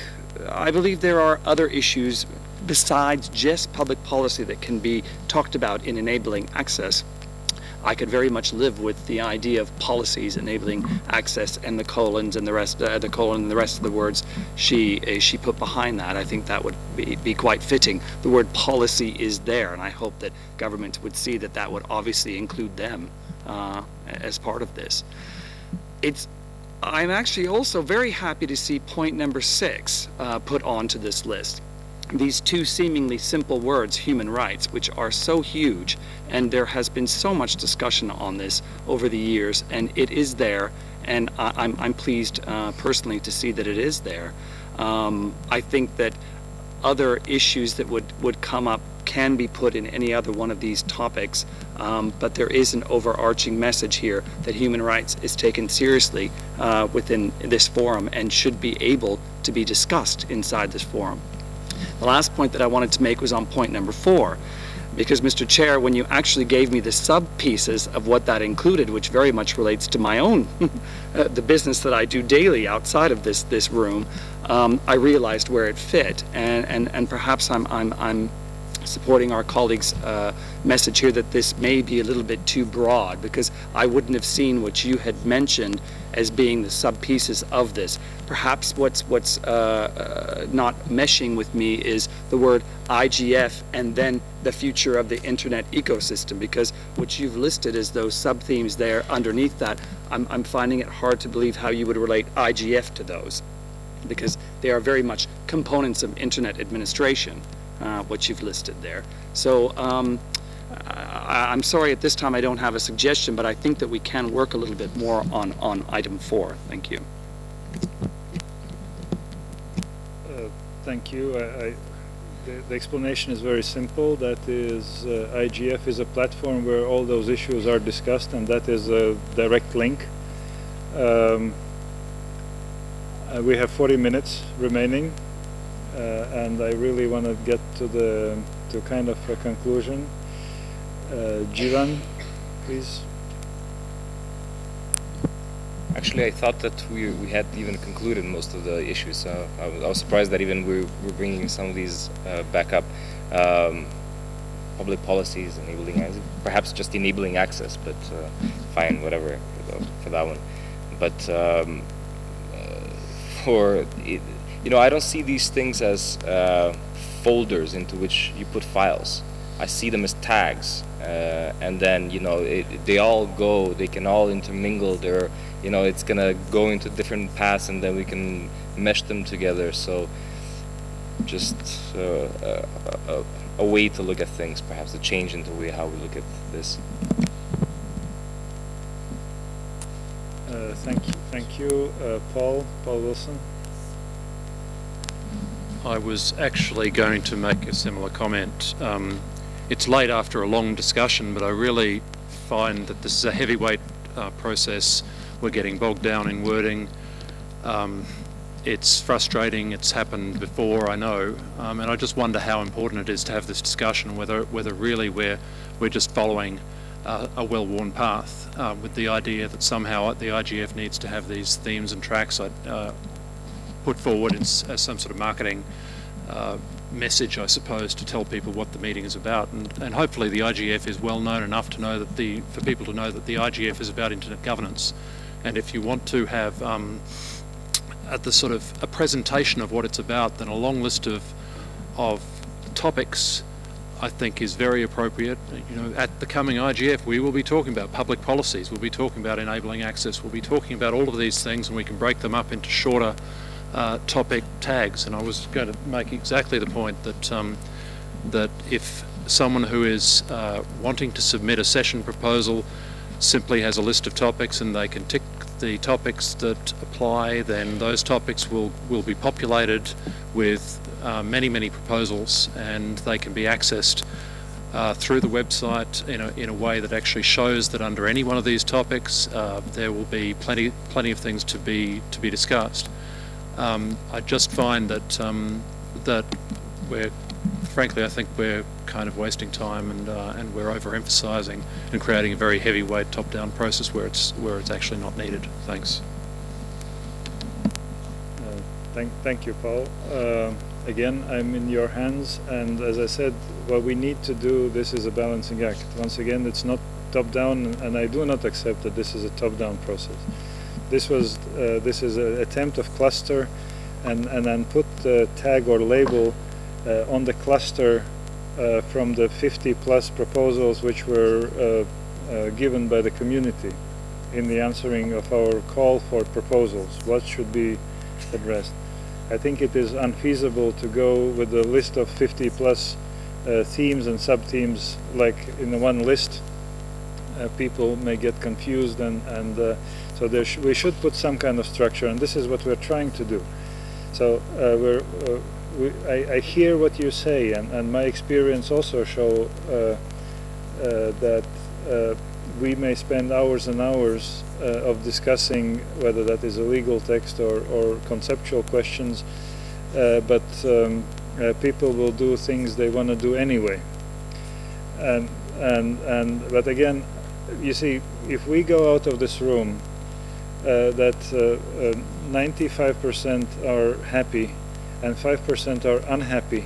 I believe there are other issues besides just public policy that can be talked about in enabling access. I could very much live with the idea of policies enabling access and the colons and the rest, uh, the colon and the rest of the words she uh, she put behind that. I think that would be, be quite fitting. The word policy is there, and I hope that governments would see that that would obviously include them uh, as part of this. It's I'm actually also very happy to see point number six uh, put onto this list these two seemingly simple words, human rights, which are so huge, and there has been so much discussion on this over the years, and it is there, and I, am I'm pleased uh, personally to see that it is there. Um, I think that other issues that would, would come up can be put in any other one of these topics, um, but there is an overarching message here that human rights is taken seriously uh, within this forum and should be able to be discussed inside this forum. The last point that I wanted to make was on point number four, because Mr. Chair, when you actually gave me the sub pieces of what that included, which very much relates to my own, uh, the business that I do daily outside of this this room, um, I realized where it fit, and and and perhaps I'm I'm I'm supporting our colleagues' uh, message here that this may be a little bit too broad because I wouldn't have seen what you had mentioned as being the sub pieces of this. Perhaps what's what's uh, uh, not meshing with me is the word IGF and then the future of the internet ecosystem because what you've listed as those sub themes there underneath that, I'm, I'm finding it hard to believe how you would relate IGF to those because they are very much components of internet administration uh, what you've listed there. So um, I, am sorry at this time I don't have a suggestion, but I think that we can work a little bit more on, on item four. Thank you. Uh, thank you. I, I, the, the, explanation is very simple. That is, uh, IGF is a platform where all those issues are discussed, and that is a direct link. Um, uh, we have 40 minutes remaining. Uh, and I really want to get to the to kind of a conclusion. Uh, Jivan, please. Actually, I thought that we, we had even concluded most of the issues. So I, was, I was surprised that even we were bringing some of these uh, back up. Um, public policies, enabling, perhaps just enabling access, but uh, fine, whatever for that one. But um, uh, for it, you know, I don't see these things as uh, folders into which you put files. I see them as tags, uh, and then you know it, they all go. They can all intermingle. They're you know it's gonna go into different paths, and then we can mesh them together. So just uh, a, a, a, way to look at things, perhaps a change in the way how we look at this. Uh, thank you, thank you, uh, Paul. Paul Wilson. I was actually going to make a similar comment. Um, it's late after a long discussion, but I really find that this is a heavyweight uh, process. We're getting bogged down in wording. Um, it's frustrating. It's happened before, I know, um, and I just wonder how important it is to have this discussion. Whether whether really we're we're just following uh, a well-worn path uh, with the idea that somehow the IGF needs to have these themes and tracks. Uh, put forward as, as some sort of marketing uh, message, I suppose, to tell people what the meeting is about. And, and hopefully the IGF is well known enough to know that the for people to know that the IGF is about internet governance. And if you want to have um, at the sort of a presentation of what it's about, then a long list of of topics I think is very appropriate. You know, at the coming IGF, we will be talking about public policies. We'll be talking about enabling access. We'll be talking about all of these things, and we can break them up into shorter uh, topic tags. And I was going to make exactly the point that um, that if someone who is uh, wanting to submit a session proposal simply has a list of topics and they can tick the topics that apply, then those topics will, will be populated with uh, many, many proposals and they can be accessed uh, through the website in a, in a way that actually shows that under any one of these topics uh, there will be plenty plenty of things to be to be discussed. Um, I just find that um, that we're frankly I think we're kind of wasting time and uh, and we're overemphasising and creating a very heavyweight top-down process where it's where it's actually not needed. Thanks. Uh, thank, thank you, Paul. Uh, again, I'm in your hands, and as I said, what we need to do, this is a balancing act. Once again, it's not top-down, and I do not accept that this is a top-down process. This was, uh, this is an attempt of cluster, and, and then put the tag or label uh, on the cluster uh, from the 50 plus proposals which were uh, given by the community in the answering of our call for proposals. What should be addressed? I think it is unfeasible to go with a list of 50 plus uh, themes and sub-themes like in the one list. Uh, people may get confused and, and uh, so sh we should put some kind of structure and this is what we're trying to do. So uh, we're, uh, we, I, I, hear what you say and, and my experience also show uh, that we may spend hours and hours uh, of discussing whether that is a legal text or, or conceptual questions, uh, but um, uh, people will do things they want to do anyway. And, and, and, but again, you see, if we go out of this room, uh, that 95% uh, are happy and 5% are unhappy,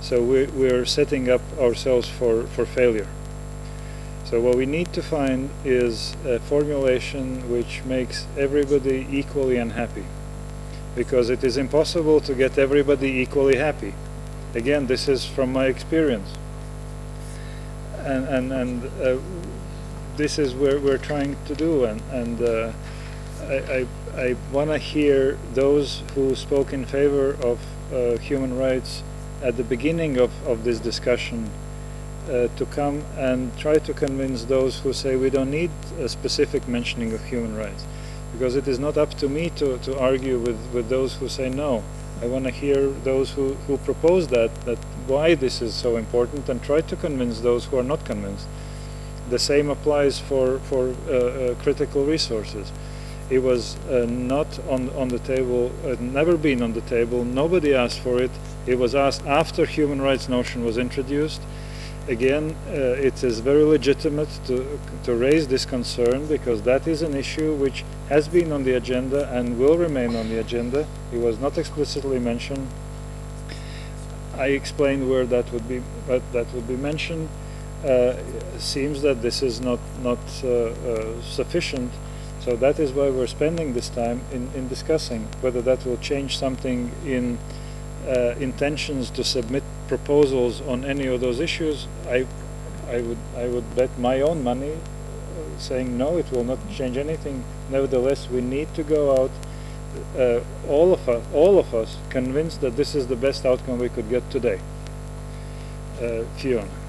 so we, we're setting up ourselves for, for failure. So what we need to find is a formulation which makes everybody equally unhappy. Because it is impossible to get everybody equally happy. Again, this is from my experience. And, and, and uh, this is where we're trying to do. And, and uh, I, I, I want to hear those who spoke in favor of uh, human rights at the beginning of, of this discussion uh, to come and try to convince those who say we don't need a specific mentioning of human rights. Because it is not up to me to, to argue with, with those who say no. I want to hear those who, who propose that, that why this is so important and try to convince those who are not convinced. The same applies for, for uh, uh, critical resources. It was uh, not on, on the table, uh, never been on the table, nobody asked for it. It was asked after human rights notion was introduced again, uh, it is very legitimate to, to raise this concern because that is an issue which has been on the agenda and will remain on the agenda. It was not explicitly mentioned. I explained where that would be, but that would be mentioned. Uh, seems that this is not not uh, uh, sufficient, so that is why we're spending this time in, in discussing whether that will change something in uh, intentions to submit proposals on any of those issues, I, I would, I would bet my own money, uh, saying no, it will not change anything. Nevertheless, we need to go out, uh, all of us, all of us, convinced that this is the best outcome we could get today. Uh, Fiona.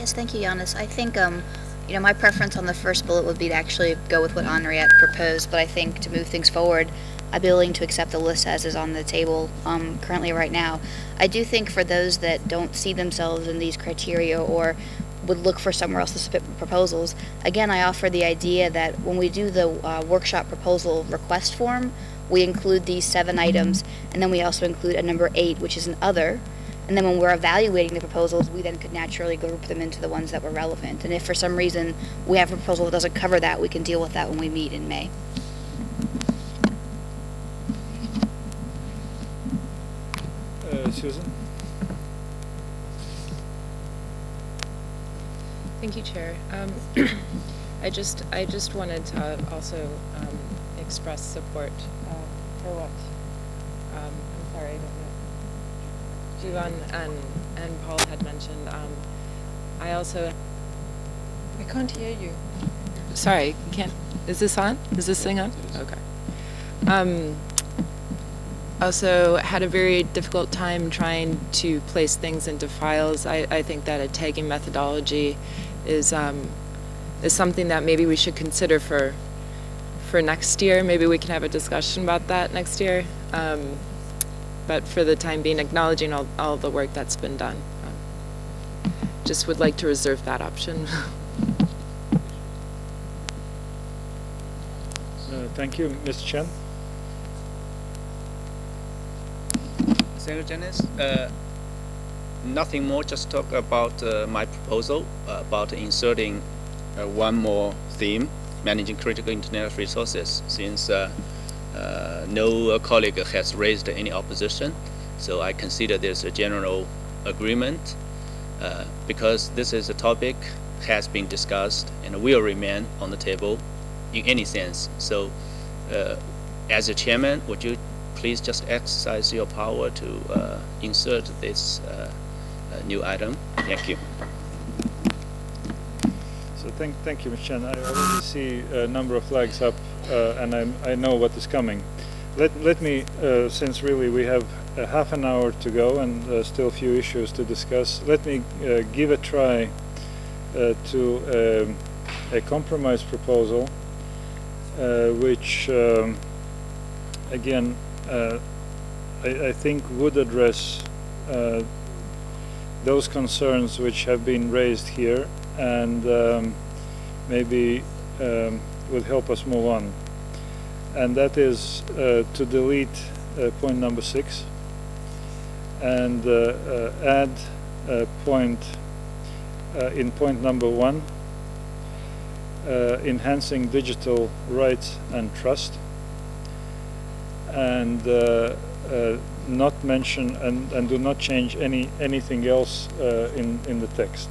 Yes, thank you, Janis. I think um, you know, my preference on the first bullet would be to actually go with what Henriette proposed, but I think to move things forward, I'd be willing to accept the list as is on the table um, currently right now. I do think for those that don't see themselves in these criteria or would look for somewhere else to submit proposals, again, I offer the idea that when we do the uh, workshop proposal request form, we include these seven items, and then we also include a number eight, which is an other, and then when we're evaluating the proposals, we then could naturally group them into the ones that were relevant. And if for some reason we have a proposal that doesn't cover that, we can deal with that when we meet in May. Uh, Susan? Thank you, Chair. Um, I just I just wanted to also um, express support uh, for what um, I'm sorry. Jivan and, and Paul had mentioned, um, I also... I can't hear you. Sorry, can't... Is this on? Is this thing on? Okay. Um, also had a very difficult time trying to place things into files. I, I think that a tagging methodology is um, is something that maybe we should consider for for next year. Maybe we can have a discussion about that next year. Um, but for the time being, acknowledging all, all the work that's been done. Um, just would like to reserve that option. Uh, Thank you. Ms. Chen? Senator Janice, uh, nothing more, just talk about uh, my proposal uh, about inserting uh, one more theme, managing critical internet resources, since uh, no colleague has raised any opposition. So I consider there's a general agreement uh, because this is a topic has been discussed and will remain on the table in any sense. So uh, as a chairman, would you please just exercise your power to uh, insert this uh, uh, new item? Thank you. Thank, thank you, Ms. Chen. I already see a number of flags up, uh, and I, I know what is coming. Let, let me, uh, since really we have a half an hour to go and uh, still a few issues to discuss, let me uh, give a try uh, to um, a compromise proposal, uh, which, um, again, I, I think would address those concerns which have been raised here and um, maybe um, will help us move on. And that is uh, to delete uh, point number six and uh, uh, add a point uh, in point number one, uh, enhancing digital rights and trust and uh, uh, not mention and, and do not change any anything else uh, in in the text.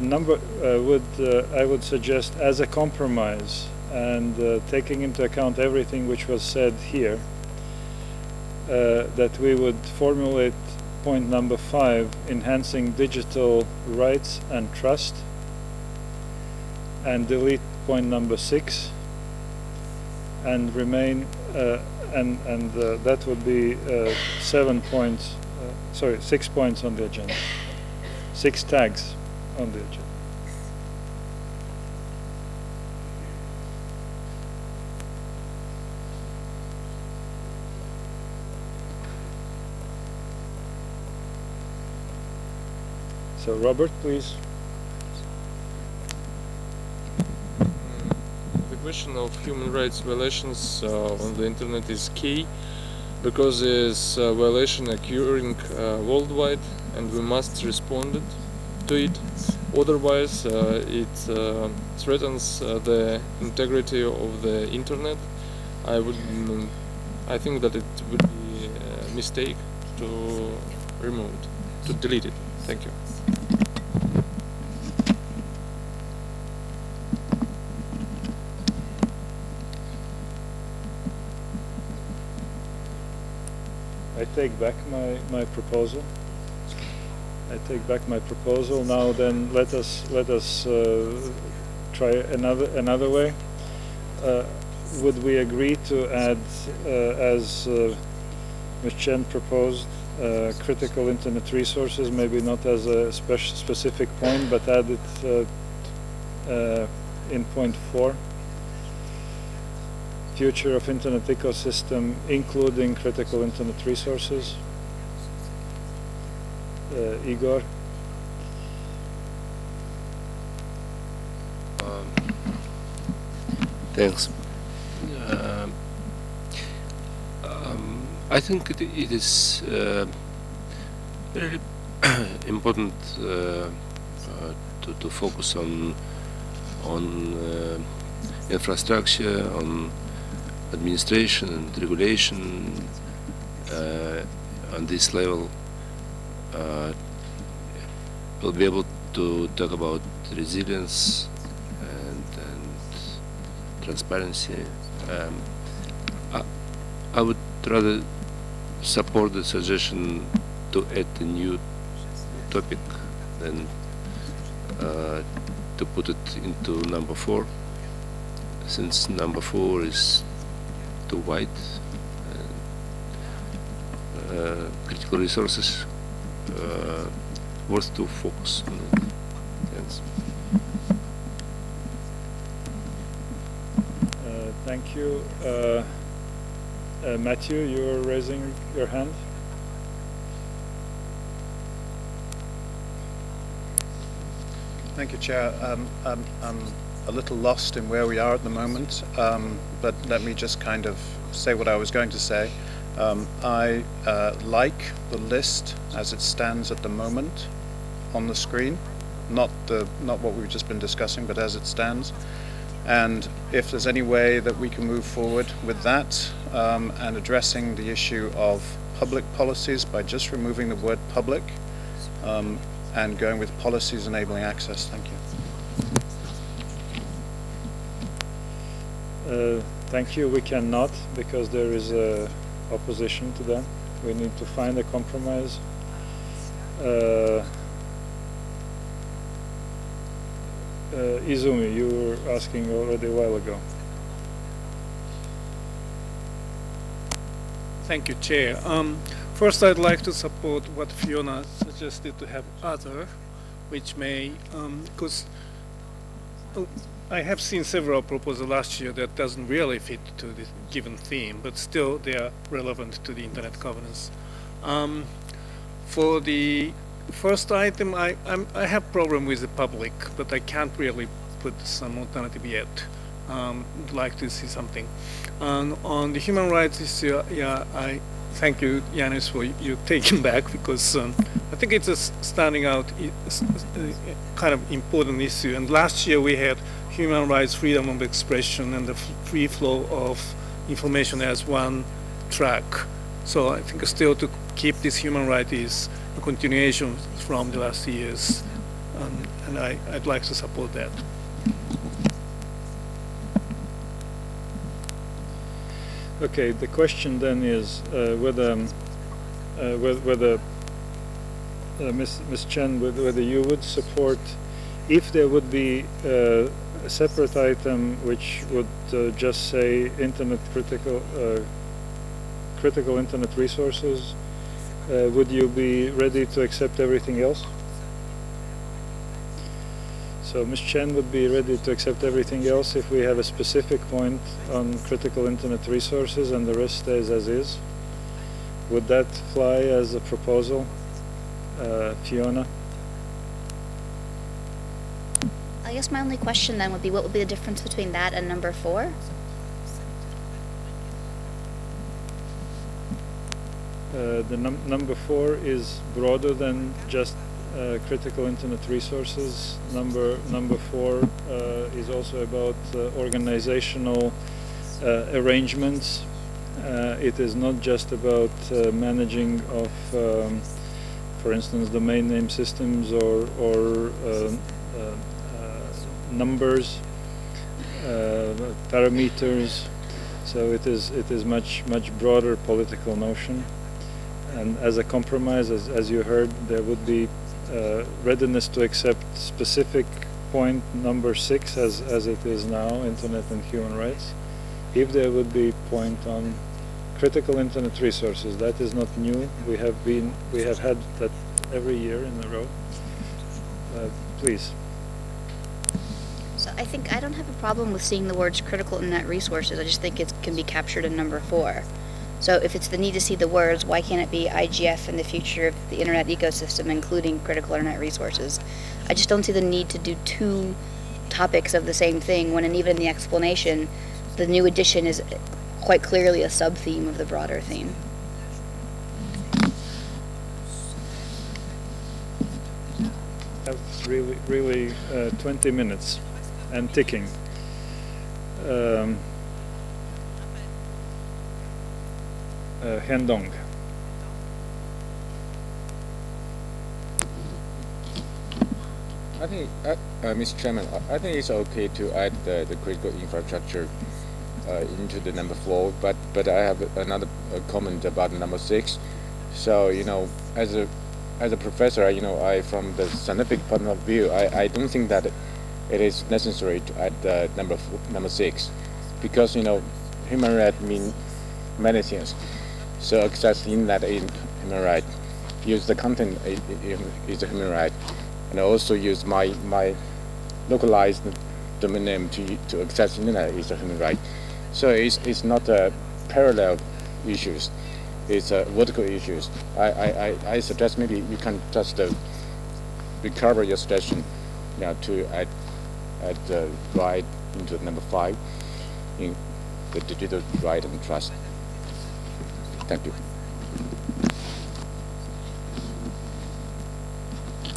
Number uh, would uh, I would suggest as a compromise and uh, taking into account everything which was said here uh, that we would formulate point number five enhancing digital rights and trust and delete point number six and remain uh, and and uh, that would be uh, seven points uh, sorry six points on the agenda. Six tags on the agenda so Robert please. The question of human rights violations uh, on the internet is key because it's a violation occurring uh, worldwide and we must respond it, to it. Otherwise, uh, it uh, threatens uh, the integrity of the internet. I would, mm, I think that it would be a mistake to remove it, to delete it. Thank you. I take back my, my proposal. I take back my proposal. Now then, let us, let us uh, try another, another way. Uh, Would we agree to add, uh, as uh, Ms. Chen proposed, uh, critical internet resources, maybe not as a spec- specific point, but add it uh, uh, in point four? future of internet ecosystem, including critical internet resources. Uh, Igor? Um, Thanks. Um, um, I think it, it is uh, very important uh, to, to focus on on uh, infrastructure, on administration and regulation uh, on this level. Uh, we'll be able to talk about resilience and, and transparency. Um, I, I would rather support the suggestion to add a new topic than uh, to put it into number four, since number four is too wide. Uh, critical resources uh, worth to focus on it. Thanks. Uh, thank you. Uh, uh, Matthew, you're raising your hand. Thank you, Chair. Um, I'm, I'm a little lost in where we are at the moment, um, but let me just kind of say what I was going to say. Um, I uh, like the list as it stands at the moment on the screen, not the not what we've just been discussing, but as it stands. And if there's any way that we can move forward with that um, and addressing the issue of public policies by just removing the word public um, and going with policies enabling access. Thank you. Uh, thank you. We cannot because there is a opposition to them. We need to find a compromise. Uh, uh, Izumi, you were asking already a while ago. Thank you, Chair. Um, first, I'd like to support what Fiona suggested to have other, which may, because um, I have seen several proposals last year that doesn't really fit to the given theme, but still they are relevant to the internet governance. Um, for the first item, I, I'm, i have problem with the public, but I can't really put some alternative yet. Um, would like to see something. And on the human rights issue, yeah, I thank you, Yanis, for you taking back because um, I think it's a standing out, kind of important issue. And last year we had human rights, freedom of expression, and the free flow of information as one track. So I think still to keep this human right is a continuation from the last years, um, and I, I'd like to support that. Okay, the question then is uh, whether um, uh, whether, uh, Ms. Chen, whether, whether you would support if there would be uh, a separate item which would uh, just say internet critical uh, critical internet resources, would you be ready to accept everything else? So Ms. Chen would be ready to accept everything else if we have a specific point on critical internet resources and the rest stays as is. Would that fly as a proposal, uh, Fiona? I guess my only question then would be what would be the difference between that and number four? Uh, the num number four is broader than just uh, critical internet resources. Number number four uh, is also about uh, organizational uh, arrangements. Uh, it is not just about managing of, um, for instance, domain name systems or or numbers, parameters. So it is it is much much broader political notion and as a compromise, as, as you heard, there would be uh, readiness to accept specific point number six as, as it is now, Internet and Human Rights, if there would be point on critical Internet resources. That is not new. We have been, we have had that every year in a row. Uh, please. So I think I don't have a problem with seeing the words critical in internet resources. I just think it can be captured in number four. So if it's the need to see the words, why can't it be IGF and the future of the internet ecosystem, including critical internet resources? I just don't see the need to do two topics of the same thing when, and even in the explanation, the new edition is quite clearly a sub-theme of the broader theme. That's really, really uh, 20 minutes and ticking. Um, uh, Hendong. I think, uh, uh, Mr. Chairman, I think it's okay to add the, the critical infrastructure uh, into the number four, but but I have another comment about number six. So you know, as a as a professor, you know, I from the scientific point of view, I, I don't think that it is necessary to add uh, number number six, because you know, human right mean many things. So access the internet human right. Use the content i- i- is a human right, and also use my my localized domain name to to access internet is a human right. So it's it's not a parallel issues. It's a vertical issues. I I, I, I suggest maybe you can just uh, recover your suggestion, yeah, to add add the right into number five in the digital right and trust. Thank you.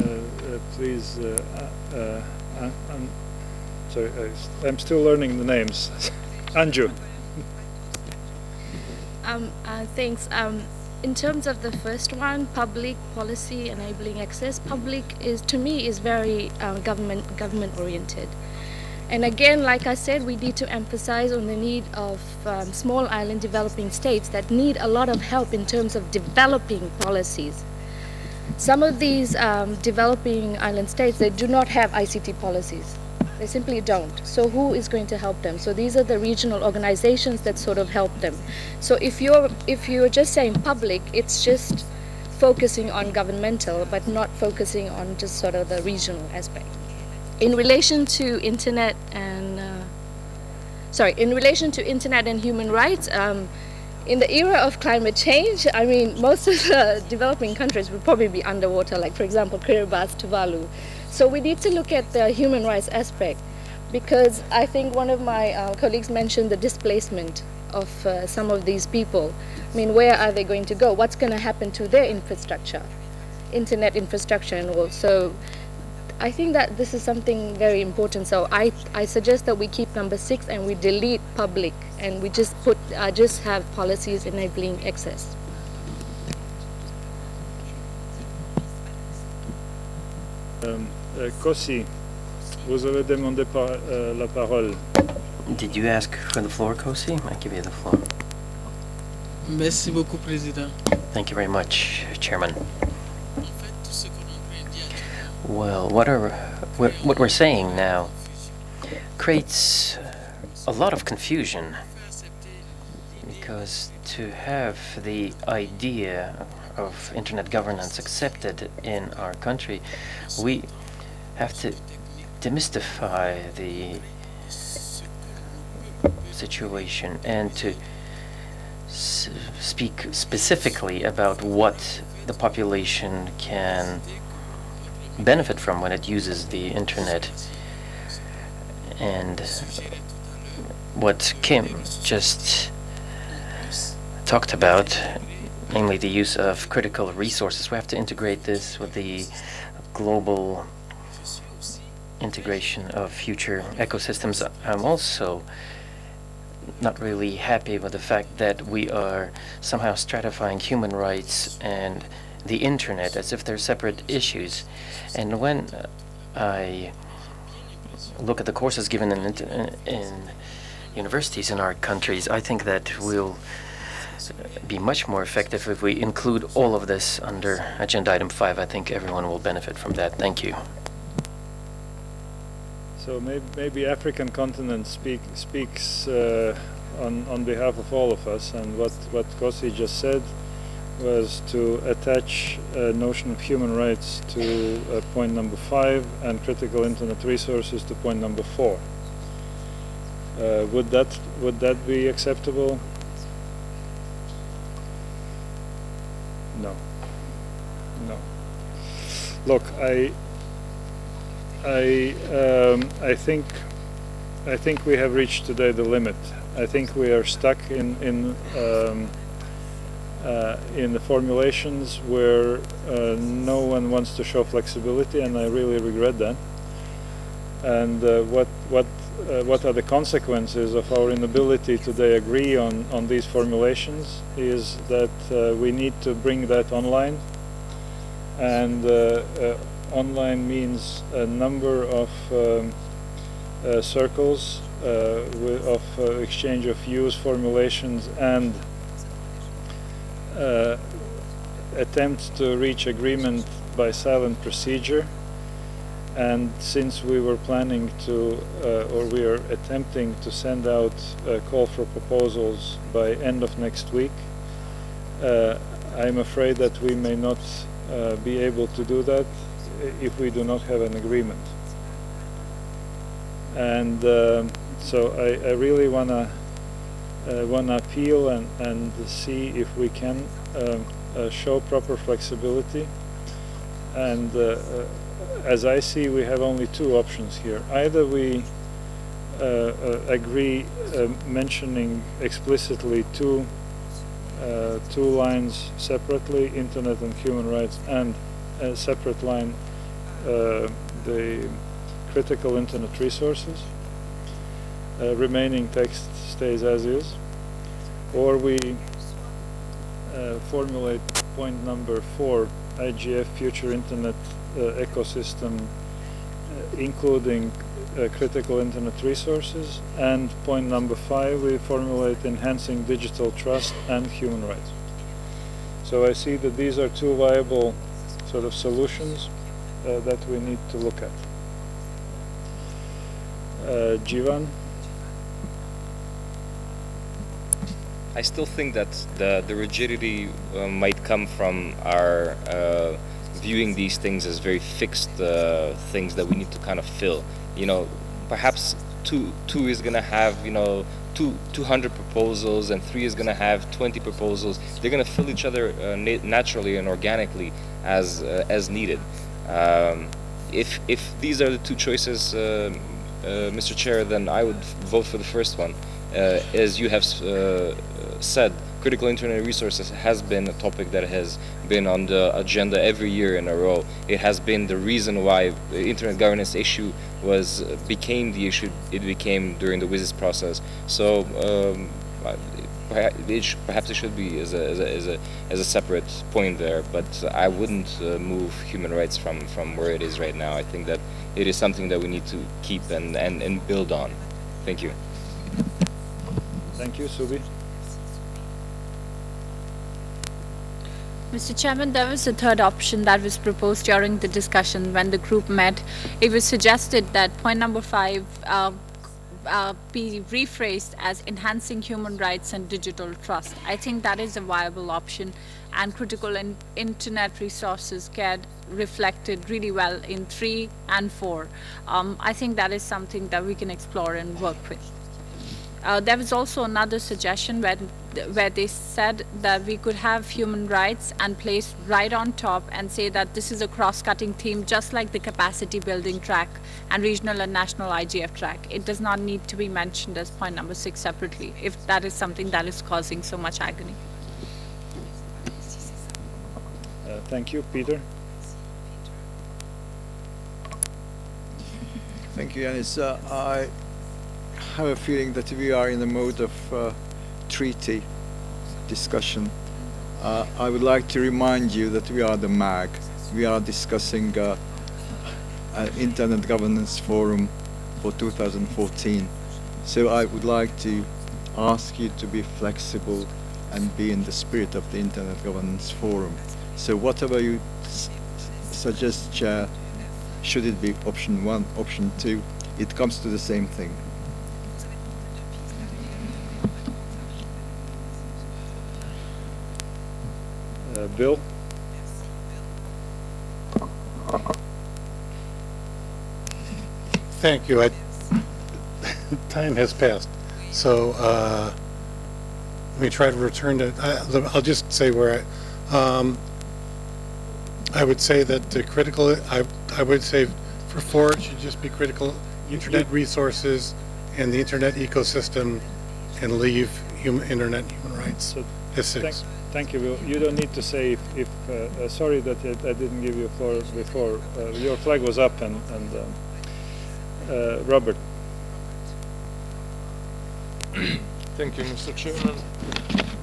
Uh, uh, please, uh, uh, uh, I'm sorry, I s- I'm still learning the names. Anju. Um, uh, thanks. Um, in terms of the first one, public policy enabling access, public is to me is very uh, government government oriented. And again, like I said, we need to emphasize on the need of um, small island developing states that need a lot of help in terms of developing policies. Some of these um, developing island states, they do not have ICT policies. They simply don't. So who is going to help them? So these are the regional organizations that sort of help them. So if you're if you're just saying public, it's just focusing on governmental, but not focusing on just sort of the regional aspect. In relation to internet and uh, sorry, in relation to internet and human rights, um, in the era of climate change, I mean, most of the developing countries will probably be underwater, like, for example, Kiribati, Tuvalu. So we need to look at the human rights aspect because I think one of my uh, colleagues mentioned the displacement of uh, some of these people. I mean, where are they going to go? What's going to happen to their infrastructure, internet infrastructure and all? So I think that this is something very important. So I, I suggest that we keep number six and we delete public and we just put uh, just have policies enabling access. Um, Euh, Kossi, vous avez demandé par, euh, la parole. Did you ask for the floor, Kossi? I give you the floor. Merci beaucoup, Président. Thank you very much, Chairman. Well, what are what, what we're saying now creates a lot of confusion because to have the idea of internet governance accepted in our country, we have to demystify the situation and to speak specifically about what the population can benefit from when it uses the internet. And what Kim just talked about, namely the use of critical resources, we have to integrate this with the global integration of future ecosystems. I'm also not really happy with the fact that we are somehow stratifying human rights and the internet as if they're separate issues. And when I look at the courses given in, in universities in our countries, I think that we'll be much more effective if we include all of this under agenda item five. I think everyone will benefit from that. Thank you. So maybe, maybe African continent speak, speaks uh, on, on behalf of all of us, and what, what Kossi just said was to attach a notion of human rights to uh, point number five and critical internet resources to point number four. Uh, would that would that be acceptable? No. No. Look, I I um, I think I think we have reached today the limit. I think we are stuck in in um, uh, in the formulations where uh, no one wants to show flexibility, and I really regret that. And uh, what what uh, what are the consequences of our inability today agree on on these formulations? Is that uh, we need to bring that online, and uh, online means a number of um, uh, circles uh, of uh, exchange of views, formulations, and uh, attempts to reach agreement by silent procedure. And since we were planning to, or we are attempting to send out a call for proposals by end of next week, I'm afraid that we may not uh, be able to do that if we do not have an agreement. And um, so I, I really wanna uh, wanna appeal and, and see if we can um, uh, show proper flexibility. And uh, uh, as I see, we have only two options here. Either we uh, uh, agree uh, mentioning explicitly two uh, two lines separately, internet and human rights, and a separate line, uh, the critical internet resources. Uh, remaining text stays as is. Or we uh, formulate point number four, IGF future internet uh, ecosystem, uh, including uh, critical internet resources. And point number five, we formulate enhancing digital trust and human rights. So I see that these are two viable sort of solutions uh, that we need to look at. Uh, Jivan? I still think that the, the rigidity uh, might come from our uh, viewing these things as very fixed uh, things that we need to kind of fill. You know, perhaps two two is gonna have you know two 200 proposals and three is gonna have 20 proposals. They're gonna fill each other uh, na naturally and organically as uh, as needed. Um, if if these are the two choices, uh, Mr. Chair, then I would vote for the first one. as you have said, critical internet resources has been a topic that has been on the agenda every year in a row. It has been the reason why the internet governance issue was became the issue it became during the WSIS process. So um, it perhaps it should be as a, as, a, as, a, as a separate point there, but I wouldn't uh, move human rights from, from where it is right now. I think that it is something that we need to keep and, and, and build on. Thank you. Thank you, Subi. Mr. Chairman, there was a third option that was proposed during the discussion when the group met. It was suggested that point number five uh, uh, be rephrased as enhancing human rights and digital trust. I think that is a viable option and critical in internet resources get reflected really well in three and four. Um, I think that is something that we can explore and work with. Uh, there was also another suggestion where, where they said that we could have human rights and place right on top and say that this is a cross-cutting theme just like the capacity building track and regional and national IGF track. It does not need to be mentioned as point number six separately if that is something that is causing so much agony. Uh, thank you. Peter? Thank you, Yanis. Uh, I have a feeling that we are in the mode of uh, treaty discussion. Uh, I would like to remind you that we are the MAG. We are discussing uh, an Internet Governance Forum for 2014. So I would like to ask you to be flexible and be in the spirit of the Internet Governance Forum. So whatever you suggest, Chair, should it be option one, option two, it comes to the same thing. Bill? Thank you. I, time has passed. So uh, let me try to return to, I, I'll just say where I, um, I would say that the critical, I, I would say for four, it should just be critical internet resources and the internet ecosystem and leave human, internet human rights So as six. Thank, you, You don't need to say if, if uh, uh, sorry that I, didn't give you floor before. Uh, your flag was up and, and um, uh, Robert. Thank you, Mr. Chairman.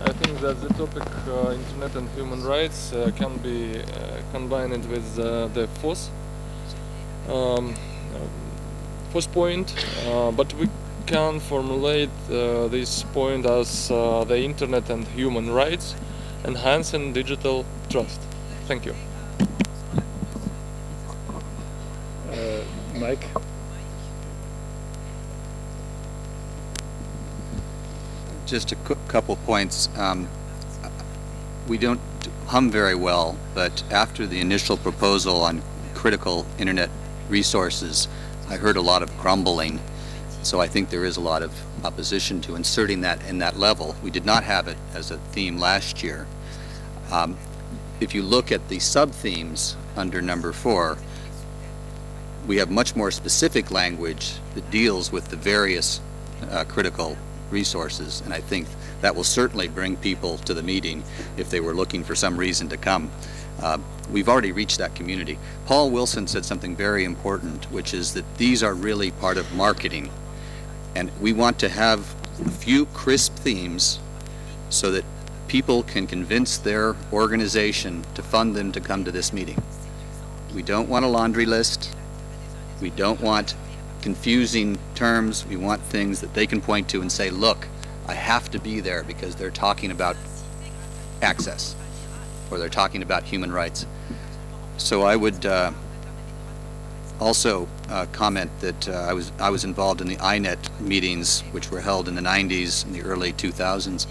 I think that the topic uh, Internet and human rights uh, can be uh, combined with the fourth, um, fourth point, but we can formulate this point as the Internet and human rights, enhancing digital trust. Thank you. Mike? Just a cou- couple points. Um, we don't hum very well, but after the initial proposal on critical internet resources, I heard a lot of grumbling. So I think there is a lot of opposition to inserting that in that level. We did not have it as a theme last year. Um, if you look at the sub-themes under number four, we have much more specific language that deals with the various uh, critical resources, and I think that will certainly bring people to the meeting if they were looking for some reason to come. Uh, we've already reached that community. Paul Wilson said something very important, which is that these are really part of marketing, and we want to have a few crisp themes so that people can convince their organization to fund them to come to this meeting. We don't want a laundry list. We don't want confusing terms. We want things that they can point to and say, look, I have to be there because they're talking about access or they're talking about human rights. So I would uh, also uh, comment that uh, I was I was involved in the INET meetings, which were held in the 90s and the early 2000s.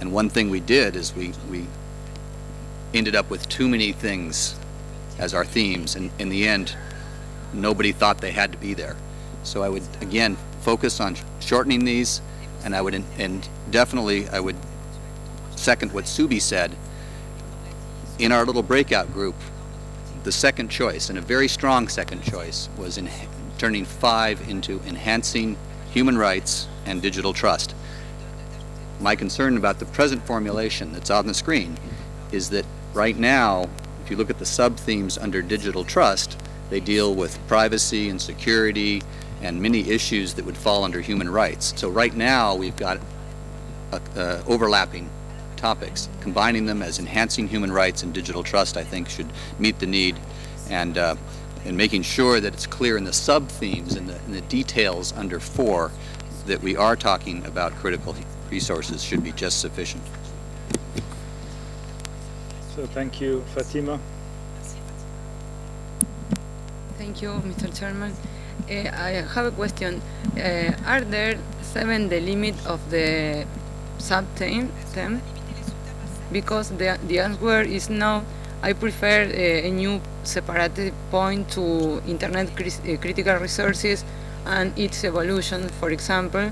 And one thing we did is we we ended up with too many things as our themes, and in the end, nobody thought they had to be there. So I would again focus on shortening these, and I would and definitely I would second what Subi said. In our little breakout group, the second choice, and a very strong second choice, was in turning five into enhancing human rights and digital trust. My concern about the present formulation that's on the screen is that right now, if you look at the sub-themes under digital trust, they deal with privacy and security and many issues that would fall under human rights. So right now, we've got overlapping topics. Combining them as enhancing human rights and digital trust, I think, should meet the need. And, uh, and making sure that it's clear in the sub-themes and the, the details under four that we are talking about critical resources should be just sufficient. So thank you, Fatima. Thank you, Mr. Chairman. Uh, I have a question. Uh, are there seven the limit of the sub-theme? Because the, the answer is no. I prefer uh, a new separate point to internet uh, critical resources and its evolution, for example,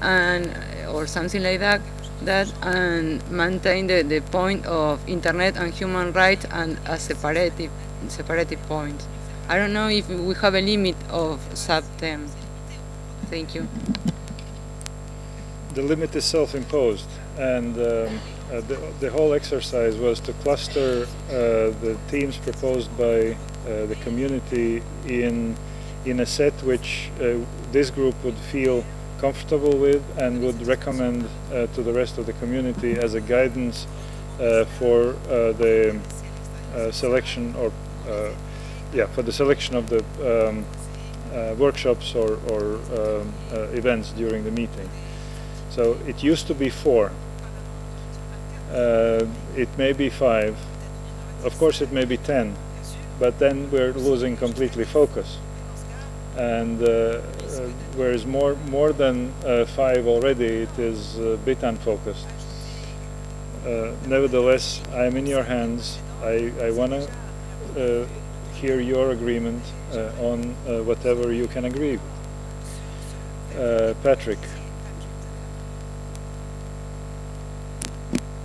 and or something like that. That and maintain the, the point of internet and human rights and a separative separative point. I don't know if we have a limit of sub-theme. Thank you. The limit is self-imposed, and um, uh, the, the whole exercise was to cluster uh, the themes proposed by uh, the community in in a set which uh, this group would feel comfortable with and would recommend to the rest of the community as a guidance for the selection or yeah, for the selection of the um, uh, workshops or, or um, uh, events during the meeting. So it used to be four. Uh, it may be five. Of course, it may be ten, but then we're losing completely focus. And uh, uh, whereas more more than uh, five already, it is a bit unfocused. nevertheless, I'm in your hands. I, I want to hear your agreement uh, on uh, whatever you can agree. Uh, Patrick.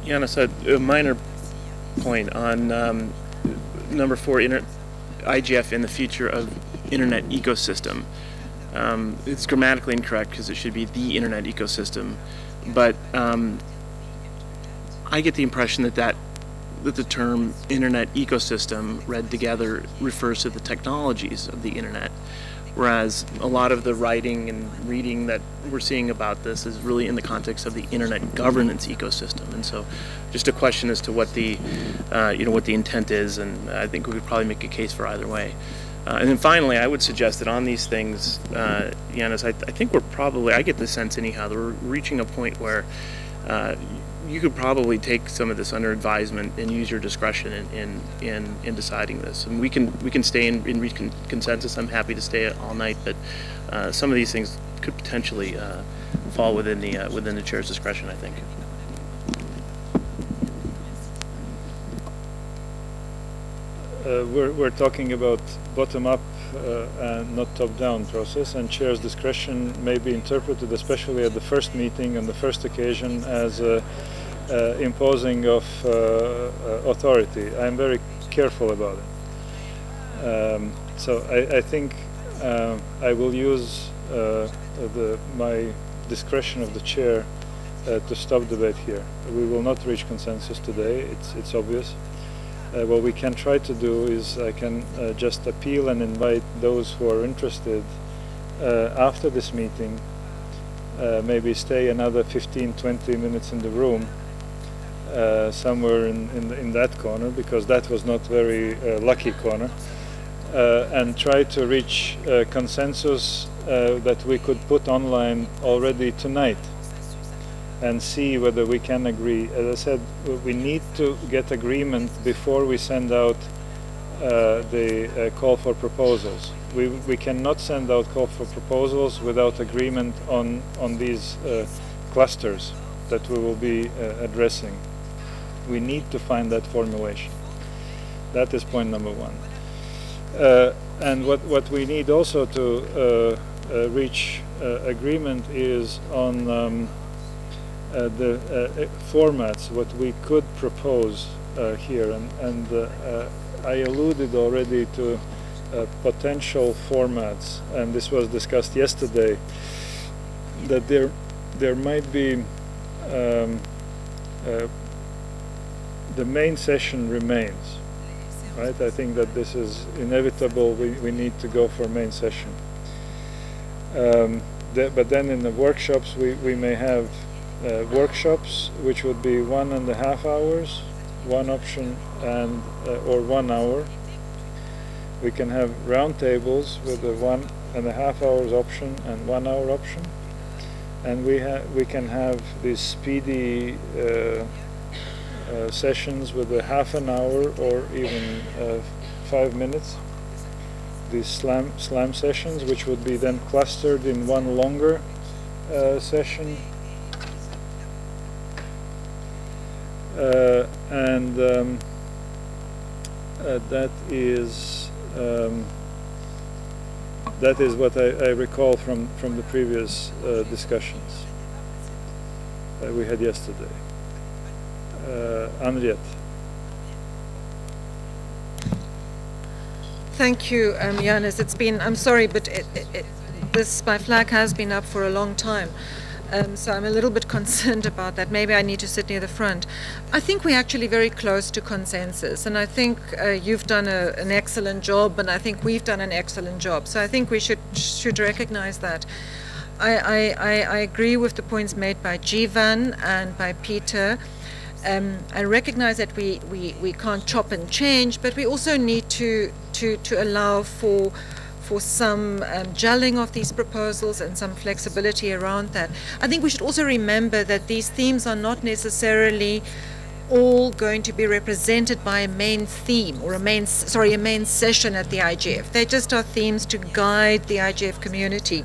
Yanis, a, a minor point on um, number four, inter IGF in the future of internet ecosystem. Um, it's grammatically incorrect because it should be the internet ecosystem, but um, I get the impression that that that the term internet ecosystem read together refers to the technologies of the internet whereas a lot of the writing and reading that we're seeing about this is really in the context of the internet governance ecosystem. And so just a question as to what the uh, you know what the intent is and I think we could probably make a case for either way. Uh, and then finally I would suggest that on these things uh, I, I think we're probably I get the sense anyhow that we're reaching a point where uh, you could probably take some of this under advisement and use your discretion in in, in, in deciding this. And we can we can stay in, in recon- consensus. I'm happy to stay all night, but uh, some of these things could potentially uh, fall within the uh, within the chair's discretion. I think. Uh, we're, we're talking about bottom-up uh, and not top-down process, and chair's discretion may be interpreted, especially at the first meeting and the first occasion, as uh, uh imposing of uh, authority. I'm very careful about it. Um, so I, I think I will use the, my discretion of the chair to stop debate here. We will not reach consensus today. It's it's obvious. Uh, what we can try to do is I can uh, just appeal and invite those who are interested uh, after this meeting, uh, maybe stay another 15, 20 minutes in the room, uh, somewhere in, in, in, that corner, because that was not very uh, lucky corner, and try to reach consensus that we could put online already tonight and see whether we can agree. As I said, we need to get agreement before we send out uh, the uh, call for proposals. We, we cannot send out call for proposals without agreement on, on these uh, clusters that we will be uh, addressing. We need to find that formulation. That is point number one. Uh, and what, what we need also to uh, reach agreement is on um, the uh, formats, what we could propose uh, here, and, and I alluded already to potential formats, and this was discussed yesterday, that there there might be um, the main session remains, right? I think that this is inevitable. We, we need to go for main session. Um, but then in the workshops, we, we may have uh, workshops, which would be one and a half hours, one option, and uh, or one hour. We can have roundtables with a one and a half hours option and one hour option, and we we can have these speedy uh, uh sessions with a half an hour or even uh, five minutes. These slam slam sessions, which would be then clustered in one longer uh, session and um, uh, that is um, that is what I, I, recall from from the previous uh, discussions that we had yesterday. Anriette. Thank you, um. It's been, I'm sorry, but it, it, it, this, my flag has been up for a long time. Um, so I'm a little bit concerned about that. Maybe I need to sit near the front. I think we're actually very close to consensus, and I think uh, you've done a, an excellent job, and I think we've done an excellent job. So I think we should should recognize that. I, I, I agree with the points made by Jivan and by Peter. Um, I recognize that we, we, we can't chop and change, but we also need to, to, to allow for for some um, gelling of these proposals and some flexibility around that. I think we should also remember that these themes are not necessarily all going to be represented by a main theme or a main sorry a main session at the IGF. They just are themes to guide the IGF community.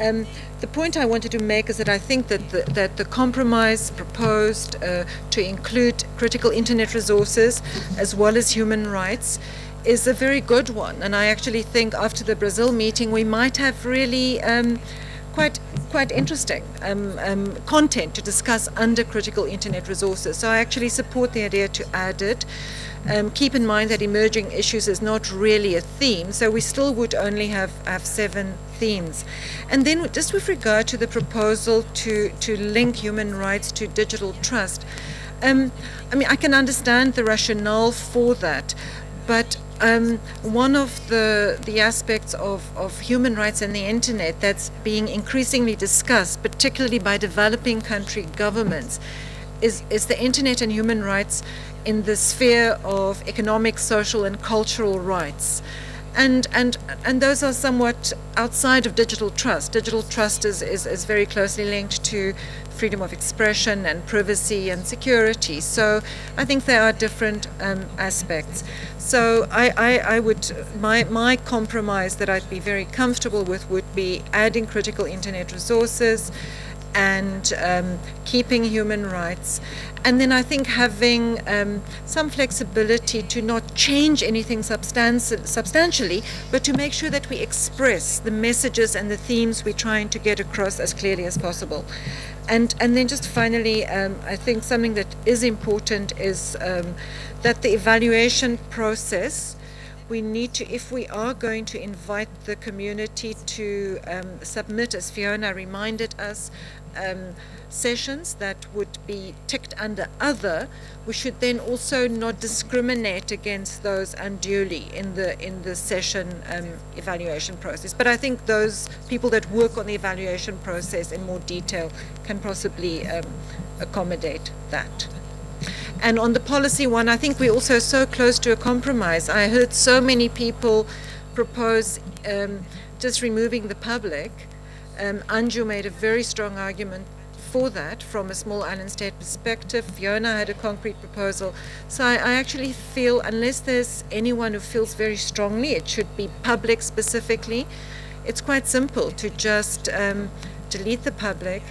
Um, the point I wanted to make is that I think that the, that the compromise proposed uh, to include critical internet resources as well as human rights is a very good one. And I actually think after the Brazil meeting, we might have really um, quite quite interesting um, um, content to discuss under critical internet resources. So I actually support the idea to add it. Um, keep in mind that emerging issues is not really a theme, so we still would only have, have seven themes. And then just with regard to the proposal to, to link human rights to digital trust, um, I mean, I can understand the rationale for that, but um, one of the, the aspects of, of human rights and the internet that's being increasingly discussed, particularly by developing country governments, is, is the internet and human rights in the sphere of economic, social, and cultural rights. and and and those are somewhat outside of digital trust. Digital trust is, is, is very closely linked to freedom of expression and privacy and security. So I think there are different um, aspects. So I, I, I would my my compromise that I'd be very comfortable with would be adding critical internet resources and um, keeping human rights. And then I think having um, some flexibility to not change anything substan- substantially, but to make sure that we express the messages and the themes we're trying to get across as clearly as possible. And, and then just finally, um, I think something that is important is um, that the evaluation process we need to, if we are going to invite the community to um, submit, as Fiona reminded us, um, sessions that would be ticked under other, we should then also not discriminate against those unduly in the in the session um, evaluation process. But I think those people that work on the evaluation process in more detail can possibly um, accommodate that. And on the policy one, I think we're also so close to a compromise. I heard so many people propose um, just removing the public. Um, Anju made a very strong argument for that from a small island state perspective. Fiona had a concrete proposal. So I, I, actually feel, unless there's anyone who feels very strongly it should be public specifically, it's quite simple to just um, delete the public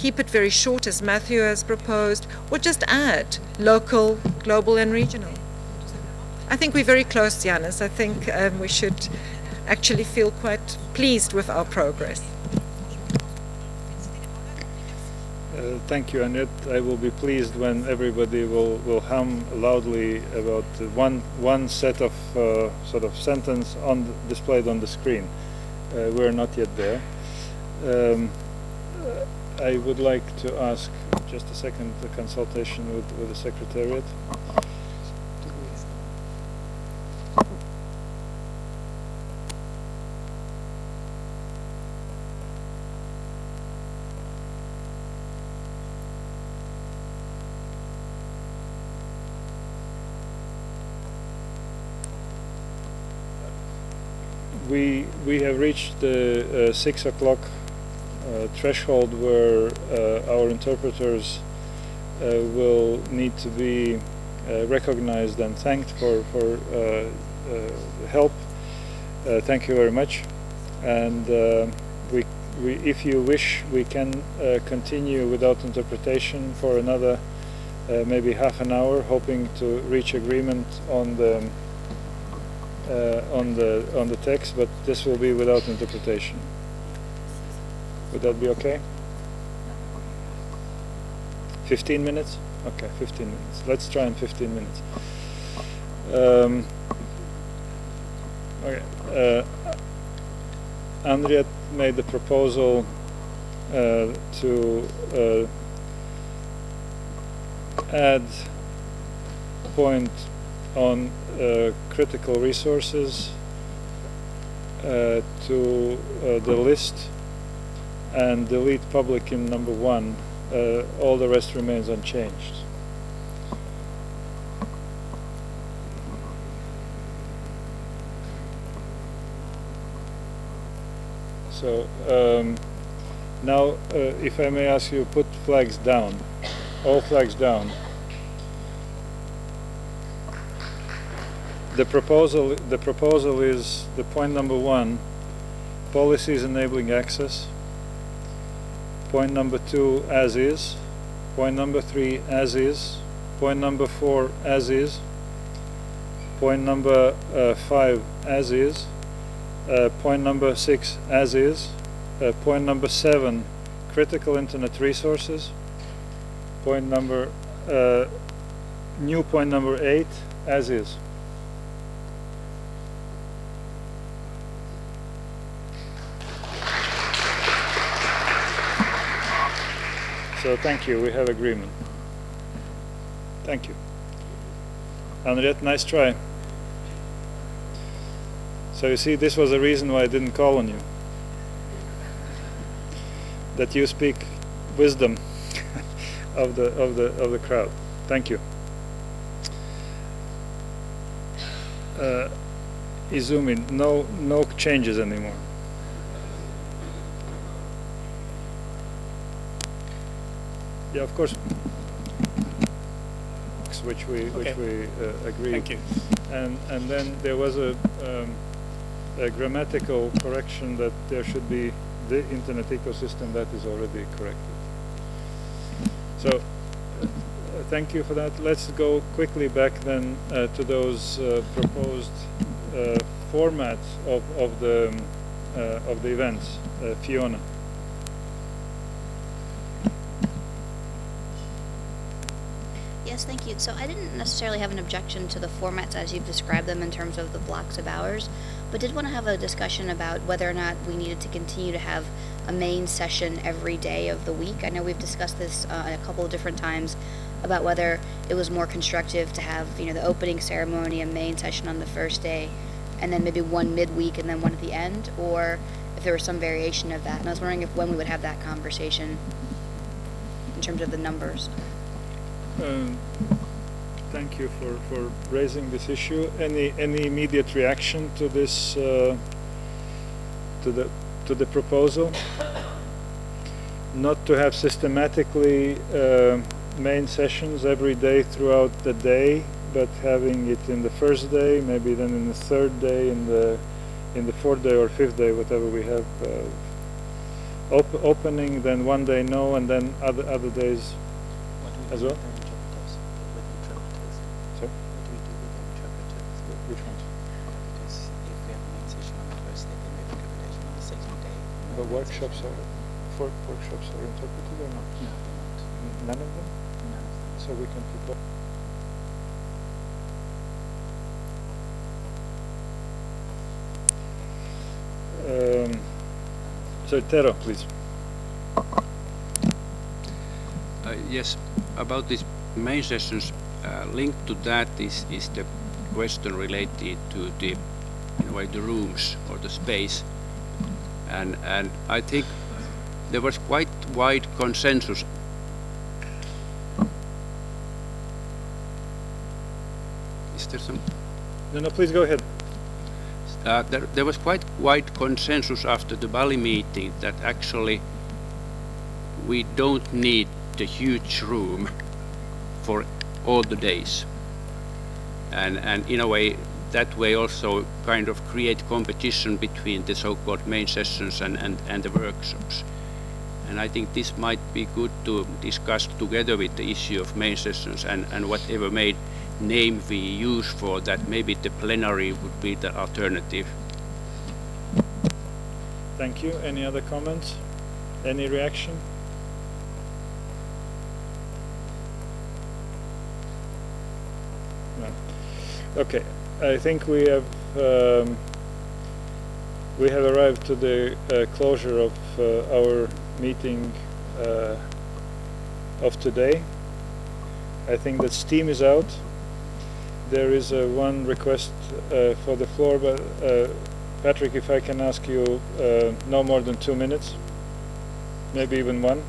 keep it very short as Matthew has proposed, or just add local, global and regional. I think we're very close, Yanis. I think um, we should actually feel quite pleased with our progress. Uh, thank you, Anriette. I will be pleased when everybody will, will hum loudly about one one set of uh, sort of sentence on the, displayed on the screen. Uh, we're not yet there. Um, I would like to ask just a second the consultation with, with the Secretariat. We we have reached the uh, six o'clock uh, threshold where uh, our interpreters uh, will need to be recognized and thanked for, for help. thank you very much. And we, we, if you wish, we can continue without interpretation for another uh, maybe half an hour, hoping to reach agreement on the uh, on the on the text, but this will be without interpretation. Would that be okay? 15 minutes? Okay, 15 minutes. Let's try in 15 minutes. Um, okay. Uh, Andrea made the proposal uh, to uh, add point on uh, critical resources uh, to uh, the list and delete public in number one, all the rest remains unchanged. So um, now, uh, if I may ask you, put flags down, all flags down. The proposal, the proposal is the point number one, policies enabling access. Point number two, as is. Point number three, as is. Point number four, as is. Point number uh, five, as is. Uh, point number six, as is. Uh, point number seven, critical internet resources. Point number, uh, new point number eight, as is. So thank you, we have agreement. Thank you. Anriette, nice try. So you see, this was the reason why I didn't call on you. That you speak wisdom of the of the of the crowd. Thank you. Uh, Izumi, no, no changes anymore. Yeah, of course. Which we, which we uh, agreed. Thank you. And, and then there was a, um, a grammatical correction that there should be the internet ecosystem that is already corrected. So, uh, thank you for that. Let's go quickly back then uh, to those uh, proposed uh, formats of, of the um, uh, of the events. Uh, Fiona. Yes, thank you. So I didn't necessarily have an objection to the formats as you've described them in terms of the blocks of hours, but did want to have a discussion about whether or not we needed to continue to have a main session every day of the week. I know we've discussed this uh, a couple of different times about whether it was more constructive to have, you know, the opening ceremony and main session on the first day, and then maybe one midweek and then one at the end, or if there was some variation of that. And I was wondering if when we would have that conversation in terms of the numbers. Um, Thank you for, for raising this issue. Any, any immediate reaction to this, uh, to the, to the proposal? Not to have systematically uh, main sessions every day throughout the day, but having it in the first day, maybe then in the third day, in the, in the fourth day or fifth day, whatever we have. uh, op- Opening, then one day no, and then other, other days as well? The workshops are, for workshops are interpreted or not? No, None of them? So we can propose. Um, so Tero, please. Uh, Yes, about these main sessions, uh, linked to that is, is the question related to the, in a way, the rooms or the space. And, and I think there was quite wide consensus. Is there some? No, no, please go ahead. Uh, there, there was quite wide consensus after the Bali meeting that actually we don't need the huge room for all the days. And, and in a way, that way also kind of create competition between the so-called main sessions and, and, and the workshops. And I think this might be good to discuss together with the issue of main sessions and, and whatever made name we use for that, maybe the plenary would be the alternative. Thank you. Any other comments? Any reaction? No. Okay, I think we have um, we have arrived to the uh, closure of uh, our meeting uh, of today. I think that steam is out. There is uh, one request uh, for the floor, but uh, Patrick, if I can ask you no more than two minutes, maybe even one.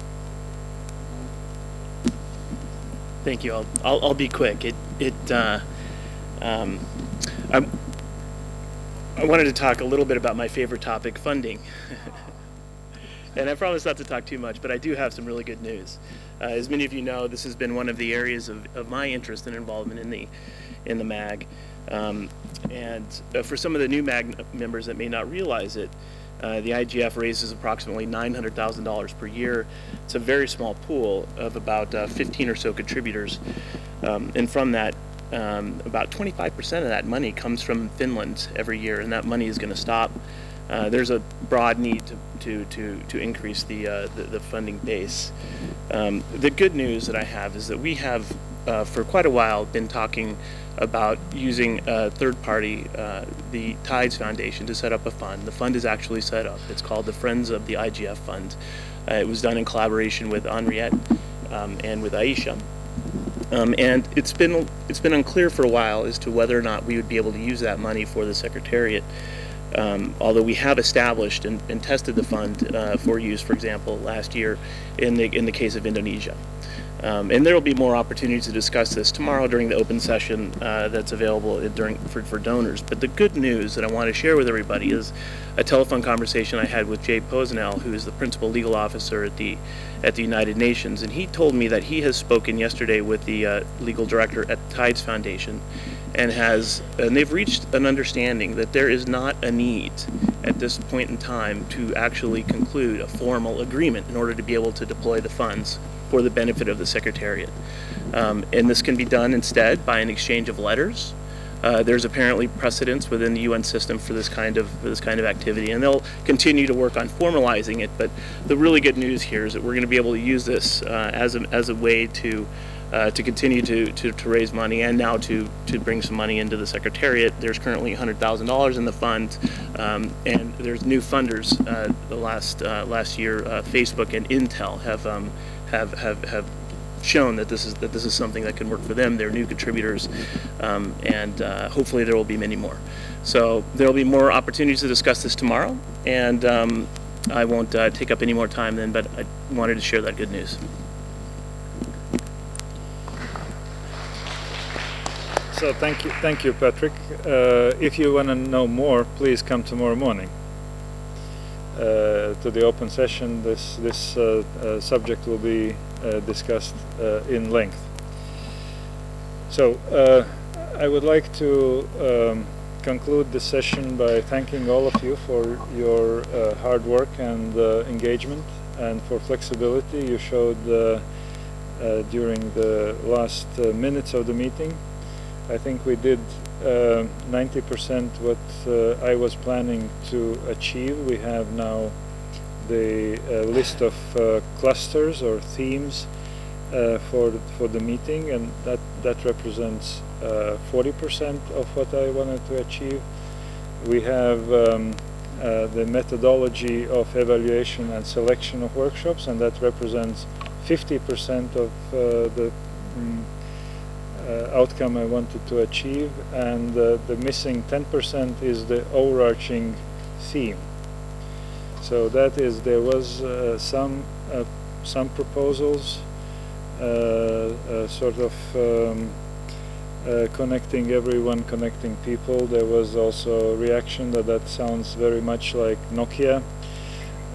Thank you. I'll, I'll, I'll be quick. It, it, um, I, I wanted to talk a little bit about my favorite topic, funding. and I promise not to talk too much, but I do have some really good news. Uh, as many of you know, this has been one of the areas of, of my interest and involvement in the, in the MAG. Um, and uh, for some of the new MAG members that may not realize it, uh, the IGF raises approximately $900,000 per year. It's a very small pool of about uh, 15 or so contributors. Um, and from that, um, about 25% of that money comes from Finland every year, and that money is going to stop. Uh, there's a broad need to, to, to, to increase the, uh, the, the funding base. Um, the good news that I have is that we have, uh, for quite a while, been talking about using a third party, uh, the Tides Foundation, to set up a fund. The fund is actually set up. It's called the Friends of the IGF Fund. Uh, it was done in collaboration with Anriette um, and with Aisha. Um, and it's been it's been unclear for a while as to whether or not we would be able to use that money for the secretariat. Um, although we have established and, and tested the fund uh, for use, for example, last year in the in the case of Indonesia. Um, and there will be more opportunities to discuss this tomorrow during the open session uh, that's available during for, for donors. But the good news that I want to share with everybody is a telephone conversation I had with Jay Posnell, who is the principal legal officer at the at the United Nations, and he told me that he has spoken yesterday with the uh, legal director at the Tides Foundation, and has and they've reached an understanding that there is not a need at this point in time to actually conclude a formal agreement in order to be able to deploy the funds for the benefit of the Secretariat. Um, and this can be done instead by an exchange of letters. Uh, there's apparently precedence within the UN system for this kind of for this kind of activity, and they'll continue to work on formalizing it. But the really good news here is that we're going to be able to use this uh, as a as a way to uh, to continue to, to, to, raise money and now to, to bring some money into the Secretariat. There's currently $100,000 in the fund, um, and there's new funders. Uh, the last uh, last year, uh, Facebook and Intel have um, have, have, have shown that this is that this is something that can work for them. They're new contributors, um, and uh, hopefully there will be many more. So there will be more opportunities to discuss this tomorrow, and um, I won't uh, take up any more time then. But I wanted to share that good news. So thank you, thank you, Patrick. Uh, if you want to know more, please come tomorrow morning. Uh, to the open session, this, this uh, uh, subject will be discussed in length. So I would like to um, conclude this session by thanking all of you for your uh, hard work and uh, engagement and for flexibility you showed uh, during the last minutes of the meeting. I think we did 90% uh, what uh, I was planning to achieve. We have now the uh, list of clusters or themes for, for the meeting and that, that represents 40% of what I wanted to achieve. We have um, uh, the methodology of evaluation and selection of workshops and that represents 50% of uh, the mm, outcome I wanted to achieve and uh, the missing 10% is the overarching theme. So that is there was uh, some some proposals sort of um, uh, connecting everyone, connecting people. There was also a reaction that that sounds very much like Nokia.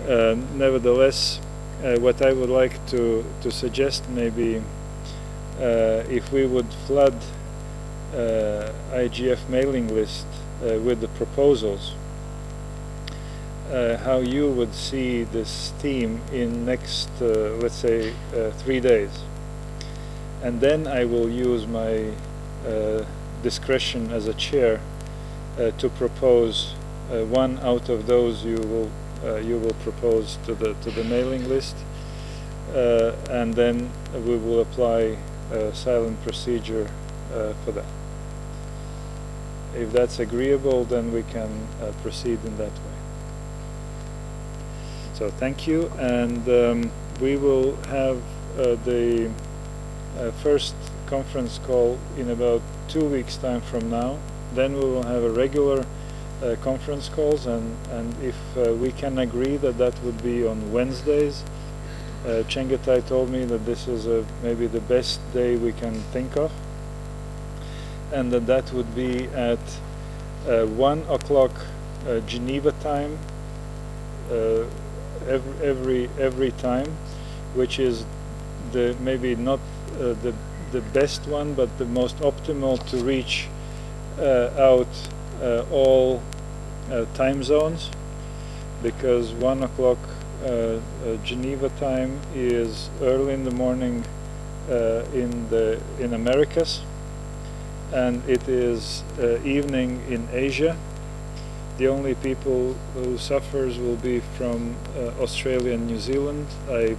Uh, nevertheless, uh, what I would like to, to suggest maybe uh, if we would flood uh, IGF mailing list uh, with the proposals, how you would see this theme in next, let's say, three days. And then I will use my discretion as a chair to propose one out of those you will uh, you will propose to the to the mailing list, uh, and then we will apply silent procedure uh, for that. If that's agreeable, then we can uh, proceed in that way. So thank you, and um, we will have uh, the uh, first conference call in about two weeks' time from now. Then we will have a regular uh, conference calls, and, and if uh, we can agree that that would be on Wednesdays, uh, told me that this is a, maybe the best day we can think of and that that would be at uh, 1 o'clock uh, Geneva time uh, every, every every time which is the maybe not uh, the the best one but the most optimal to reach uh, out all time zones because 1 o'clock Geneva time is early in the morning uh, in the in Americas and it is evening in Asia. The only people who suffers will be from Australia and New Zealand. I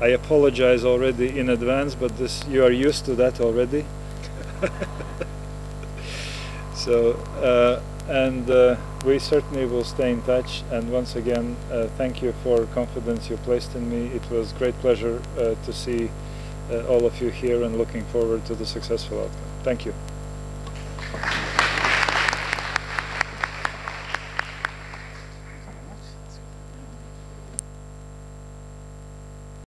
I apologize already in advance but this you are used to that already. So uh, and uh, we certainly will stay in touch. And once again uh, thank you for confidence you placed in me. It was great pleasure uh, to see uh, all of you here and looking forward to the successful outcome. Thank you.